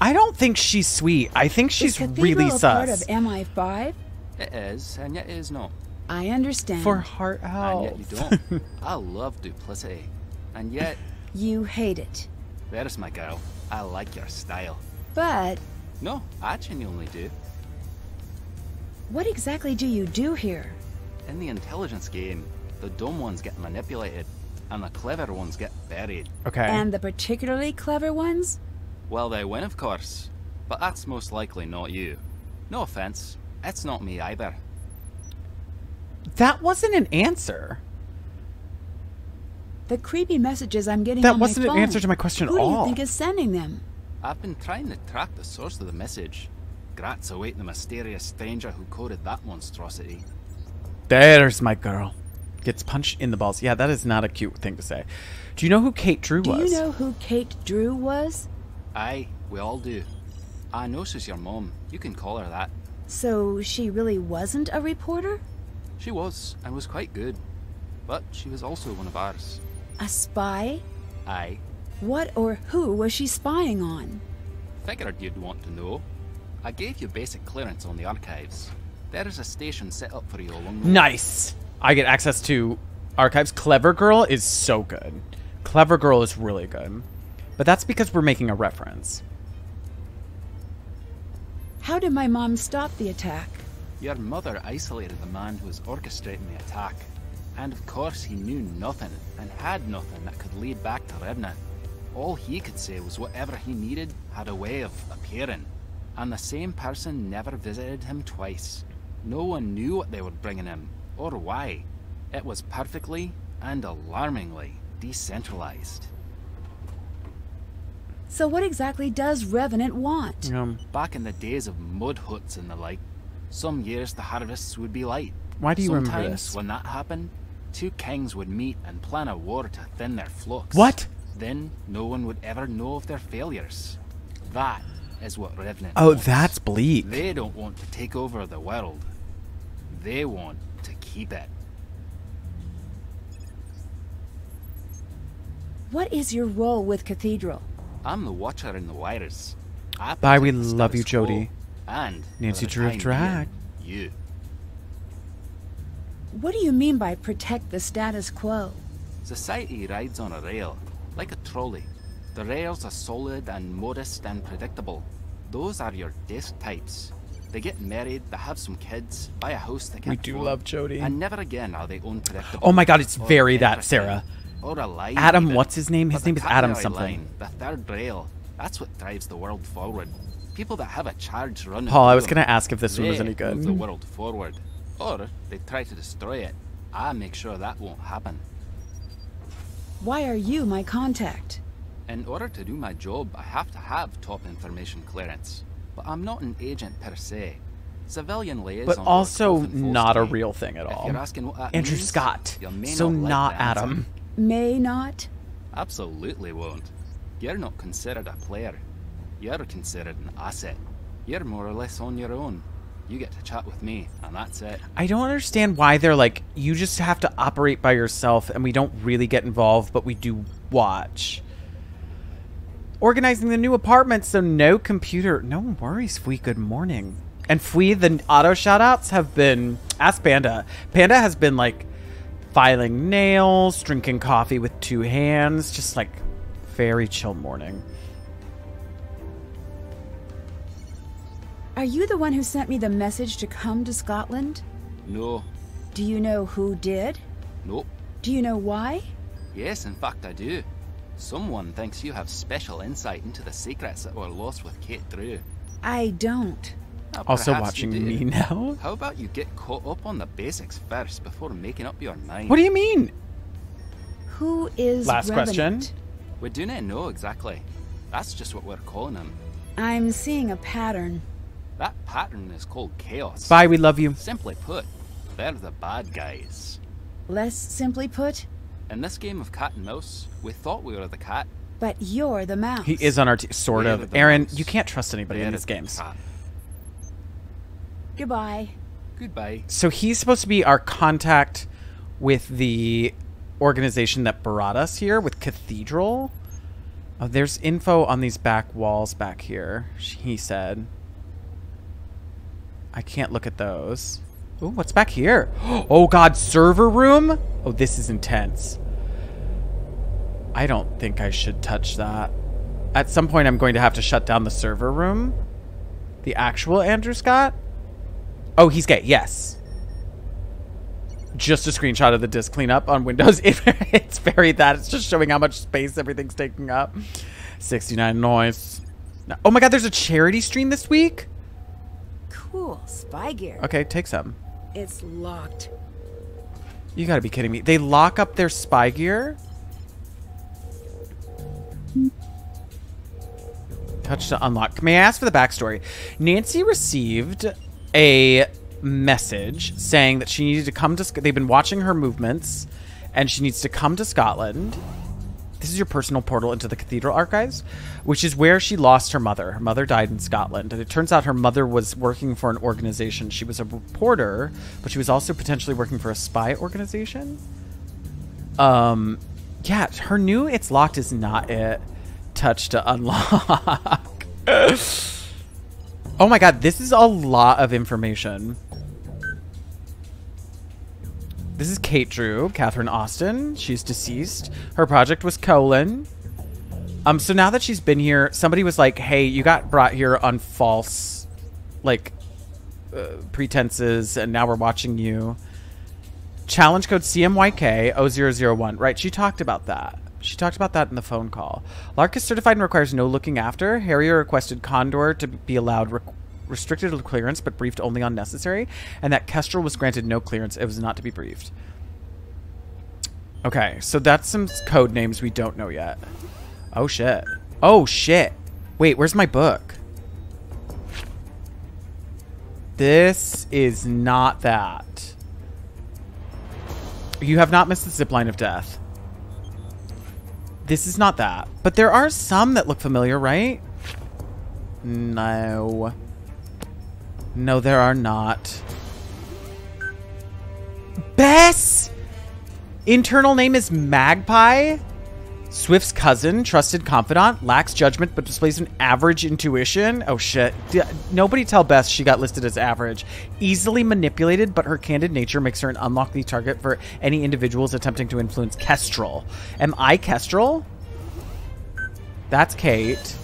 I don't think she's sweet. I think she's
is Cathedral
really
a part of. MI5?
It is, and yet it is not.
I understand.
For heart
And yet you don't. I love duplicity. And yet,
You hate it.
there's my girl. I like your style.
But
No, I genuinely do.
what exactly do you do here?
In the intelligence game, the dumb ones get manipulated, and the clever ones get buried.
Okay.
And the particularly clever ones?
Well, they win, of course. But that's most likely not you. No offense, it's not me either.
that wasn't an answer.
The creepy messages I'm getting
That
on
wasn't an
phone.
answer to my question at all.
Who do
all.
you think is sending them?
I've been trying to track the source of the message. Grats await the mysterious stranger who coded that monstrosity.
There's my girl. Gets punched in the balls. Yeah, that is not a cute thing to say. Do you know who Kate Drew was?
Do you know who Kate Drew was?
Aye, we all do. Ah, I know she's your mom. You can call her that.
So she really wasn't a reporter?
She was, and was quite good. But she was also one of ours.
A spy?
Aye.
What or who was she spying on?
Figured you'd want to know. I gave you basic clearance on the archives. There is a station set up for you along the.
Nice. I get access to archives. Clever Girl is so good. Clever Girl is really good. But that's because we're making a reference.
How did my mom stop the attack?
Your mother isolated the man who was orchestrating the attack. And of course, he knew nothing and had nothing that could lead back to Revenant. All he could say was whatever he needed had a way of appearing. And the same person never visited him twice. No one knew what they were bringing him, or why. It was perfectly and alarmingly decentralized.
So what exactly does Revenant want?
Um,
Back in the days of mud huts and the like, some years the harvests would be light.
Why do you remember
Sometimes
this?
when that happened, two kings would meet and plan a war to thin their flocks.
What?
Then no one would ever know of their failures. That is what Revenant
Oh,
wants.
that's bleak.
They don't want to take over the world. They want to keep it.
What is your role with Cathedral?
I'm the watcher in the wires. I
Bye, we love you, Jody.
And
Nancy
for
Drew of Drag.
You.
What do you mean by protect the status quo?
Society rides on a rail, like a trolley. The rails are solid and modest and predictable. Those are your desk types. They get married, they have some kids, buy a house they can
We do
afford,
love Jody.
And never again are they unpredictable.
Oh my god, it's very that, Sarah.
Or alive.
Adam,
even.
what's his name? His
But
name is Adam something.
Line, the third rail, that's what drives the world forward. People that have a charge running.
Paul, I was gonna ask if this one was any good.
Move the world forward, or they try to destroy it. I make sure that won't happen.
Why are you my contact?
In order to do my job, I have to have top information clearance. But I'm not an agent per se. Civilian liaison.
But also not a real thing at
If
all.
you're asking what that
Andrew
means,
Scott.
you may
So
not,
not
the answer.
Adam.
May not?
Absolutely won't. You're not considered a player. You're considered an asset. You're more or less on your own. You get to chat with me, and that's it.
I don't understand why they're like, you just have to operate by yourself and we don't really get involved, but we do watch. Organizing the new apartment, so no computer. No worries, Fui. Good morning. And Fui, the auto shoutouts have been. Ask Panda. Panda has been like filing nails, drinking coffee with two hands, just like very chill morning.
Are you the one who sent me the message to come to Scotland?
No.
Do you know who did?
Nope.
Do you know why?
Yes, in fact, I do. Someone thinks you have special insight into the secrets that were lost with Kate Drew.
I don't.
Now,
Also
perhaps you
watching
do.
me now?
How about you get caught up on the basics first before making up your mind?
What do you mean?
Who is
Last question.
We do not know exactly. That's just what we're calling him.
I'm seeing a pattern.
That pattern is called chaos.
Bye, we love you.
Simply put, they're the bad guys.
Less simply put,
In this game of cat and mouse, we thought we were the cat.
but you're the mouse.
He is on our team, sort
We're
of. Aaron,
mouse.
you can't trust anybody in
They're
these games.
cat.
Goodbye.
Goodbye.
So he's supposed to be our contact with the organization that brought us here, with Cathedral. Oh, there's info on these back walls back here, he said. I can't look at those. Ooh, what's back here? Oh god, server room? Oh, this is intense. I don't think I should touch that. At some point, I'm going to have to shut down the server room. The actual Andrew Scott? Oh, he's gay. Yes. Just a screenshot of the disk cleanup on Windows. It, it's very that. It's just showing how much space everything's taking up. 69 noise. Oh my god, there's a charity stream this week?
Cool. Spy gear.
Okay, take some.
It's locked.
You gotta be kidding me. They lock up their spy gear? Touch to unlock. May I ask for the backstory? Nancy received a message saying that she needed to come to. They've been watching her movements, and she needs to come to Scotland. This is your personal portal into the cathedral archives, which is where she lost her mother. Her mother died in Scotland, and it turns out her mother was working for an organization. She was a reporter, but she was also potentially working for a spy organization. Um, yeah, her new "It's locked" is not it. Touch to unlock. oh my god, this is a lot of information. This is Kate Drew, Catherine Austin. She's deceased. Her project was Colon. Um, so now that she's been here, somebody was like, "Hey, you got brought here on false, like, uh, pretenses, and now we're watching you." Challenge code CMYK0001. Right, she talked about that. She talked about that in the phone call. Lark is certified and requires no looking after. Harrier requested Condor to be allowed restricted clearance, but briefed only on necessary, and that Kestrel was granted no clearance. It was not to be briefed. Okay, so that's some code names we don't know yet. Oh shit. Oh shit. Wait, where's my book? This is not that. You have not missed the zip line of death. This is not that. But there are some that look familiar, right? No. No, there are not. Bess! Internal name is Magpie. Swift's cousin, trusted confidant, lacks judgment but displays an average intuition. Oh shit. D- nobody tell Bess she got listed as average. Easily manipulated, but her candid nature makes her an unlikely target for any individuals attempting to influence Kestrel. Am I Kestrel? That's Kate.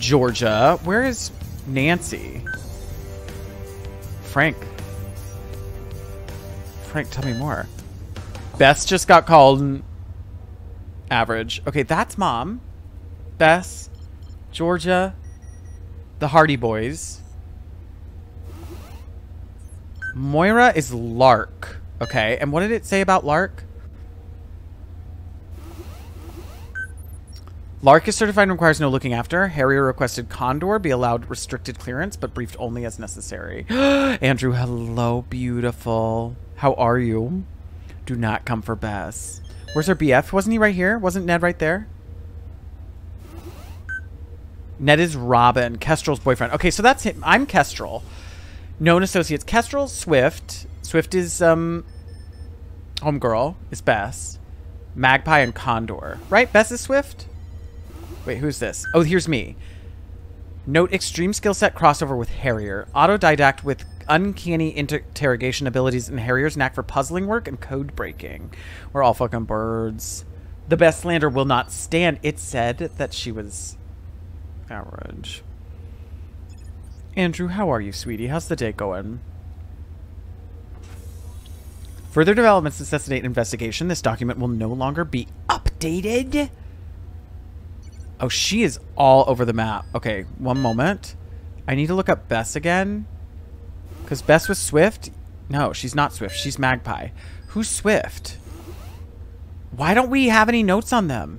Georgia. Where is Nancy? Frank. Frank, tell me more. Bess just got called average. Okay, that's mom. Bess, Georgia, the Hardy Boys. Moira is Lark. Okay, and what did it say about Lark? Lark is certified and requires no looking after. Harrier requested Condor be allowed restricted clearance, but briefed only as necessary. Andrew, hello, beautiful. How are you? Do not come for Bess. Where's our BF? Wasn't he right here? Wasn't Ned right there? Ned is Robin, Kestrel's boyfriend. Okay, so that's him. I'm Kestrel. Known associates. Kestrel, Swift. Swift is, um, homegirl, is Bess. Magpie and Condor. Right? Bess is Swift? Wait, who's this? Oh, here's me. Note extreme skill set crossover with Harrier. Autodidact with uncanny interrogation abilities and Harrier's knack for puzzling work and code breaking. We're all fucking birds. The best slander will not stand. It said that she was average. Andrew, how are you, sweetie? How's the day going? Further developments necessitate investigation. This document will no longer be updated. Oh, she is all over the map. Okay, one moment. I need to look up Bess again. Because Bess was Swift. No, she's not Swift. She's Magpie. Who's Swift? Why don't we have any notes on them?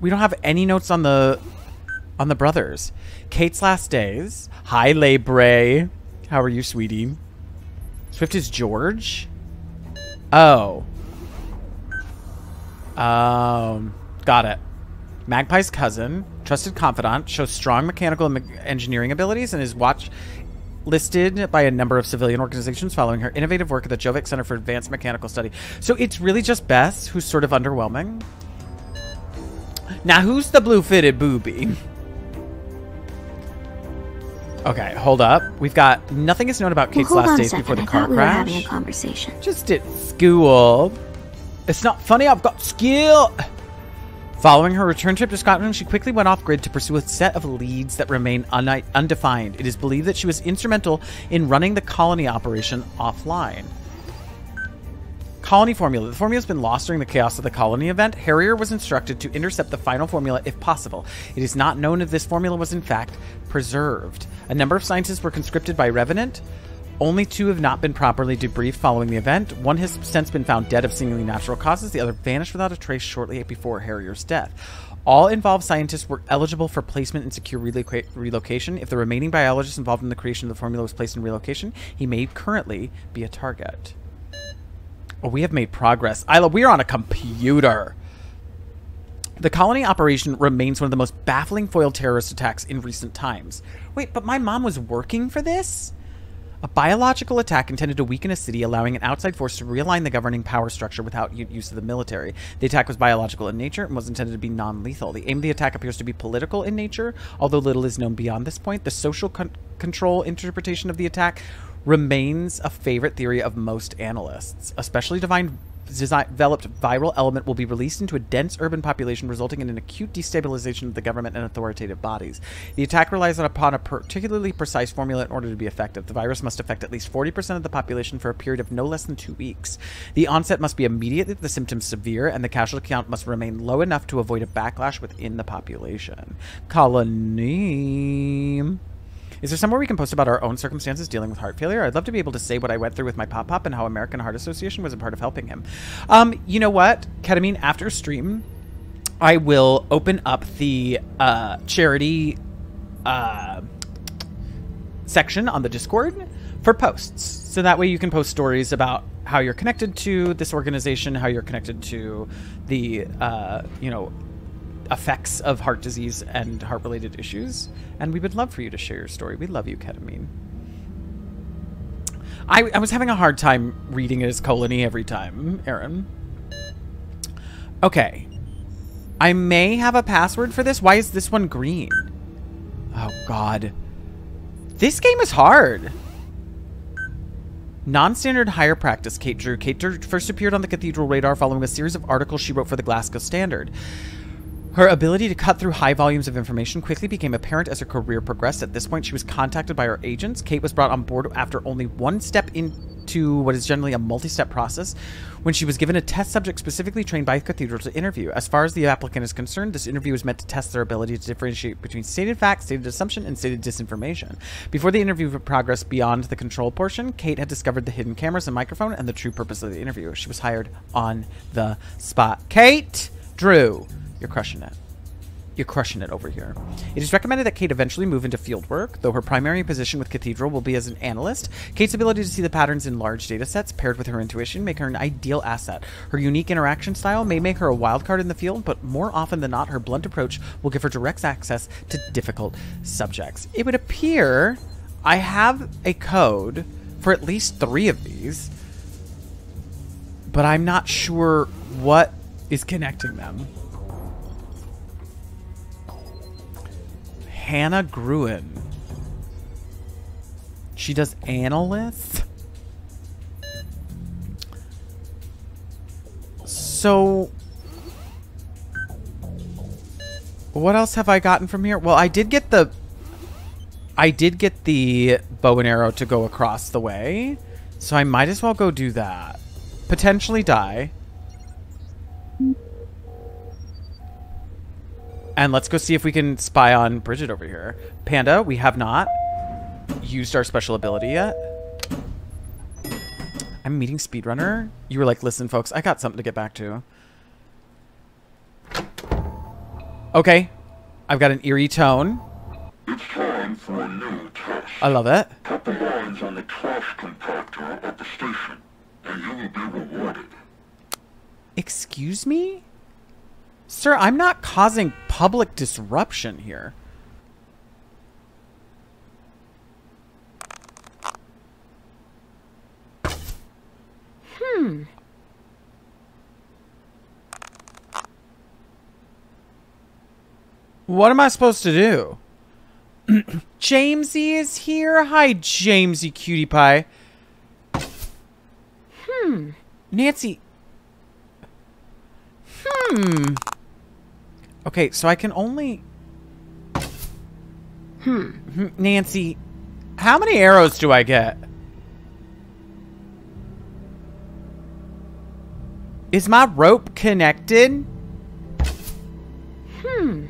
We don't have any notes on the on the brothers. Kate's last days. Hi, Labray. How are you, sweetie? Swift is George. Oh. Um, got it. Magpie's cousin, trusted confidant, shows strong mechanical and me- engineering abilities and is watch listed by a number of civilian organizations following her innovative work at the Jovic Center for Advanced Mechanical Study. So it's really just Bess who's sort of underwhelming. Now who's the blue-fitted booby? Okay, hold up. We've got nothing is known about Kate's
hold
last days
second.
before the
I
car
thought we were
crash.
having a conversation.
Just at school. It's not funny, I've got skill. Following her return trip to Scotland, she quickly went off grid to pursue a set of leads that remain un- undefined. It is believed that she was instrumental in running the colony operation offline. Colony formula. The formula has been lost during the chaos of the colony event. Harrier was instructed to intercept the final formula if possible. It is not known if this formula was in fact preserved. A number of scientists were conscripted by Revenant. Only two have not been properly debriefed following the event. One has since been found dead of seemingly natural causes. The other vanished without a trace shortly before Harrier's death. All involved scientists were eligible for placement in secure reloca- relocation. If the remaining biologist involved in the creation of the formula was placed in relocation, he may currently be a target. Oh, we have made progress. Isla, we are on a computer. The colony operation remains one of the most baffling foiled terrorist attacks in recent times. Wait, but my mom was working for this? A biological attack intended to weaken a city, allowing an outside force to realign the governing power structure without use of the military. The attack was biological in nature and was intended to be non lethal. The aim of the attack appears to be political in nature, although little is known beyond this point. The social con- control interpretation of the attack remains a favorite theory of most analysts. especially specially divine developed viral element will be released into a dense urban population, resulting in an acute destabilization of the government and authoritative bodies. The attack relies on upon a particularly precise formula in order to be effective. The virus must affect at least 40% of the population for a period of no less than two weeks. The onset must be immediate, the symptoms severe, and the casualty count must remain low enough to avoid a backlash within the population. Colony. Is there somewhere we can post about our own circumstances dealing with heart failure? I'd love to be able to say what I went through with my pop pop and how American Heart Association was a part of helping him. Um, you know what, ketamine after stream, I will open up the uh, charity uh, section on the Discord for posts. So that way you can post stories about how you're connected to this organization, how you're connected to the, uh, you know, effects of heart disease and heart related issues. And we would love for you to share your story. We love you, ketamine. I, I was having a hard time reading as colony every time, Aaron. Okay. I may have a password for this. Why is this one green? Oh, God. This game is hard. Non-standard higher practice, Kate Drew. Kate Drew first appeared on the Cathedral radar following a series of articles she wrote for the Glasgow Standard. Her ability to cut through high volumes of information quickly became apparent as her career progressed. At this point, she was contacted by her agents. Kate was brought on board after only one step into what is generally a multi step process when she was given a test subject specifically trained by Cathedral to interview. As far as the applicant is concerned, this interview was meant to test their ability to differentiate between stated facts, stated assumption, and stated disinformation. Before the interview progressed beyond the control portion, Kate had discovered the hidden cameras and microphone and the true purpose of the interview. She was hired on the spot. Kate Drew. You're crushing it. You're crushing it over here. It is recommended that Kate eventually move into field work, though her primary position with Cathedral will be as an analyst. Kate's ability to see the patterns in large data sets, paired with her intuition, make her an ideal asset. Her unique interaction style may make her a wild card in the field, but more often than not, her blunt approach will give her direct access to difficult subjects. It would appear I have a code for at least three of these, but I'm not sure what is connecting them. Hannah Gruen. She does analyst. So, what else have I gotten from here? Well, I did get the, I did get the bow and arrow to go across the way, so I might as well go do that. Potentially die. And let's go see if we can spy on Bridget over here. Panda, we have not used our special ability yet. I'm meeting Speedrunner. You were like, listen, folks, I got something to get back to. Okay. I've got an eerie tone.
It's time for a new test.
I love it.
Put the lines on the trash compactor at the station, and you will be rewarded.
Excuse me? Sir, I'm not causing public disruption here.
Hmm.
What am I supposed to do? Jamesy is here. Hi, Jamesy cutie pie.
Hmm.
Nancy. Hmm. Okay, so I can only.
Hmm.
Nancy, how many arrows do I get? Is my rope connected?
Hmm.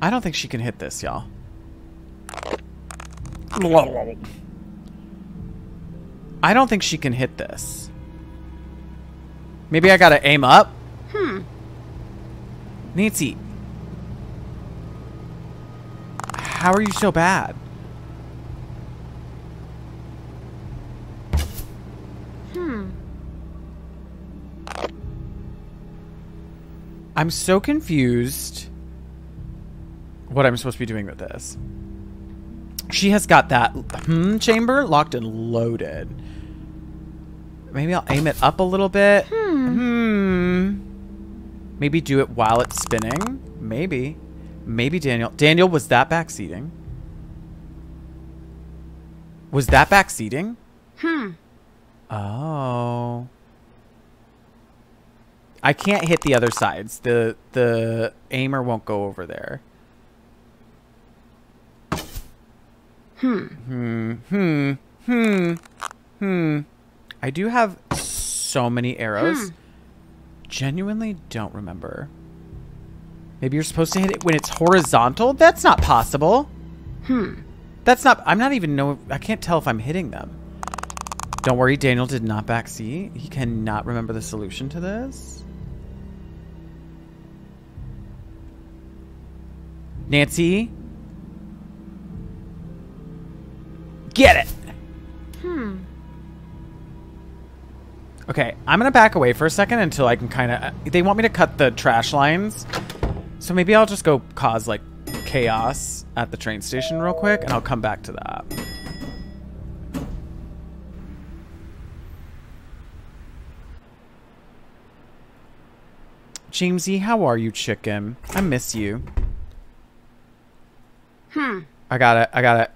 I don't think she can hit this, y'all. I don't think she can hit this. Maybe I gotta aim up?
Hmm.
Nancy. How are you so bad?
Hmm.
I'm so confused what I'm supposed to be doing with this. She has got that hmm chamber locked and loaded. Maybe I'll aim it up a little bit. Hmm. Maybe do it while it's spinning. Maybe. Maybe Daniel. Daniel, was that back seating? Was that back seating?
Hmm.
Oh. I can't hit the other sides. The the aimer won't go over there.
Hmm.
Hmm. Hmm. Hmm. Hmm. I do have so many arrows.
Hmm.
Genuinely don't remember. Maybe you're supposed to hit it when it's horizontal? That's not possible.
Hmm.
That's not I'm not even know I can't tell if I'm hitting them. Don't worry, Daniel did not backseat. He cannot remember the solution to this. Nancy? Get it!
Hmm.
Okay, I'm gonna back away for a second until I can kind of... They want me to cut the trash lines. So maybe I'll just go cause, like, chaos at the train station real quick, and I'll come back to that. Jamesy, how are you, chicken? I miss you.
Hmm.
I got it. I got it.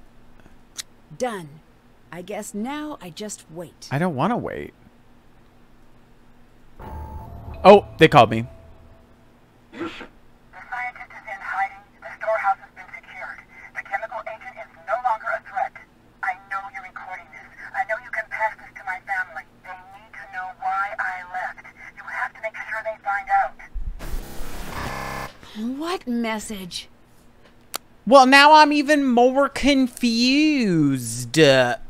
Done. I guess now I just wait.
I don't want to wait. Oh, they called me.
The scientist is in hiding. The storehouse has been secured. The chemical agent is no longer a threat. I know you're recording this. I know you can pass this to my family. They need to know why I left. You have to make sure they find out.
What message?
Well, now I'm even more confused. That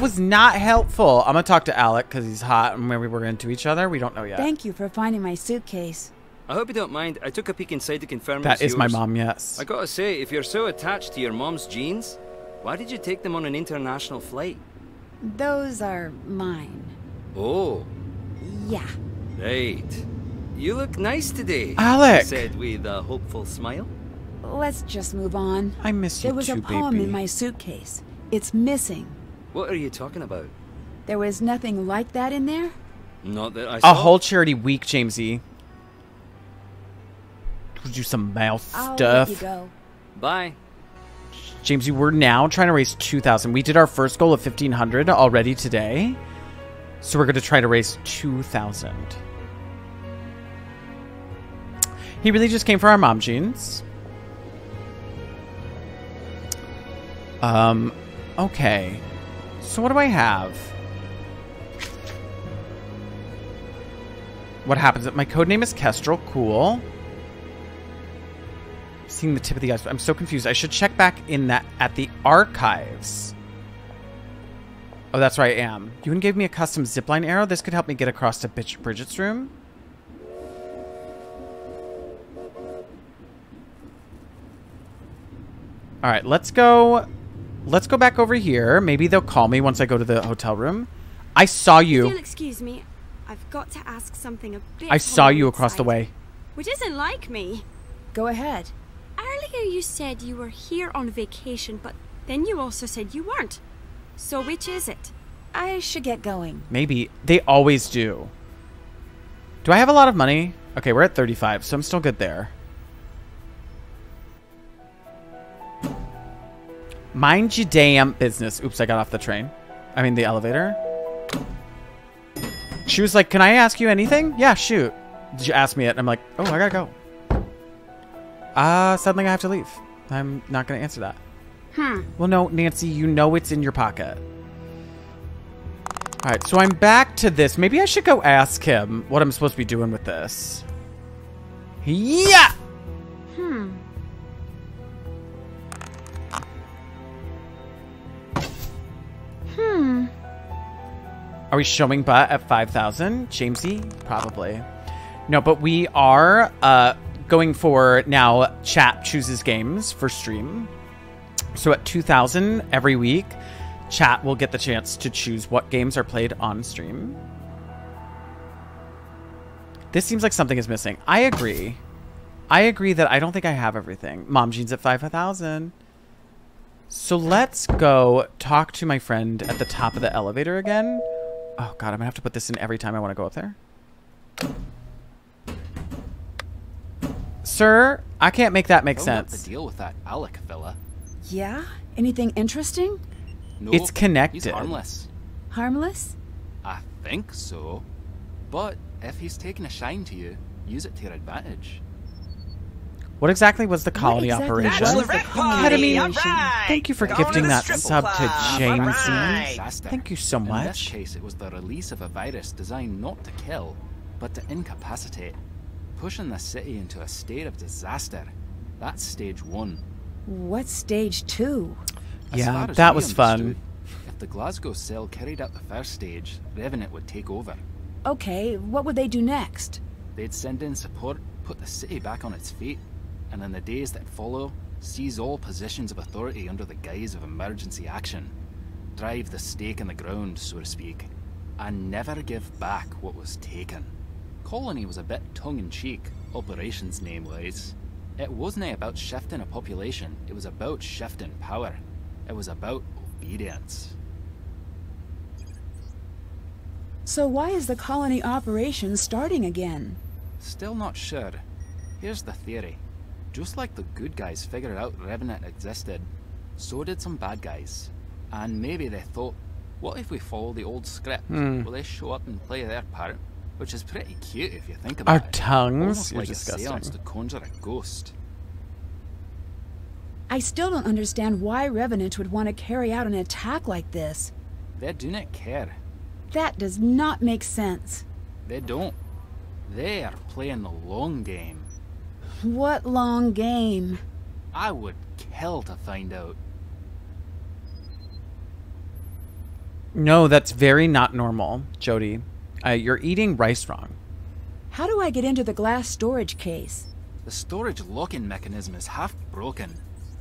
was not helpful. I'm going to talk to Alec because he's hot and maybe we're into each other. We don't know yet.
Thank you for finding my suitcase.
I hope you don't mind. I took a peek inside to confirm
That
it's
is my mom, yes.
I gotta say, if you're so attached to your mom's jeans, why did you take them on an international flight?
Those are mine.
Oh,
Yeah.
right. You look nice today.
Alec!
Said with a hopeful smile.
Let's just move on.
I miss you
There was
too,
a poem
baby.
in my suitcase. It's missing.
What are you talking about?
There was nothing like that in there?
Not that I saw.
A whole charity week, Jamesy. We'll do some mouth
I'll
stuff.
let you go.
Bye.
Jamesy, we're now trying to raise 2,000. We did our first goal of 1,500 already today. So we're going to try to raise 2,000. He really just came for our mom jeans. Um, okay. So what do I have? What happens? My code name is Kestrel. Cool. seeing the tip of the iceberg. I'm so confused. I should check back in that at the archives. Oh, that's where I am. Ewan gave me a custom zipline arrow. This could help me get across to Bitch Bridget's room. All right, let's go. Let's go back over here. Maybe they'll call me once I go to the hotel room. I saw
If
you.
you'll excuse me, I've got to ask something a bit.
I saw you
the
across the way.
Which isn't like me.
Go ahead.
Earlier you said you were here on vacation, but then you also said you weren't. So which is it?
I should get going.
Maybe. They always do. Do I have a lot of money? Okay, we're at 35, so I'm still good there. Mind your damn business. Oops, I got off the train. I mean, the elevator. She was like, Can I ask you anything? Yeah, shoot. Did you ask me it? And I'm like, Oh, I gotta go. Uh, suddenly I have to leave. I'm not gonna answer that.
Hmm.
Well, no, Nancy, you know it's in your pocket. All right, so I'm back to this. Maybe I should go ask him what I'm supposed to be doing with this. Yeah!
Hmm. Hmm.
Are we showing butt at 5,000? Jamesy? Probably. No, but we are uh, going for now chat chooses games for stream. So at 2,000 every week, chat will get the chance to choose what games are played on stream. This seems like something is missing. I agree. I agree that I don't think I have everything. Mom Jean's at 5,000. So let's go talk to my friend at the top of the elevator again. Oh god, I'm gonna have to put this in every time I want to go up there. Sir, I can't make that make
Rolled up
sense.
the deal with that Alec fella.
Yeah? Anything interesting?
No,
It's connected.
He's harmless.
Harmless?
I think so. But if he's taking a shine to you, use it to your advantage.
What exactly was the colony
exactly
operation?
was the colony
Academy,
operation?
thank you for
Going
gifting that sub
club.
to James.
Alright.
Disaster.
Thank you so
In this
much.
case, it was the release of a virus designed not to kill, but to incapacitate, pushing the city into a state of disaster. That's stage one.
What's stage two?
As
Yeah, that was fun.
If the Glasgow cell carried out the first stage, Revenant would take over.
Okay, what would they do next?
They'd send in support, put the city back on its feet, and in the days that follow, seize all positions of authority under the guise of emergency action. Drive the stake in the ground, so to speak, and never give back what was taken. Colony was a bit tongue-in-cheek, operations name-wise. It wasn't about shifting a population, it was about shifting power. It was about obedience.
So why is the colony operation starting again?
Still not sure. Here's the theory. Just like the good guys figured out Revenant existed, so did some bad guys. And maybe they thought, what if we follow the old script?
Hmm.
Will they show up and play their part? Which is pretty cute if you think about
Our
it.
Our tongues?
Almost
You're
like a
disgusting.
seance to conjure a ghost.
I still don't understand why Revenant would want to carry out an attack like this.
They do not care.
That does not make sense.
They don't. They are playing the long game.
What long game?
I would kill to find out.
No, that's very not normal, Jody. Uh, you're eating rice wrong.
How do I get into the glass storage case?
The storage locking mechanism is half broken,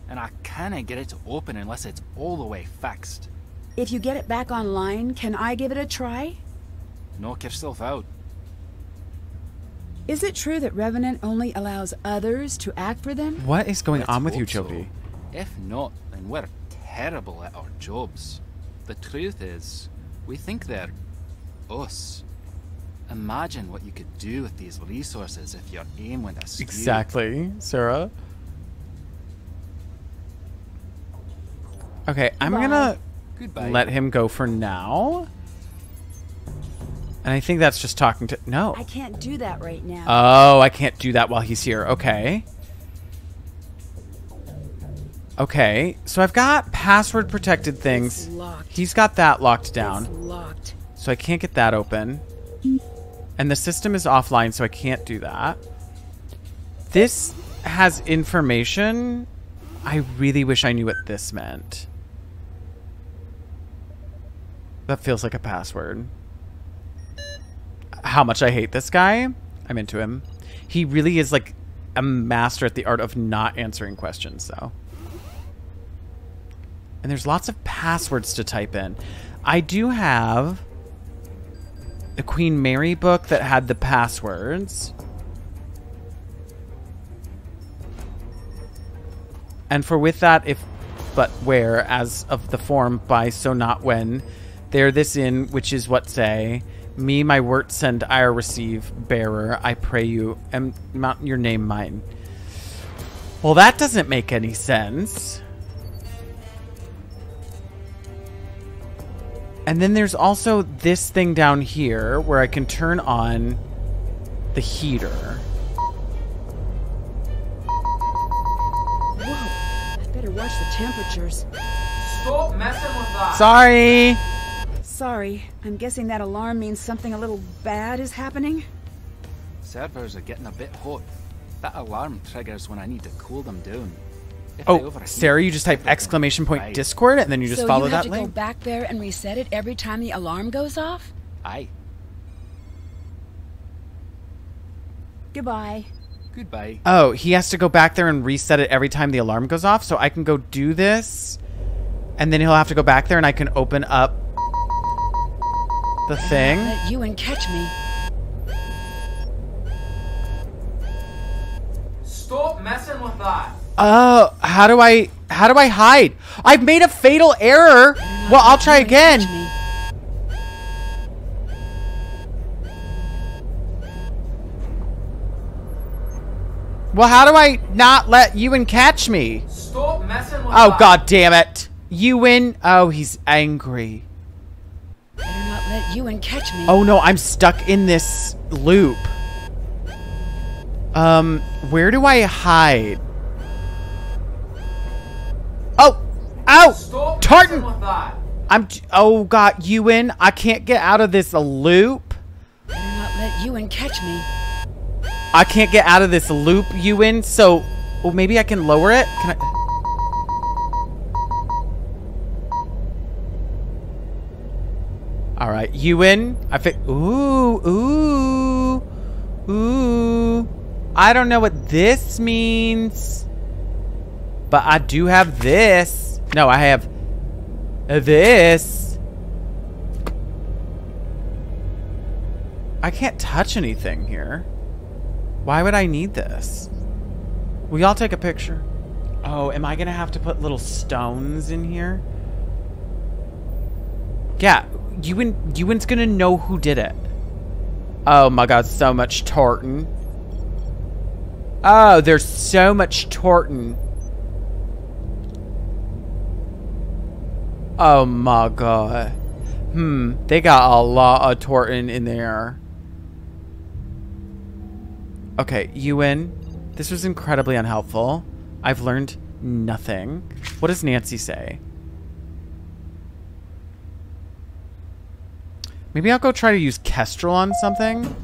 and I can't get it to open unless it's all the way fixed.
If you get it back online, can I give it a try?
Knock yourself out.
Is it true that Revenant only allows others to act for them?
What is going
Let's
on with you,
hope so. If not, then we're terrible at our jobs. The truth is, we think they're us. Imagine what you could do with these resources if your aim went askew.
Exactly, Sarah. Okay, I'm gonna
Goodbye.
let him go for now. And I think that's just talking to. No.
I can't do that right now.
Oh, I can't do that while he's here. Okay. Okay, so I've got password protected things. He's got that locked down.
It's locked.
So I can't get that open. And the system is offline, so I can't do that. This has information. I really wish I knew what this meant. That feels like a password. How much I hate this guy. I'm into him. He really is like a master at the art of not answering questions, though. And there's lots of passwords to type in. I do have a Queen Mary book that had the passwords. And for with that, if but where, as of the form by so not when, there this in, which is what say, me my wort send I receive, bearer, I pray you, and mount your name mine. Well, that doesn't make any sense. And then there's also this thing down here where I can turn on the heater.
Whoa, I better watch the temperatures.
Stop messing with that.
Sorry.
Sorry, I'm guessing that alarm means something a little bad is happening?
Servers are getting a bit hot. That alarm triggers when I need to cool them down. If
Oh, Sarah, you just type exclamation point
Right.
Discord and then you just
so
follow
you have
that
to go back there and reset it every time the alarm goes off?
Aye.
Goodbye.
Goodbye.
Oh, he has to go back there and reset it every time the alarm goes off. So I can go do this, and then he'll have to go back there, and I can open up the thing.
Let you and catch me.
Stop messing with that.
Oh, how do I how do I hide? I've made a fatal error. Well, I'll try again. Well, how do I not let Ewan catch me?
Stop messing with
Oh god damn it. Ewan, oh, he's angry.
Better not let Ewan catch me.
Oh no, I'm stuck in this loop. Um, where do I hide? Oh! Ow!
Stop
Tartan!
messing with that.
I'm. j- Oh god, Ewan, I can't get out of this loop.
Better not let Ewan catch me.
I can't get out of this loop, Ewan. So, well, maybe I can lower it. Can I? All right, you win. I fi- Ooh, ooh, ooh. I don't know what this means, but I do have this. No, I have this. I can't touch anything here. Why would I need this? Will y'all take a picture? Oh, am I gonna have to put little stones in here? Yeah, Ewan, Ewan's gonna know who did it. Oh my god, so much tartan. Oh, there's so much tartan. Oh my god. Hmm, they got a lot of tartan in there. Okay, Ewan, this was incredibly unhelpful. I've learned nothing. What does Nancy say? Maybe I'll go try to use Kestrel on something.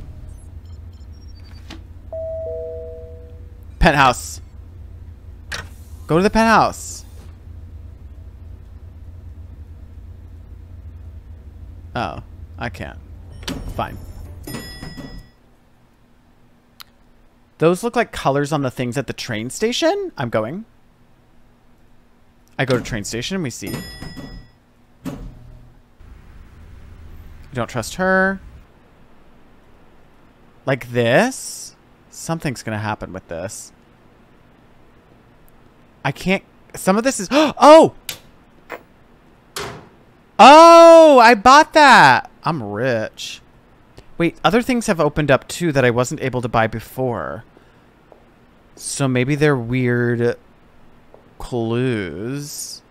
Penthouse. Go to the penthouse. Oh, I can't. Fine. Those look like colors on the things at the train station. I'm going. I go to train station and we see. Don't trust her. Like this? Something's gonna happen with this. I can't... Some of this is... Oh! Oh! I bought that! I'm rich. Wait, other things have opened up too that I wasn't able to buy before. So maybe they're weird clues.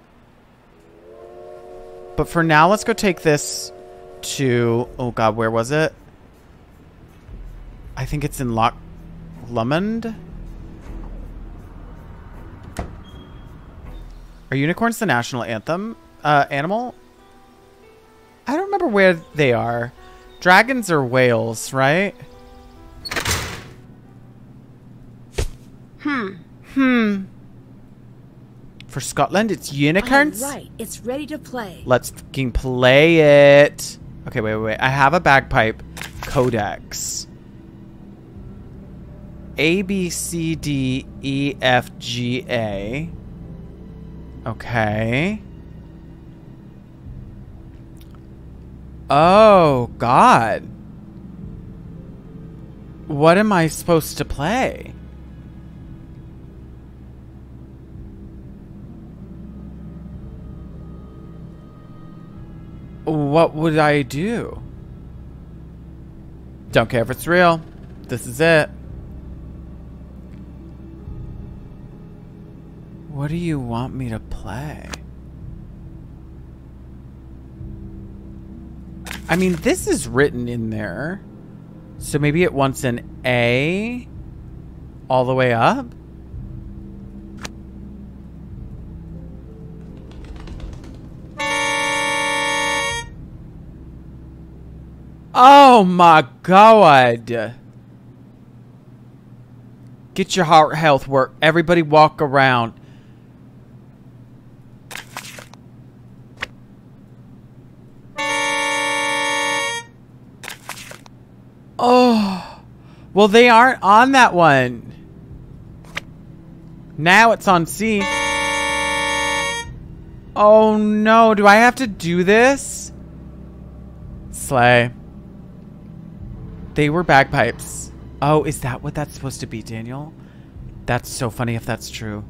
But for now, let's go take this to... Oh god, where was it? I think it's in Loch Lomond. Are unicorns the national anthem? Uh, animal? I don't remember where they are. Dragons or whales, right?
Hmm. Hmm.
For Scotland, it's unicorns.
All right, it's ready to play.
Let's fucking play it. Okay, wait, wait, wait. I have a bagpipe codex. A, B, C, D, E, F, G, A. Okay. Oh, God. What am I supposed to play? What would I do? Don't care if it's real. This is it. What do you want me to play? I mean, this is written in there. So maybe it wants an A all the way up? Oh my god. Get your heart health work. Everybody walk around. Oh. Well, they aren't on that one. Now it's on C. Oh no, do I have to do this? Slay. They were bagpipes. Oh, is that what that's supposed to be, Daniel? That's so funny if that's true.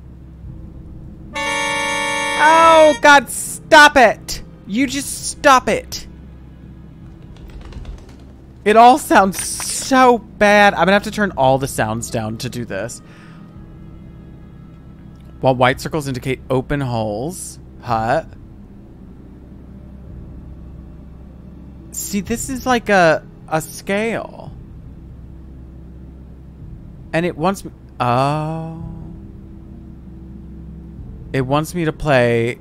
Oh, God, stop it! You just stop it! It all sounds so bad. I'm gonna have to turn all the sounds down to do this. While white circles indicate open holes. Hut. See, this is like a a scale. And it wants me Oh. It wants me to play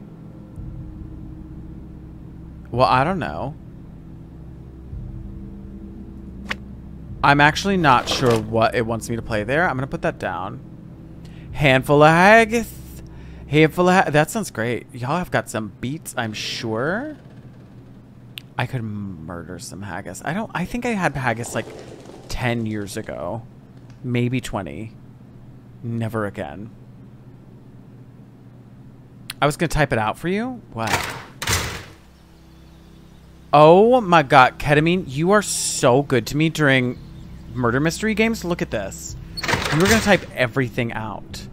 Well, I don't know. I'm actually not sure what it wants me to play there. I'm going to put that down. Handful of haggis. Handful of ha That sounds great. Y'all have got some beats, I'm sure. I could murder some haggis. I don't... I think I had haggis like 10 years ago. Maybe 20. Never again. I was going to type it out for you. What? Oh my god, Ketamine, you are so good to me during murder mystery games. Look at this. You were going to type everything out.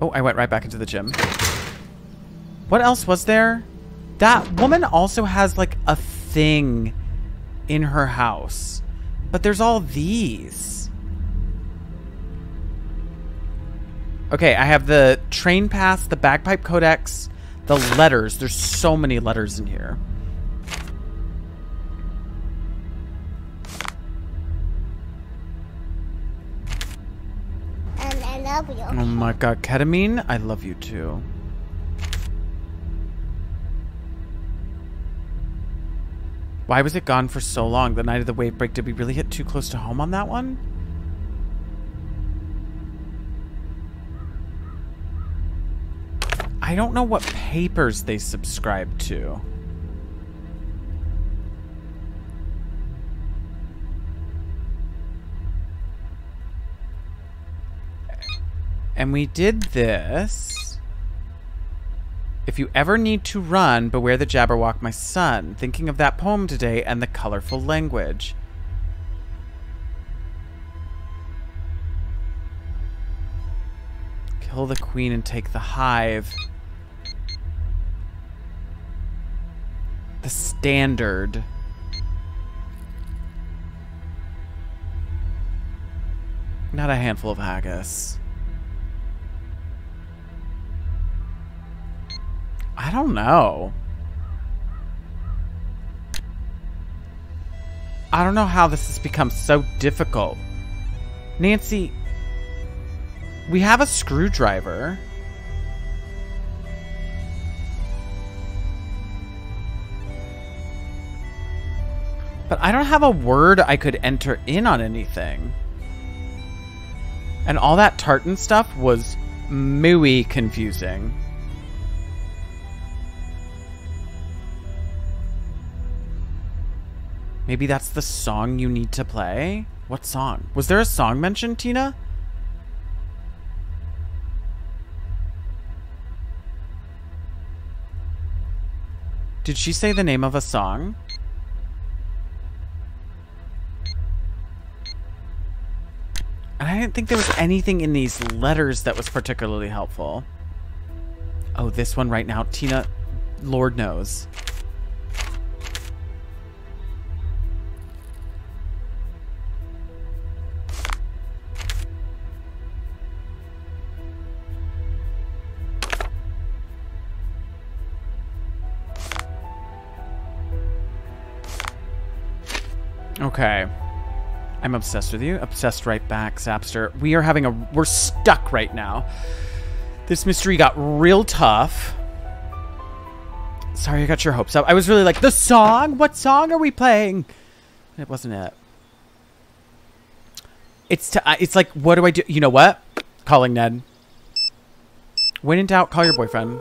Oh, I went right back into the gym. What else was there? That woman also has like a thing in her house. But there's all these. Okay, I have the train pass, the bagpipe codex, the letters. There's so many letters in here.
And I love you.
Oh my god, ketamine, I love you too. Why was it gone for so long? The night of the wave break, did we really hit too close to home on that one? I don't know what papers they subscribe to. And we did this. If you ever need to run, beware the Jabberwock, my son. Thinking of that poem today and the colorful language. Kill the queen and take the hive. The standard. Not a handful of haggis. I don't know. I don't know how this has become so difficult. Nancy, we have a screwdriver. But I don't have a word I could enter in on anything. And all that tartan stuff was muy confusing. Maybe that's the song you need to play? What song? Was there a song mentioned, Tina? Did she say the name of a song? And I didn't think there was anything in these letters that was particularly helpful. Oh, this one right now. Tina, Lord knows. Okay. I'm obsessed with you. Obsessed right back, Zapster. We are having a... We're stuck right now. This mystery got real tough. Sorry, I got your hopes up. I was really like, the song? What song are we playing? It wasn't it. It's to, it's like, what do I do? You know what? Calling Ned. When in doubt, call your boyfriend.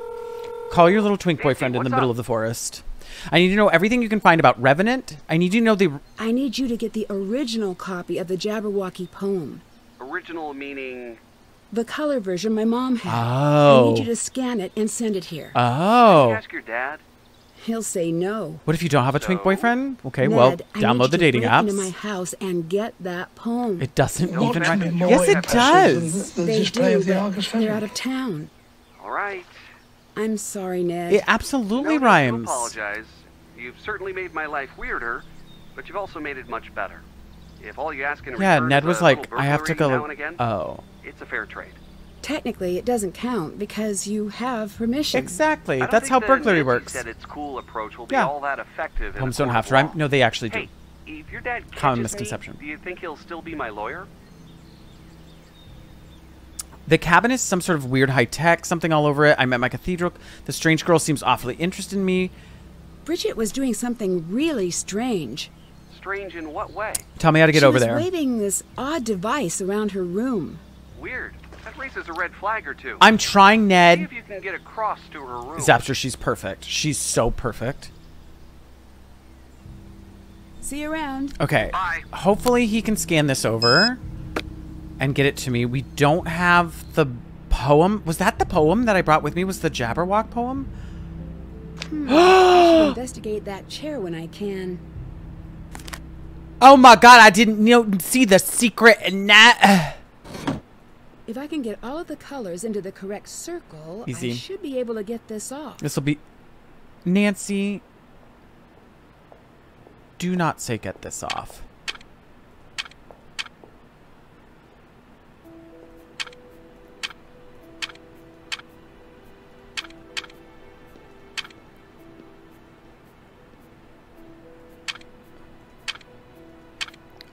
Call your little twink boyfriend in the middle of the forest. I need to know everything you can find about Revenant. I need you to know the...
I need you to get the original copy of the Jabberwocky poem.
Original meaning.
The color version my mom had.
Oh.
I need oh. you to scan it and send it here.
Oh.
Ask your dad.
He'll say no.
What if you don't have a twink boyfriend? Okay,
Ned,
well,
I need
download
you
the
to
dating
break
apps.
into my house and get that poem.
It doesn't
No,
even
it's
rhyme. Yes, it does.
they do,
of the
but
Argus
they're out of town.
All right.
I'm sorry, Ned.
It absolutely
no need to
rhymes.
apologize. You've certainly made my life weirder, but you've also made it much better. If all you ask in
Yeah, Ned
is
was
a
like, I have to go.
again,
Oh.
it's a fair trade.
Technically, it doesn't count because you have permission.
Exactly. That's how burglary
Nancy
works.
Said its cool approach will be
Yeah.
all that effective.
Homes don't have to rhyme. No, they actually do.
Hey, if your dad
Common
catches me,
misconception.
do you think he'll still be my lawyer?
The cabin is some sort of weird high tech, something all over it. I'm at my cathedral. The strange girl seems awfully interested in me.
Bridget was doing something really strange.
Strange in what way?
Tell me how to get
she
over
was
there.
waving this odd device around her room.
Weird. That raises a red flag or two.
I'm trying, Ned.
See
Ned.
if you can get across to her room.
Zapster, she's perfect. She's so perfect.
See you around.
Okay. Bye. Hopefully he can scan this over and get it to me. We don't have the poem. Was that the poem that I brought with me? Was the Jabberwock poem?
Hmm. I investigate that chair when I can.
Oh my god, I didn't know, see the secret in that.
If I can get all of the colors into the correct circle,
Easy.
I should be able to get this off.
This will be. Nancy. Do not say get this off.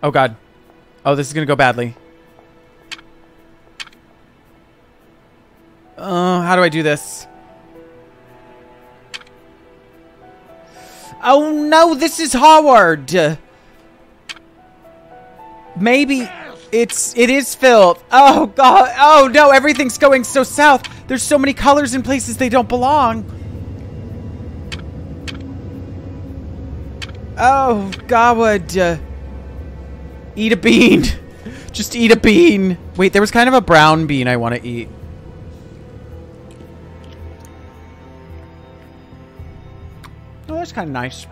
Oh god. Oh, this is gonna go badly. Oh, how do I do this? Oh no, this is Howard! Maybe it's it is filled. Oh god. Oh no, everything's going so south. There's so many colors in places they don't belong. Oh god. Uh, eat a bean. Just eat a bean. Wait, there was kind of a brown bean I want to eat. Oh, that's kind of nice.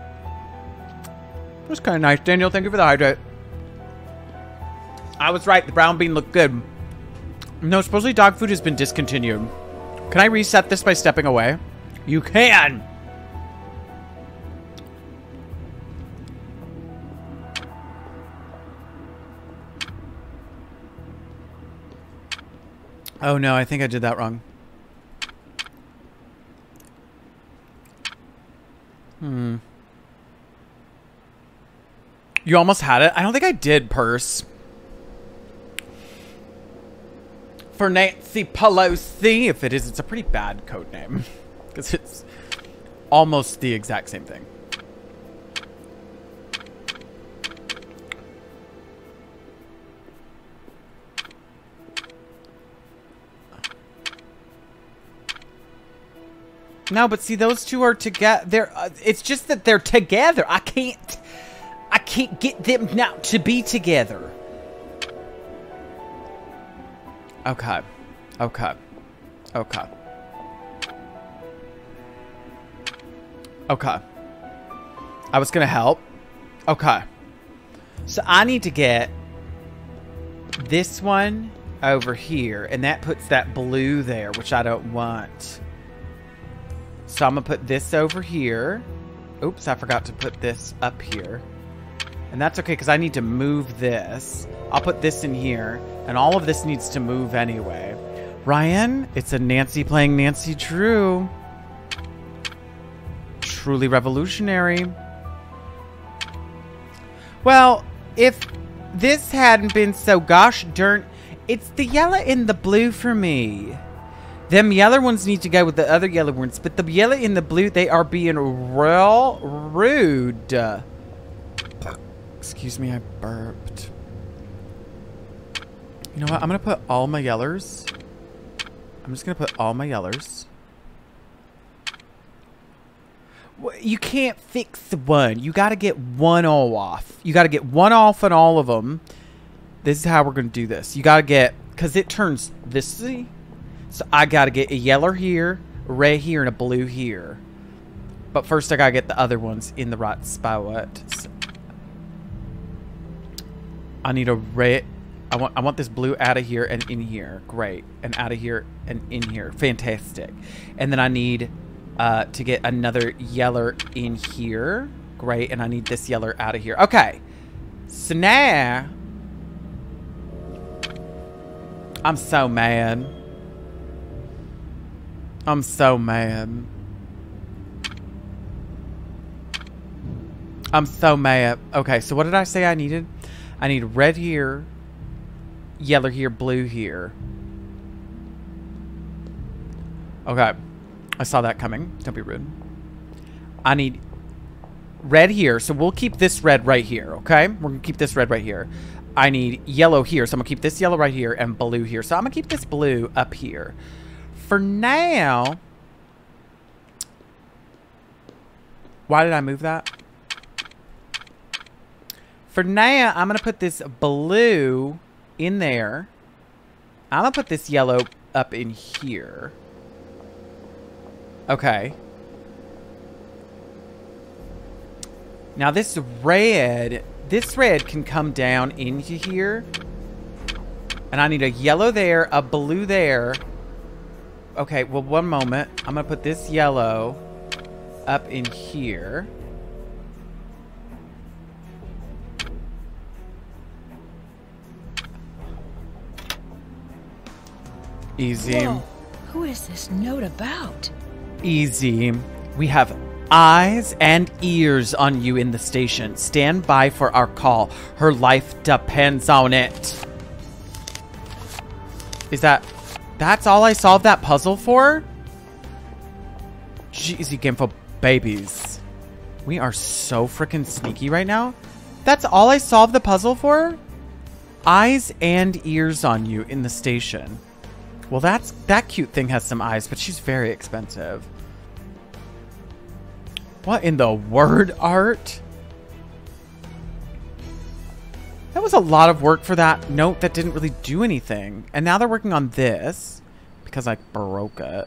That's kind of nice. Daniel, thank you for the hydrate. I was right. The brown bean looked good. No, supposedly dog food has been discontinued. Can I reset this by stepping away? You can! Oh no, I think I did that wrong. Hmm. You almost had it? I don't think I did, Purse. For Nancy Pelosi. If it is, it's a pretty bad code name. Because it's almost the exact same thing. No, but see, those two are together. They're. Uh, it's just that they're together. I can't. I can't get them now to be together. Okay. Okay. Okay. Okay. I was gonna help. Okay. So I need to get this one over here, and that puts that blue there, which I don't want. So I'm gonna put this over here. Oops, I forgot to put this up here. And that's okay, because I need to move this. I'll put this in here, and all of this needs to move anyway. Ryan, it's a Nancy playing Nancy Drew. Truly revolutionary. Well, if this hadn't been so gosh darn... It's the yellow and the blue for me. Them yellow ones need to go with the other yellow ones, but the yellow and the blue, they are being real rude. Excuse me, I burped. You know what? I'm going to put all my yellers. I'm just going to put all my yellers. You can't fix the one. You got to get one all off. You got to get one off on all of them. This is how we're going to do this. You got to get, because it turns this, see? So I got to get a yellow here, a red here, and a blue here. But first I got to get the other ones in the right spot. So I need a red. I want I want this blue out of here and in here. Great. And out of here and in here. Fantastic. And then I need uh, to get another yeller in here. Great. And I need this yeller out of here. Okay. So now... I'm so mad. I'm so mad. I'm so mad. Okay, so what did I say I needed? I need red here, yellow here, blue here. Okay. I saw that coming. Don't be rude. I need red here. So we'll keep this red right here, okay? We're going to keep this red right here. I need yellow here. So I'm going to keep this yellow right here and blue here. So I'm going to keep this blue up here. For now... Why did I move that? For now, I'm going to put this blue in there. I'm going to put this yellow up in here. Okay. Now this red, this red can come down into here. And I need a yellow there, a blue there. Okay, well, one moment. I'm going to put this yellow up in here. Easy.
Whoa. Who is this note about?
Easy. We have eyes and ears on you in the station. Stand by for our call. Her life depends on it. Is that... That's all I solved that puzzle for? Jeez, you game for babies. We are so freaking sneaky right now. That's all I solved the puzzle for? Eyes and ears on you in the station. Well, that's that cute thing has some eyes, but she's very expensive. What in the word art? That was a lot of work for that note that didn't really do anything. And now they're working on this because I broke it.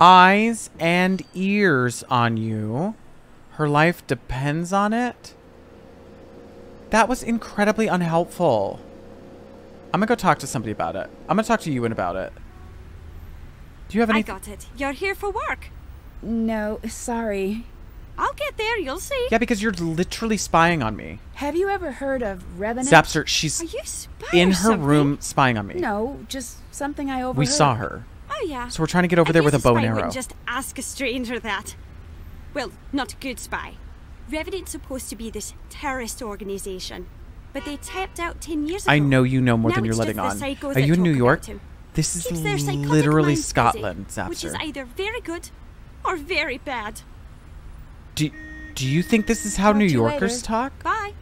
Eyes and ears on you. Her life depends on it. That was incredibly unhelpful. I'm gonna go talk to somebody about it. I'm gonna talk to Ewan about it. Do you have any?
I got it. You're here for work.
No, sorry.
I'll get there. You'll see.
Yeah, because you're literally spying on me.
Have you ever heard of Revenant?
Zapster, she's
Are you
in her
something?
room spying on me.
No, just something I overheard.
we saw her.
Oh yeah.
So we're trying to get over there with a bow and arrow.
just ask a stranger that. Well, not a good spy. Revenant's supposed to be this terrorist organization, but they tapped out ten years ago.
I know you know more
Now
than you're letting on. Are you in New York? This is
Keeps their psychotic
literally
minds busy,
Scotland,
which is either very good or very bad.
Do, do you think this is how
Talk
New Yorkers
later.
talk?
Bye.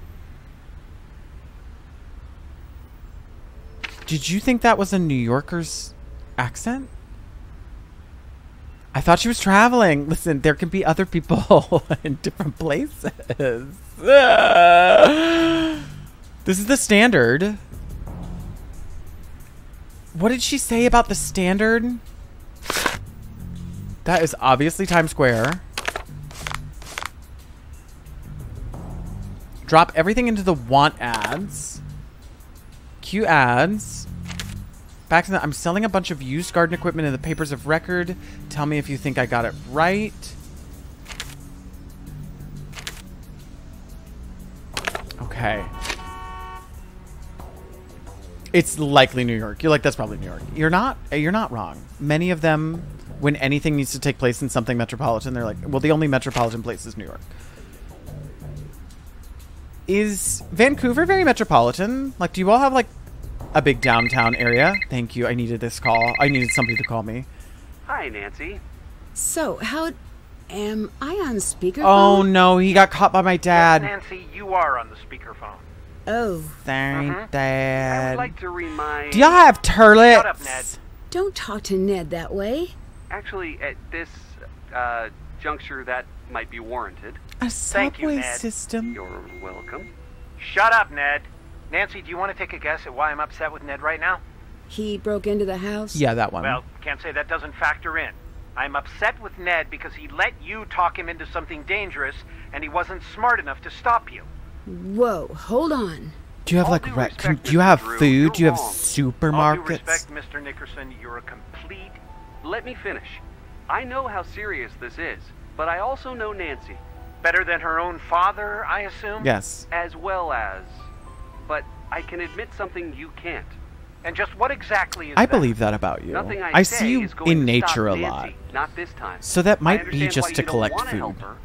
Did you think that was a New Yorker's accent? I thought she was traveling. Listen, there can be other people in different places. this is the standard. What did she say about the standard? That is obviously Times Square. Drop everything into the want ads. Q ads. Back to the, I'm selling a bunch of used garden equipment in the papers of record. Tell me if you think I got it right. Okay. It's likely New York. You're like, that's probably New York. You're not. You're not wrong. Many of them, when anything needs to take place in something metropolitan, they're like, well, the only metropolitan place is New York. Is Vancouver very metropolitan? Like, do you all have like a big downtown area? Thank you. I needed this call. I needed somebody to call me.
Hi, Nancy.
So, how am I on speakerphone?
Oh no, he got caught by my dad.
Nancy, you are on the speakerphone.
Oh.
Thank
I
dad.
would like to remind.
Do y'all have turlets?
Shut up, Ned.
Don't talk to Ned that way.
Actually, at this uh, juncture, that might be warranted.
A
Thank you,
subway system.
You're welcome.
Shut up, Ned. Nancy, do you want to take a guess at why I'm upset with Ned right now?
He broke into the house?
Yeah, that one.
Well, can't say that doesn't factor in. I'm upset with Ned because he let you talk him into something dangerous and he wasn't smart enough to stop you.
Whoa, hold on.
Do you have like re- can- do you have food? Do you have
All due
supermarkets?
respect, Mr. Nickerson, you're a complete.
Let me finish. I know how serious this is, but I also know Nancy.
Better than her own father, I assume?
Yes.
As well as. But I can admit something you can't.
And just what exactly is
I
that?
believe that about you.
Nothing I,
I
say
see you
is going
in nature a lot.
Not this time.
So that might be just to collect food.
her,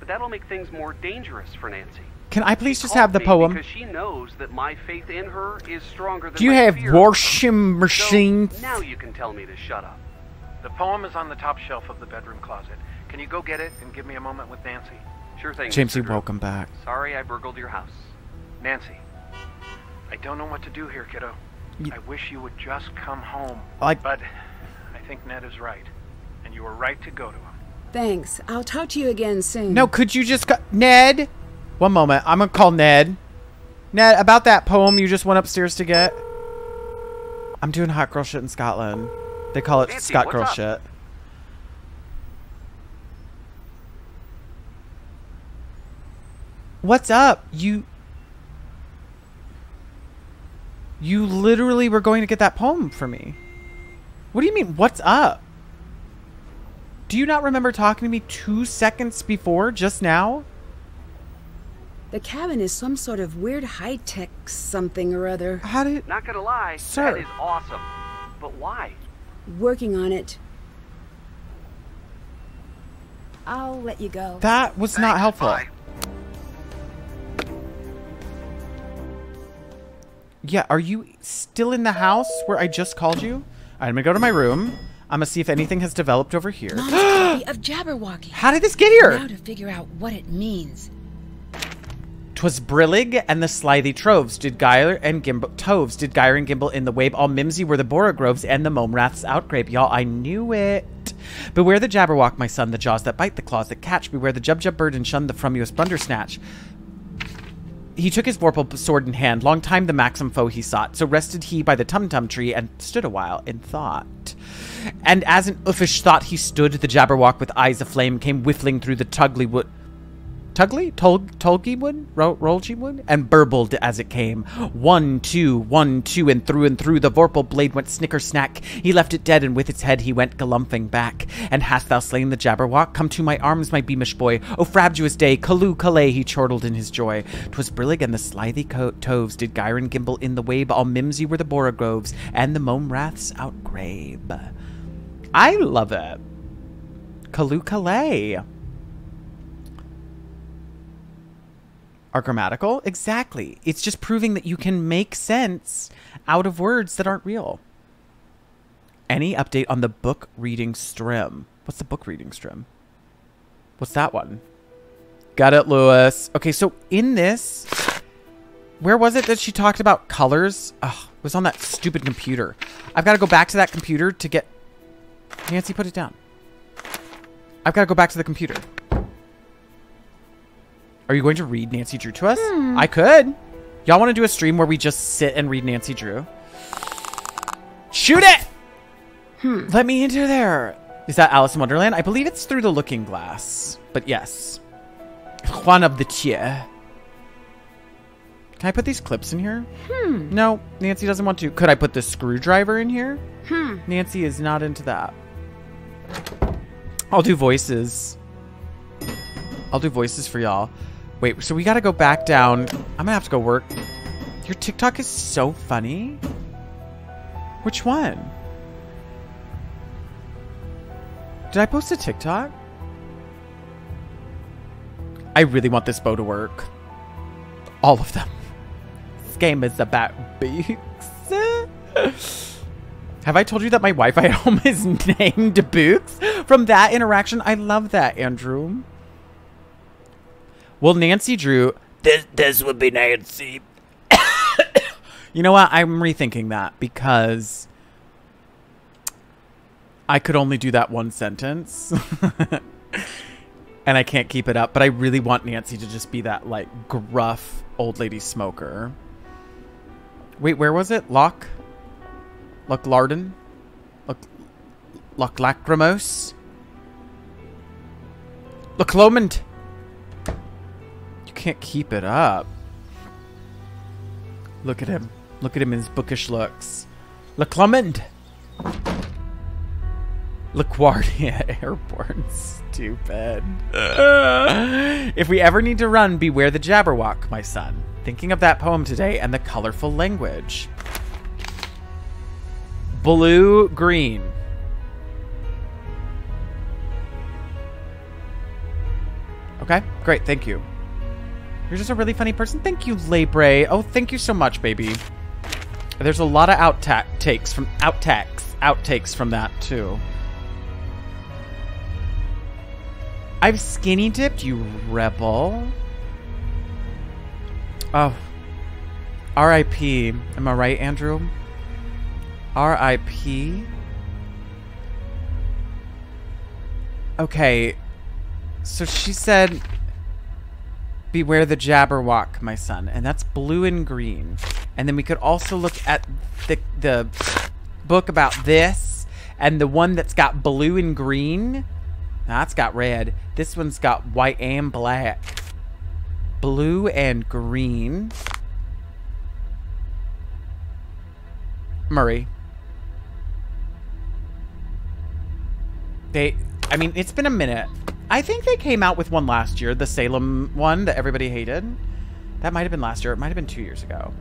but that'll make things more dangerous for Nancy.
Can I please
She
just have the poem?
Because she knows that my faith in her is stronger than
Do you
my
have
fear of
washing machines?
So now you can tell me to shut up.
The poem is on the top shelf of the bedroom closet. Can you go get it and give me a moment with Nancy?
Sure thing.
Jamesy, welcome back.
Sorry I burgled your house.
Nancy, I don't know what to do here, kiddo.
Y-
I wish you would just come home.
Like-
But I think Ned is right. And you were right to go to him.
Thanks. I'll talk to you again soon.
No, could you just go- Ned? One moment. I'm gonna call Ned. Ned, about that poem you just went upstairs to get. I'm doing hot girl shit in Scotland. They call it
Nancy,
Scott girl
up?
shit. What's up? You You literally were going to get that poem for me. What do you mean, what's up? Do you not remember talking to me two seconds before, just now?
The cabin is some sort of weird high-tech something or other.
How did...
Not gonna lie,
Sir.
that is awesome. But why?
Working on it. I'll let you go.
That was not helpful. Yeah, are you still in the house where I just called you? I'm gonna go to my room. I'm gonna see if anything has developed over here.
Mom's of Jabberwocky.
How did this get here?
Now to figure out what it means.
Twas Brillig and the slithy troves did Gyre and Gimble Toves did Gyre and Gimble in the wabe. All mimsy were the Borogroves and the Momraths outgrape. Y'all, I knew it. Beware the Jabberwock, my son, the jaws that bite, the claws that catch. Beware the Jub Jub bird and shun the frumious Blundersnatch. He took his vorpal sword in hand, long time the maxim foe he sought. So rested he by the tum tum tree and stood a while in thought. And as in uffish thought he stood, the Jabberwock with eyes aflame came whiffling through the tugly wood. Tugly? Tol- Rolgy? And burbled as it came. One, two, one, two, and through and through the vorpal blade went snicker snack. He left it dead, and with its head he went galumphing back. And hast thou slain the Jabberwock? Come to my arms, my beamish boy. O frabjous day, Calloo Callay, he chortled in his joy. 'Twas Brillig and the slithy toves did Gyron gimble in the wabe. All mimsy were the borogoves, and the Momraths outgrabe. I love it. Calloo Callay. Are grammatical? Exactly. It's just proving that you can make sense out of words that aren't real. Any update on the book reading strim? What's the book reading strim? What's that one? Got it, Lewis. Okay, so in this, where was it that she talked about colors? Ugh, it was on that stupid computer. I've got to go back to that computer to get. Nancy, put it down. I've got to go back to the computer. Are you going to read Nancy Drew to us?
Hmm.
I could. Y'all want to do a stream where we just sit and read Nancy Drew? Shoot it!
Hmm.
Let me into there. Is that Alice in Wonderland? I believe it's through the looking glass. But yes. Juan of the Chia. Can I put these clips in here?
Hmm.
No, Nancy doesn't want to. Could I put the screwdriver in here?
Hmm.
Nancy is not into that. I'll do voices. I'll do voices for y'all. Wait, so we gotta go back down. I'm gonna have to go work. Your TikTok is so funny. Which one? Did I post a TikTok? I really want this bow to work. All of them. This game is about books. Have I told you that my Wi-Fi home is named Books? From that interaction, I love that, Andrew. Well, Nancy Drew, this this would be Nancy. you know what? I'm rethinking that because I could only do that one sentence. and I can't keep it up, but I really want Nancy to just be that like gruff old lady smoker. Wait, where was it? Lock? Loch Larden? Loch, Loch Lacrimose? Loch Lomond? Can't keep it up. Look at him. Look at him in his bookish looks. Loch Lomond! LaGuardia Airborne. Stupid. if we ever need to run, beware the Jabberwock, my son. Thinking of that poem today and the colorful language. Blue green. Okay, great, thank you. You're just a really funny person. Thank you, Labre. Oh, thank you so much, baby. There's a lot of outtack takes from outtakes, outtakes from that too. I've skinny dipped, you rebel. Oh. R.I.P. Am I right, Andrew? R.I.P. Okay. So she said, Beware the Jabberwock, my son. And that's blue and green. And then we could also look at the, the book about this. And the one that's got blue and green. That's got red. This one's got white and black. Blue and green. Murray. They, I mean, it's been a minute. I think they came out with one last year, the Salem one that everybody hated. That might have been last year. It might have been two years ago.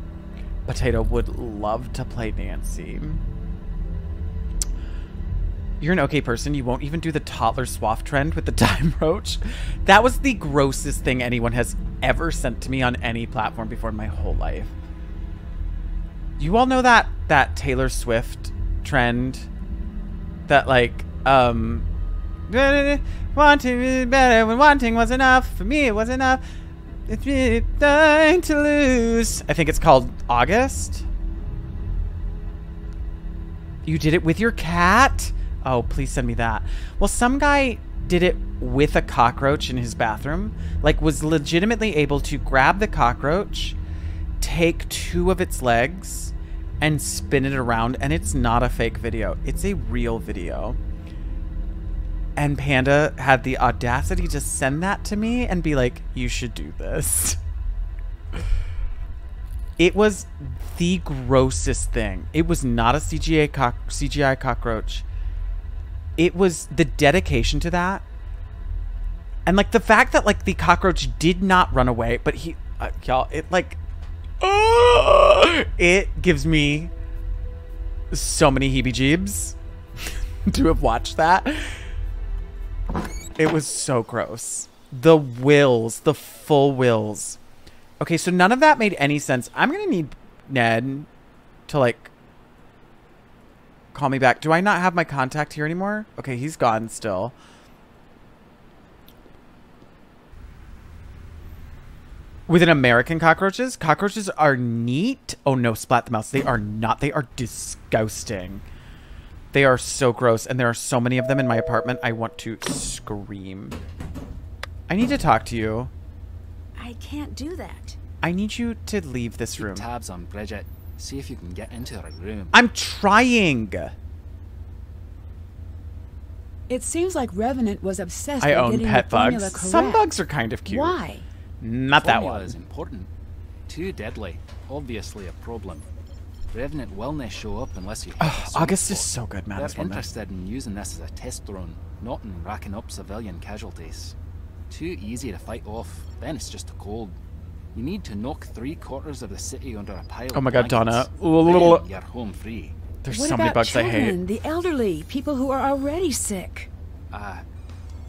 Potato would love to play Nancy. You're an okay person. You won't even do the Taylor Swift trend with the time roach. That was the grossest thing anyone has ever sent to me on any platform before in my whole life. You all know that that Taylor Swift trend that like um wanting is better when wanting was enough. For me it was enough. It's me dying to lose. I think it's called august. You did it with your cat? Oh please send me that. Well some guy did it with a cockroach in his bathroom like was legitimately able to grab the cockroach take two of its legs and spin it around and it's not a fake video. It's a real video and Panda had the audacity to send that to me and be like, you should do this. It was the grossest thing. It was not a CGI, cock- CGI cockroach. It was the dedication to that. And like the fact that like the cockroach did not run away, but he, uh, y'all, it like, it gives me so many heebie jeebs to have watched that. It was so gross. The wills, the full wills. Okay, so none of that made any sense. I'm gonna need Ned to like call me back. Do I not have my contact here anymore? Okay, he's gone still. With an American cockroaches, cockroaches are neat. Oh no, splat the mouse. They are not. They are disgusting. They are so gross, and there are so many of them in my apartment. I want to scream. I need to talk to you.
I can't do that.
I need you to leave this
Keep
room.
tabs on Bridget. See if you can get into her room.
I'm trying.
It seems like Revenant was obsessed
I
with
own
getting
pet
the formula
bugs.
correct.
Some bugs are kind of cute.
Why?
Not that
Formula
one.
is important. Too deadly. Obviously a problem. Revenant will not show up unless you hit
Ugh,
the
August is so good, man,
They're interested in using this as a test drone, not in racking up civilian casualties. Too easy to fight off, then it's just a cold. You need to knock three quarters of the city under a pile
Oh my God, Donna.
blankets.
Ooh,
Then you're home free.
There's
what
so many
about
bugs I hate.
the elderly, people who are already sick?
Ah,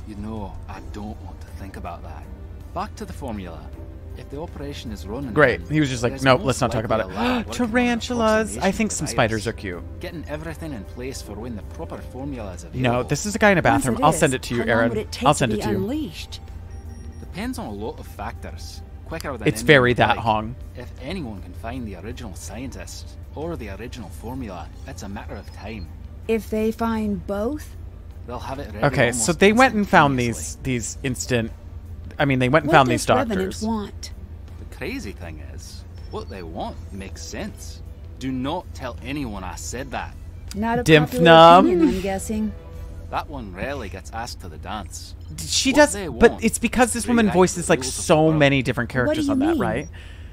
you know, I don't want to think about that. Back to the formula. If the operation is running,
Great.
then
He was just like, nope, let's not talk about
likely a lab
it.
working on an
Tarantulas. I think some spiders are cute.
Getting everything in place for when the proper formula is available.
No, this is a guy in a bathroom.
it
I'll send it to you, Aaron.
would it take
I'll send it to you.
Unleashed?
Depends on a lot of factors. Quicker than
It's very that
like.
Hong.
If anyone can find the original scientist or the original formula, it's a matter of time.
If they find both?
They'll have it ready.
Okay, so they went and found these these instant. I mean, they went and
what
found
does
these
Revenant
doctors.
want?
The crazy thing is, what they want makes sense. Do not tell anyone I said that.
Not a
Dimph
popular opinion, I'm guessing.
That one rarely gets asked to the dance.
She
What
does, but it's because this woman voices like
rules of the
so many different characters
you
on that,
mean?
right?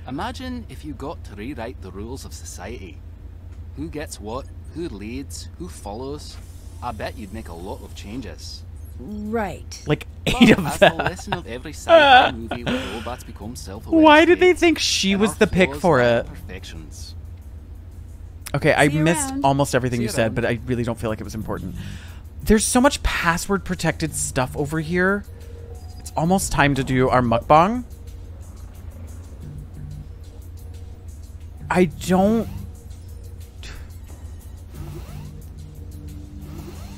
Imagine if you got to rewrite the rules of society. Who gets what, who leads, who follows. I bet you'd make a lot of changes.
Right.
Like
But
eight of
as the
them.
lesson of every sci-fi movie where robots become self-aware
Why did they think she was the pick for it?
Imperfections.
Okay, I
See you
missed
around.
almost everything
See
you
you
said,
around.
but I really don't feel like it was important. There's so much password protected stuff over here. It's almost time to do our mukbang. I don't.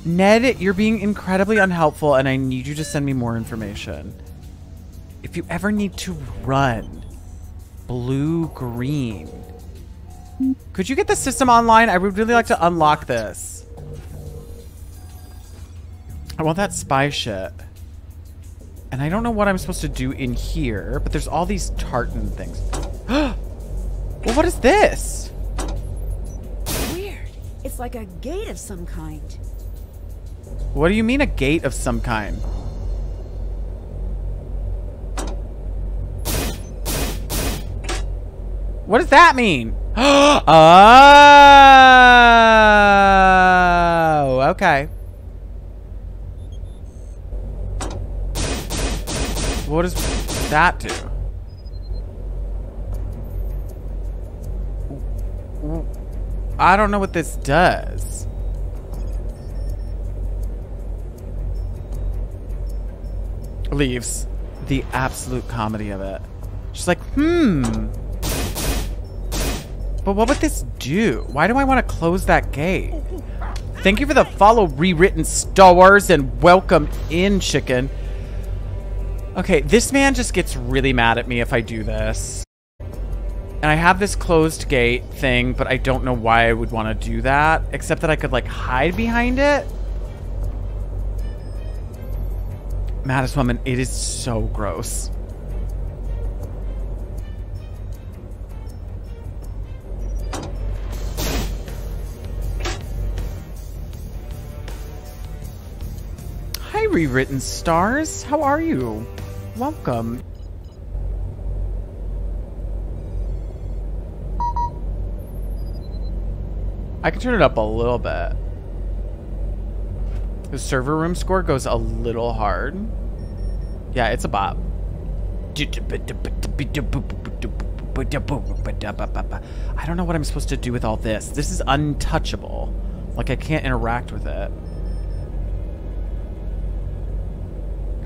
Ned, you're being incredibly unhelpful, and I need you to send me more information. If you ever need to run, blue, green. Could you get the system online? I would really like to unlock this. I want that spy shit. And I don't know what I'm supposed to do in here, but there's all these tartan things. well, what is this?
Weird. It's like a gate of some kind.
What do you mean a gate of some kind? What does that mean? oh, okay. What does that do? I don't know what this does. Leaves. The absolute comedy of it. She's like, hmm. But what would this do? Why do I want to close that gate? Thank you for the follow, rewritten stars, and welcome in, chicken. Okay, this man just gets really mad at me if I do this. And I have this closed gate thing, but I don't know why I would want to do that, except that I could, like, hide behind it. Maddest woman, it is so gross. Hi, rewritten stars. How are you? Welcome. I can turn it up a little bit. The server room score goes a little hard. Yeah, it's a bop. I don't know what I'm supposed to do with all this. This is untouchable. Like, I can't interact with it.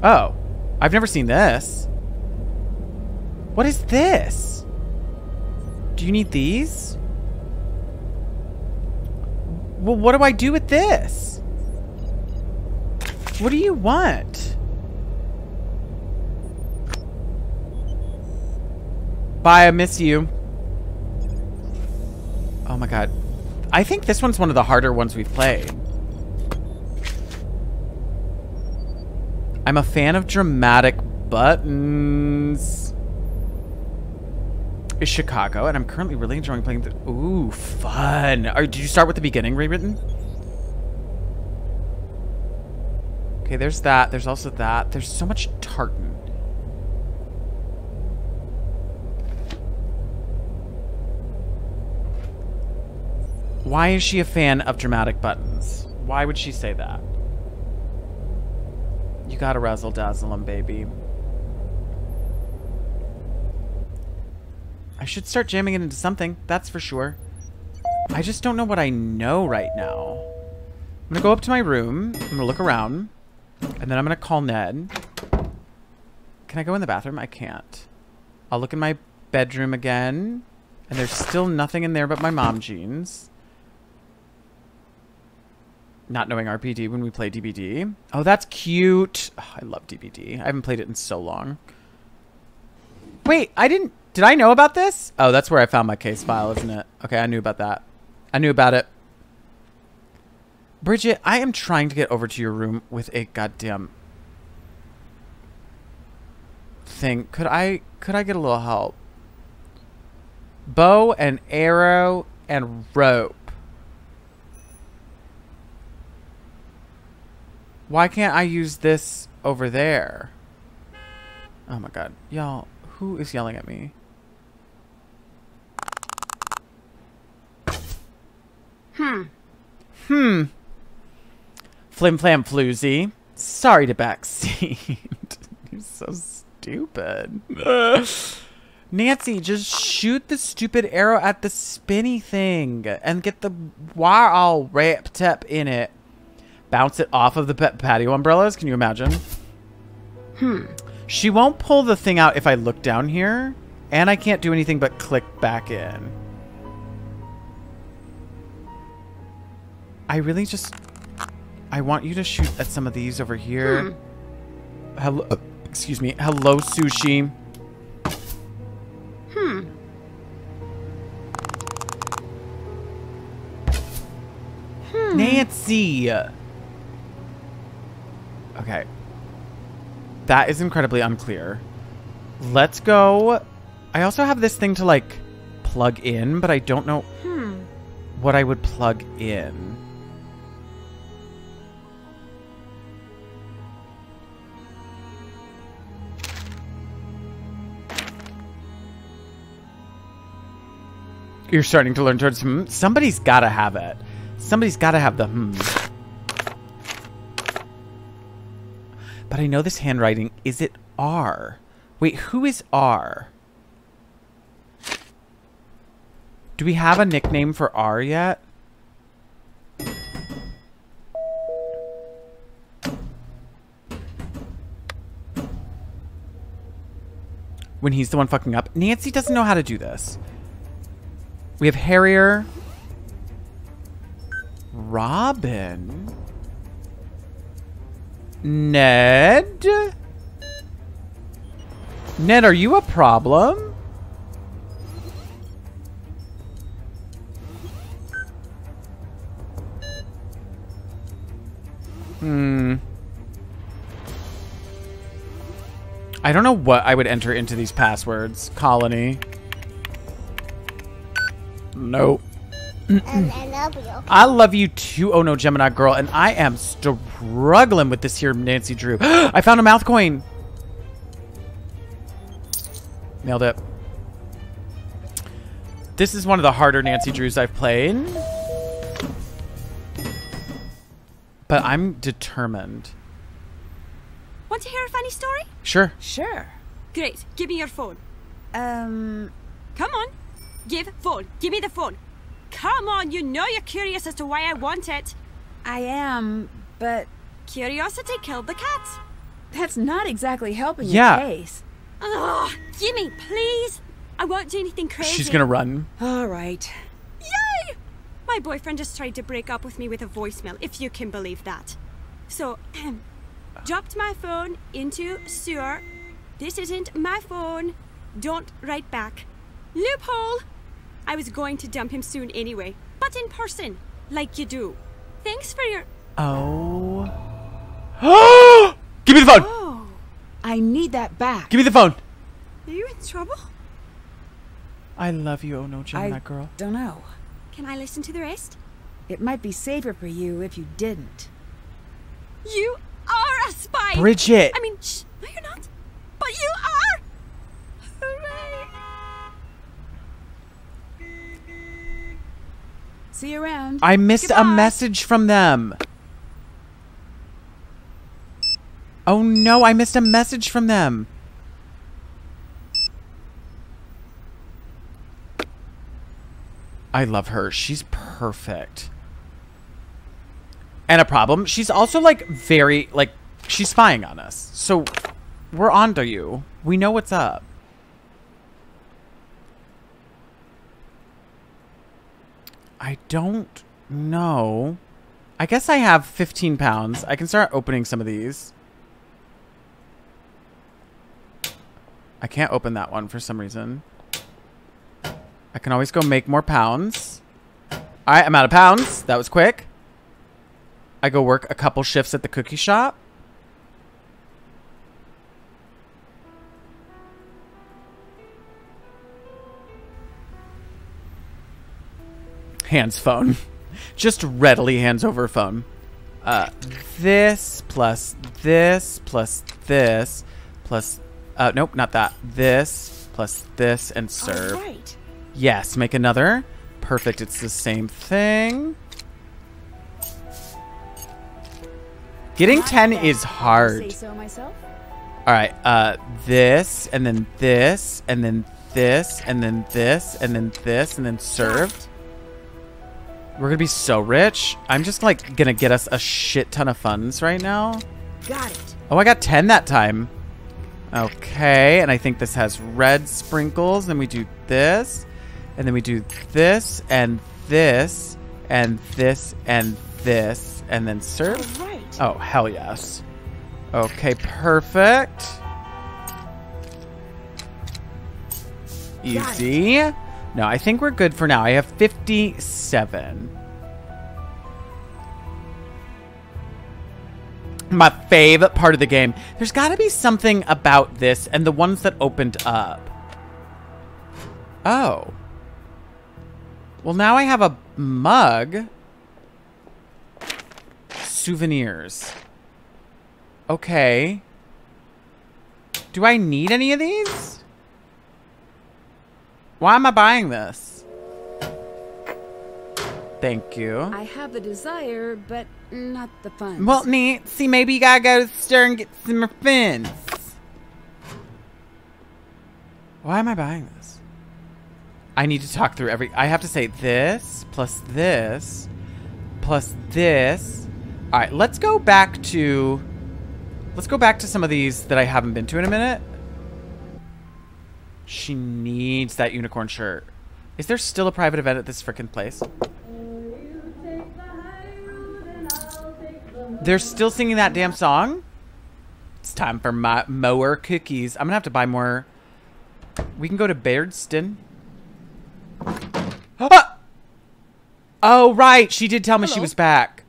Oh. I've never seen this. What is this? Do you need these? Well, what do I do with this? What do you want? Bye, I miss you. Oh my god. I think this one's one of the harder ones we've played. I'm a fan of dramatic buttons. It's Chicago, and I'm currently really enjoying playing the- Ooh, fun. Are, did you start with the beginning rewritten? Okay, there's that. There's also that. There's so much tartan. Why is she a fan of dramatic buttons? Why would she say that? You gotta razzle dazzle baby. I should start jamming it into something, that's for sure. I just don't know what I know right now. I'm gonna go up to my room, I'm gonna look around, and then I'm gonna call Ned. Can I go in the bathroom? I can't. I'll look in my bedroom again, and there's still nothing in there but my mom jeans. Not knowing RPD when we play DBD. Oh, that's cute. Oh, I love DBD. I haven't played it in so long. Wait, I didn't... Did I know about this? Oh, that's where I found my case file, isn't it? Okay, I knew about that. I knew about it. Bridget, I am trying to get over to your room with a goddamn thing. Could I could I get a little help? Bow and arrow and rope. Why can't I use this over there? Oh my god. Y'all, who is yelling at me?
Hmm.
Hmm. Flim flam floozy. Sorry to backseat. You're so stupid. Nancy, just shoot the stupid arrow at the spinny thing and get the wire all wrapped up in it. Bounce it off of the pa- patio umbrellas. Can you imagine?
Hmm.
She won't pull the thing out if I look down here, and I can't do anything but click back in. I really just... I want you to shoot at some of these over here. Hello... uh, excuse me. Hello, sushi.
Hmm. Hmm.
Nancy! Okay. That is incredibly unclear. Let's go. I also have this thing to, like, plug in, but I don't know
Hmm.
what I would plug in. You're starting to learn towards hmm. Somebody's got to have it. Somebody's got to have the hmm. But I know this handwriting. Is it R? Wait, who is R? Do we have a nickname for R yet? When he's the one fucking up. Nancy doesn't know how to do this. We have Harrier. Robin. Ned? Ned, are you a problem? Hmm. I don't know what I would enter into these passwords. Colony. Nope.
I love you.
I love you too, oh no, Gemini girl, and I am struggling with this here Nancy Drew. I found a mouth coin. Nailed it. This is one of the harder Nancy Drews I've played. But I'm determined.
Want to hear a funny story?
Sure.
Sure.
Great. Give me your phone.
Um.
Come on. Give phone. Give me the phone. Come on, you know you're curious as to why I want it.
I am, but
Curiosity killed the cat.
that's not exactly helping
Yeah.
your case.
Ugh, gimme, please. I won't do anything crazy.
She's gonna run.
All right.
Yay! My boyfriend just tried to break up with me with a voicemail, if you can believe that. So, dropped my phone into sewer. This isn't my phone. Don't write back. Loophole! I was going to dump him soon anyway, but in person, like you do. Thanks for your.
Oh. Give me the phone.
Oh, I need that back.
Give me the phone.
Are you in trouble?
I love you, oh no, Gemini
I
girl.
don't know.
Can I listen to the rest?
It might be safer for you if you didn't.
You are a spy!
Bridget.
I mean, shh, no, you're not. But you are! Hooray!
See you around.
I missed a message from them. Oh no, I missed a message from them. I love her. She's perfect. And a problem, she's also like very like she's spying on us. So we're on to you. We know what's up. I don't know. I guess I have 15 pounds. I can start opening some of these. I can't open that one for some reason. I can always go make more pounds. Alright, I'm out of pounds. That was quick. I go work a couple shifts at the cookie shop. Hands phone. Just readily hands over phone. Uh, this plus this plus this plus uh, nope, not that. This plus this and serve.
right.
Yes, make another. Perfect. It's the same thing. Getting 10 is
Say
hard.
so myself.
All right. Uh, this and then this and then this and then this and then this and then served. We're gonna be so rich. I'm just like gonna get us a shit ton of funds right now.
Got it.
Oh, I got 10 that time. Okay, and I think this has red sprinkles. Then we do this, and then we do this, and this, and this, and this, and then serve.
Right.
Oh, hell yes. Okay, perfect. Easy. No, I think we're good for now. I have 57. My favorite part of the game. There's got to be something about this and the ones that opened up. Oh. Well, now I have a mug. Souvenirs. Okay. Do I need any of these? Why am I buying this? Thank you.
I have the desire, but not the funds.
Well, neat. See, maybe you gotta go to the store and get some more fins. Why am I buying this? I need to talk through every... I have to say this, plus this, plus this. All right, let's go back to... Let's go back to some of these that I haven't been to in a minute. She needs that unicorn shirt. Is there still a private event at this freaking place? They're still singing that damn song? It's time for my mower cookies. I'm gonna have to buy more. We can go to Bearsden. Ah! Oh, right. She did tell me she was back.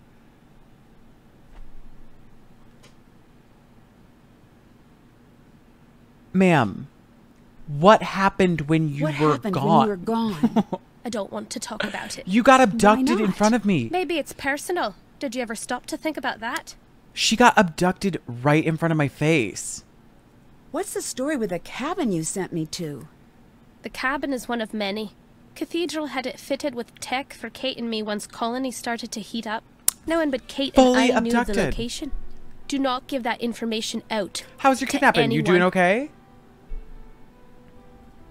Ma'am, what happened when you
what
were
happened
gone?
when you were gone?
I don't want to talk about it.
You got abducted in front of me.
Maybe it's personal. Did you ever stop to think about that?
She got abducted right in front of my face.
What's the story with the cabin you sent me to?
The cabin is one of many. Cathedral had it fitted with tech for Kate and me once Colony started to heat up. No one but Kate
Fully
and I knew the
abducted.
location. Do not give that information out.
How's your
to
kidnapping? You doing okay?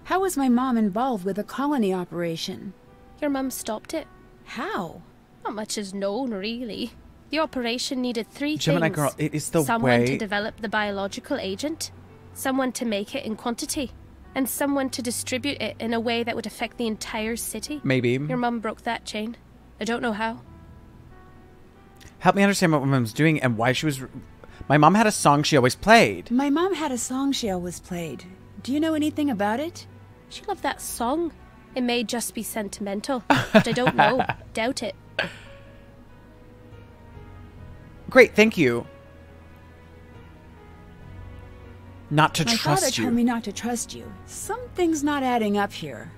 How was my mom involved with the colony operation?
Your mum stopped it.
How?
Not much is known, really. The operation needed three
Gemini
things.
girl, it is the
someone
way-
to develop the biological agent, someone to make it in quantity, and someone to distribute it in a way that would affect the entire city.
Maybe.
Your mum broke that chain. I don't know how.
Help me understand what my mom's doing and why she was. My mom had a song she always played.
My mom had a song she always played. Do you know anything about it?
She loved that song. It may just be sentimental, but I don't know. Doubt it.
Great, thank you. Not to
My
trust
father
you.
told me not to trust you. Something's not adding up here.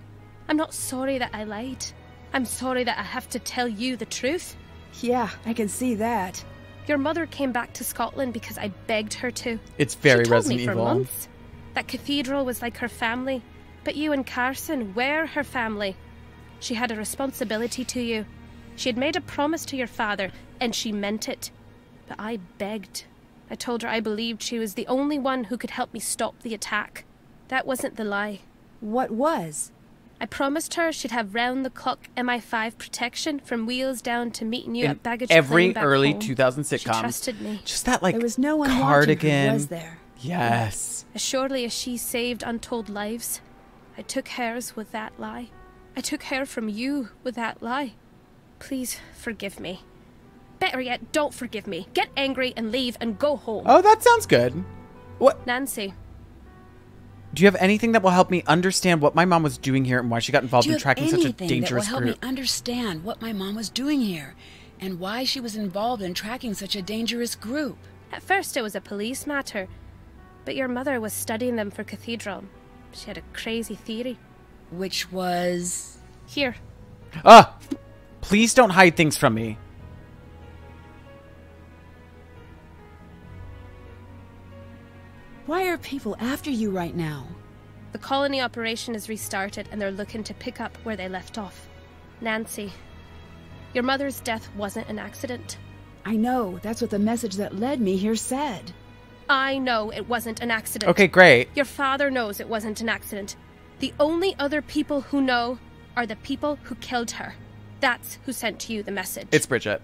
I'm not sorry that I lied. I'm sorry that I have to tell you the truth.
Yeah, I can see that.
Your mother came back to Scotland because I begged her to.
It's very
she told
Resident
me for
Evil.
months that Cathedral was like her family, but you and Carson were her family. She had a responsibility to you. She had made a promise to your father, and she meant it. But I begged. I told her I believed she was the only one who could help me stop the attack. That wasn't the lie.
What was?
I promised her she'd have round the clock MI5 protection from wheels down to meeting you
In
at baggage
every
claim back
early
home.
2000
She
sitcom.
trusted me.
Just that like
There was no one watching her, was there?
Yes.
As surely as she saved untold lives, I took hers with that lie. I took her from you with that lie. Please forgive me. Better yet, don't forgive me. Get angry and leave and go home.
Oh, that sounds good. What?
Nancy,
Do you have anything that will help me understand what my mom was doing here and why she got involved in tracking such a dangerous
that will help
group?
me understand what my mom was doing here and why she was involved in tracking such a dangerous group?
at first it was a police matter, but your mother was studying them for Cathedral. She had a crazy theory.
Which was.
Here.
Ah! Please don't hide things from me.
Why are people after you right now?
The colony operation is restarted and they're looking to pick up where they left off. Nancy, your mother's death wasn't an accident.
I know, that's what the message that led me here said.
I know it wasn't an accident.
Okay, great.
Your father knows it wasn't an accident. The only other people who know are the people who killed her. That's who sent you the message.
It's Bridget.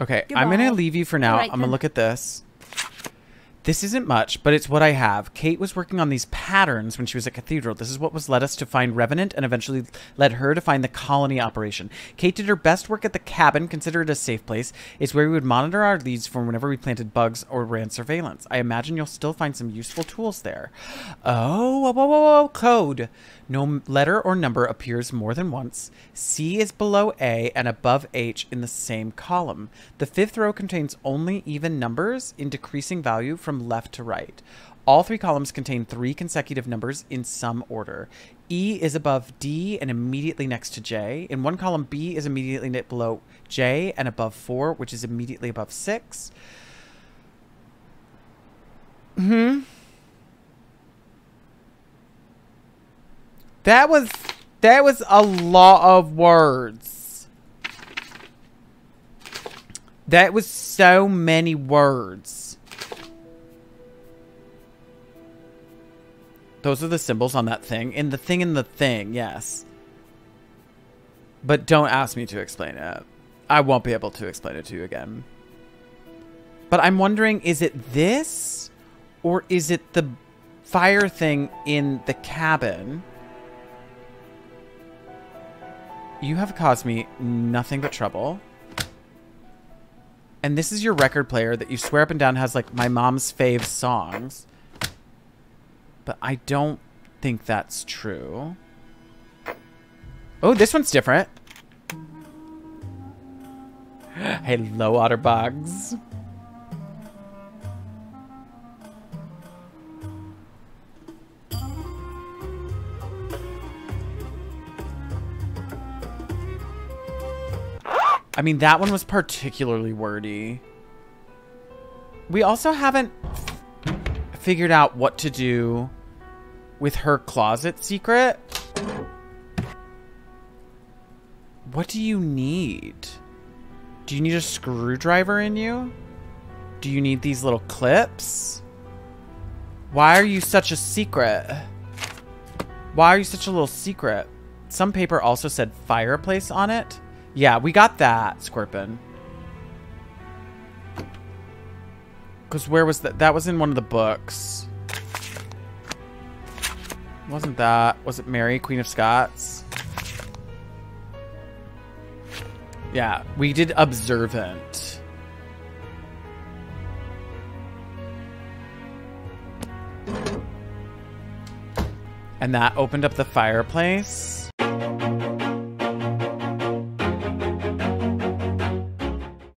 Okay, I'm going to leave you for now.
Right,
I'm going to
then.
look at this. This isn't much, but it's what I have. Kate was working on these patterns when she was at Cathedral. This is what was led us to find Revenant and eventually led her to find the colony operation. Kate did her best work at the cabin, consider it a safe place. It's where we would monitor our leads from whenever we planted bugs or ran surveillance. I imagine you'll still find some useful tools there. Oh, whoa, whoa, whoa, whoa, code. No letter or number appears more than once. C is below A and above H in the same column. The fifth row contains only even numbers in decreasing value from left to right. All three columns contain three consecutive numbers in some order. E is above D and immediately next to J. In one column, B is immediately below J and above 4, which is immediately above 6. Hmm. That was that was a lot of words. That was so many words. Those are the symbols on that thing. In the thing in the thing, yes. But don't ask me to explain it. I won't be able to explain it to you again. But I'm wondering, is it this? Or is it the fire thing in the cabin? You have caused me nothing but trouble. And this is your record player that you swear up and down has like my mom's fave songs. But I don't think that's true. Oh, this one's different. Hello, Otterbugs. I mean, that one was particularly wordy. We also haven't figured out what to do with her closet secret. What do you need? Do you need a screwdriver in you? Do you need these little clips? Why are you such a secret? Why are you such a little secret? Some paper also said fireplace on it. Yeah, we got that, Scorpion. Because where was that? That was in one of the books. Wasn't that? Was it Mary, Queen of Scots? Yeah, we did observant. And that opened up the fireplace.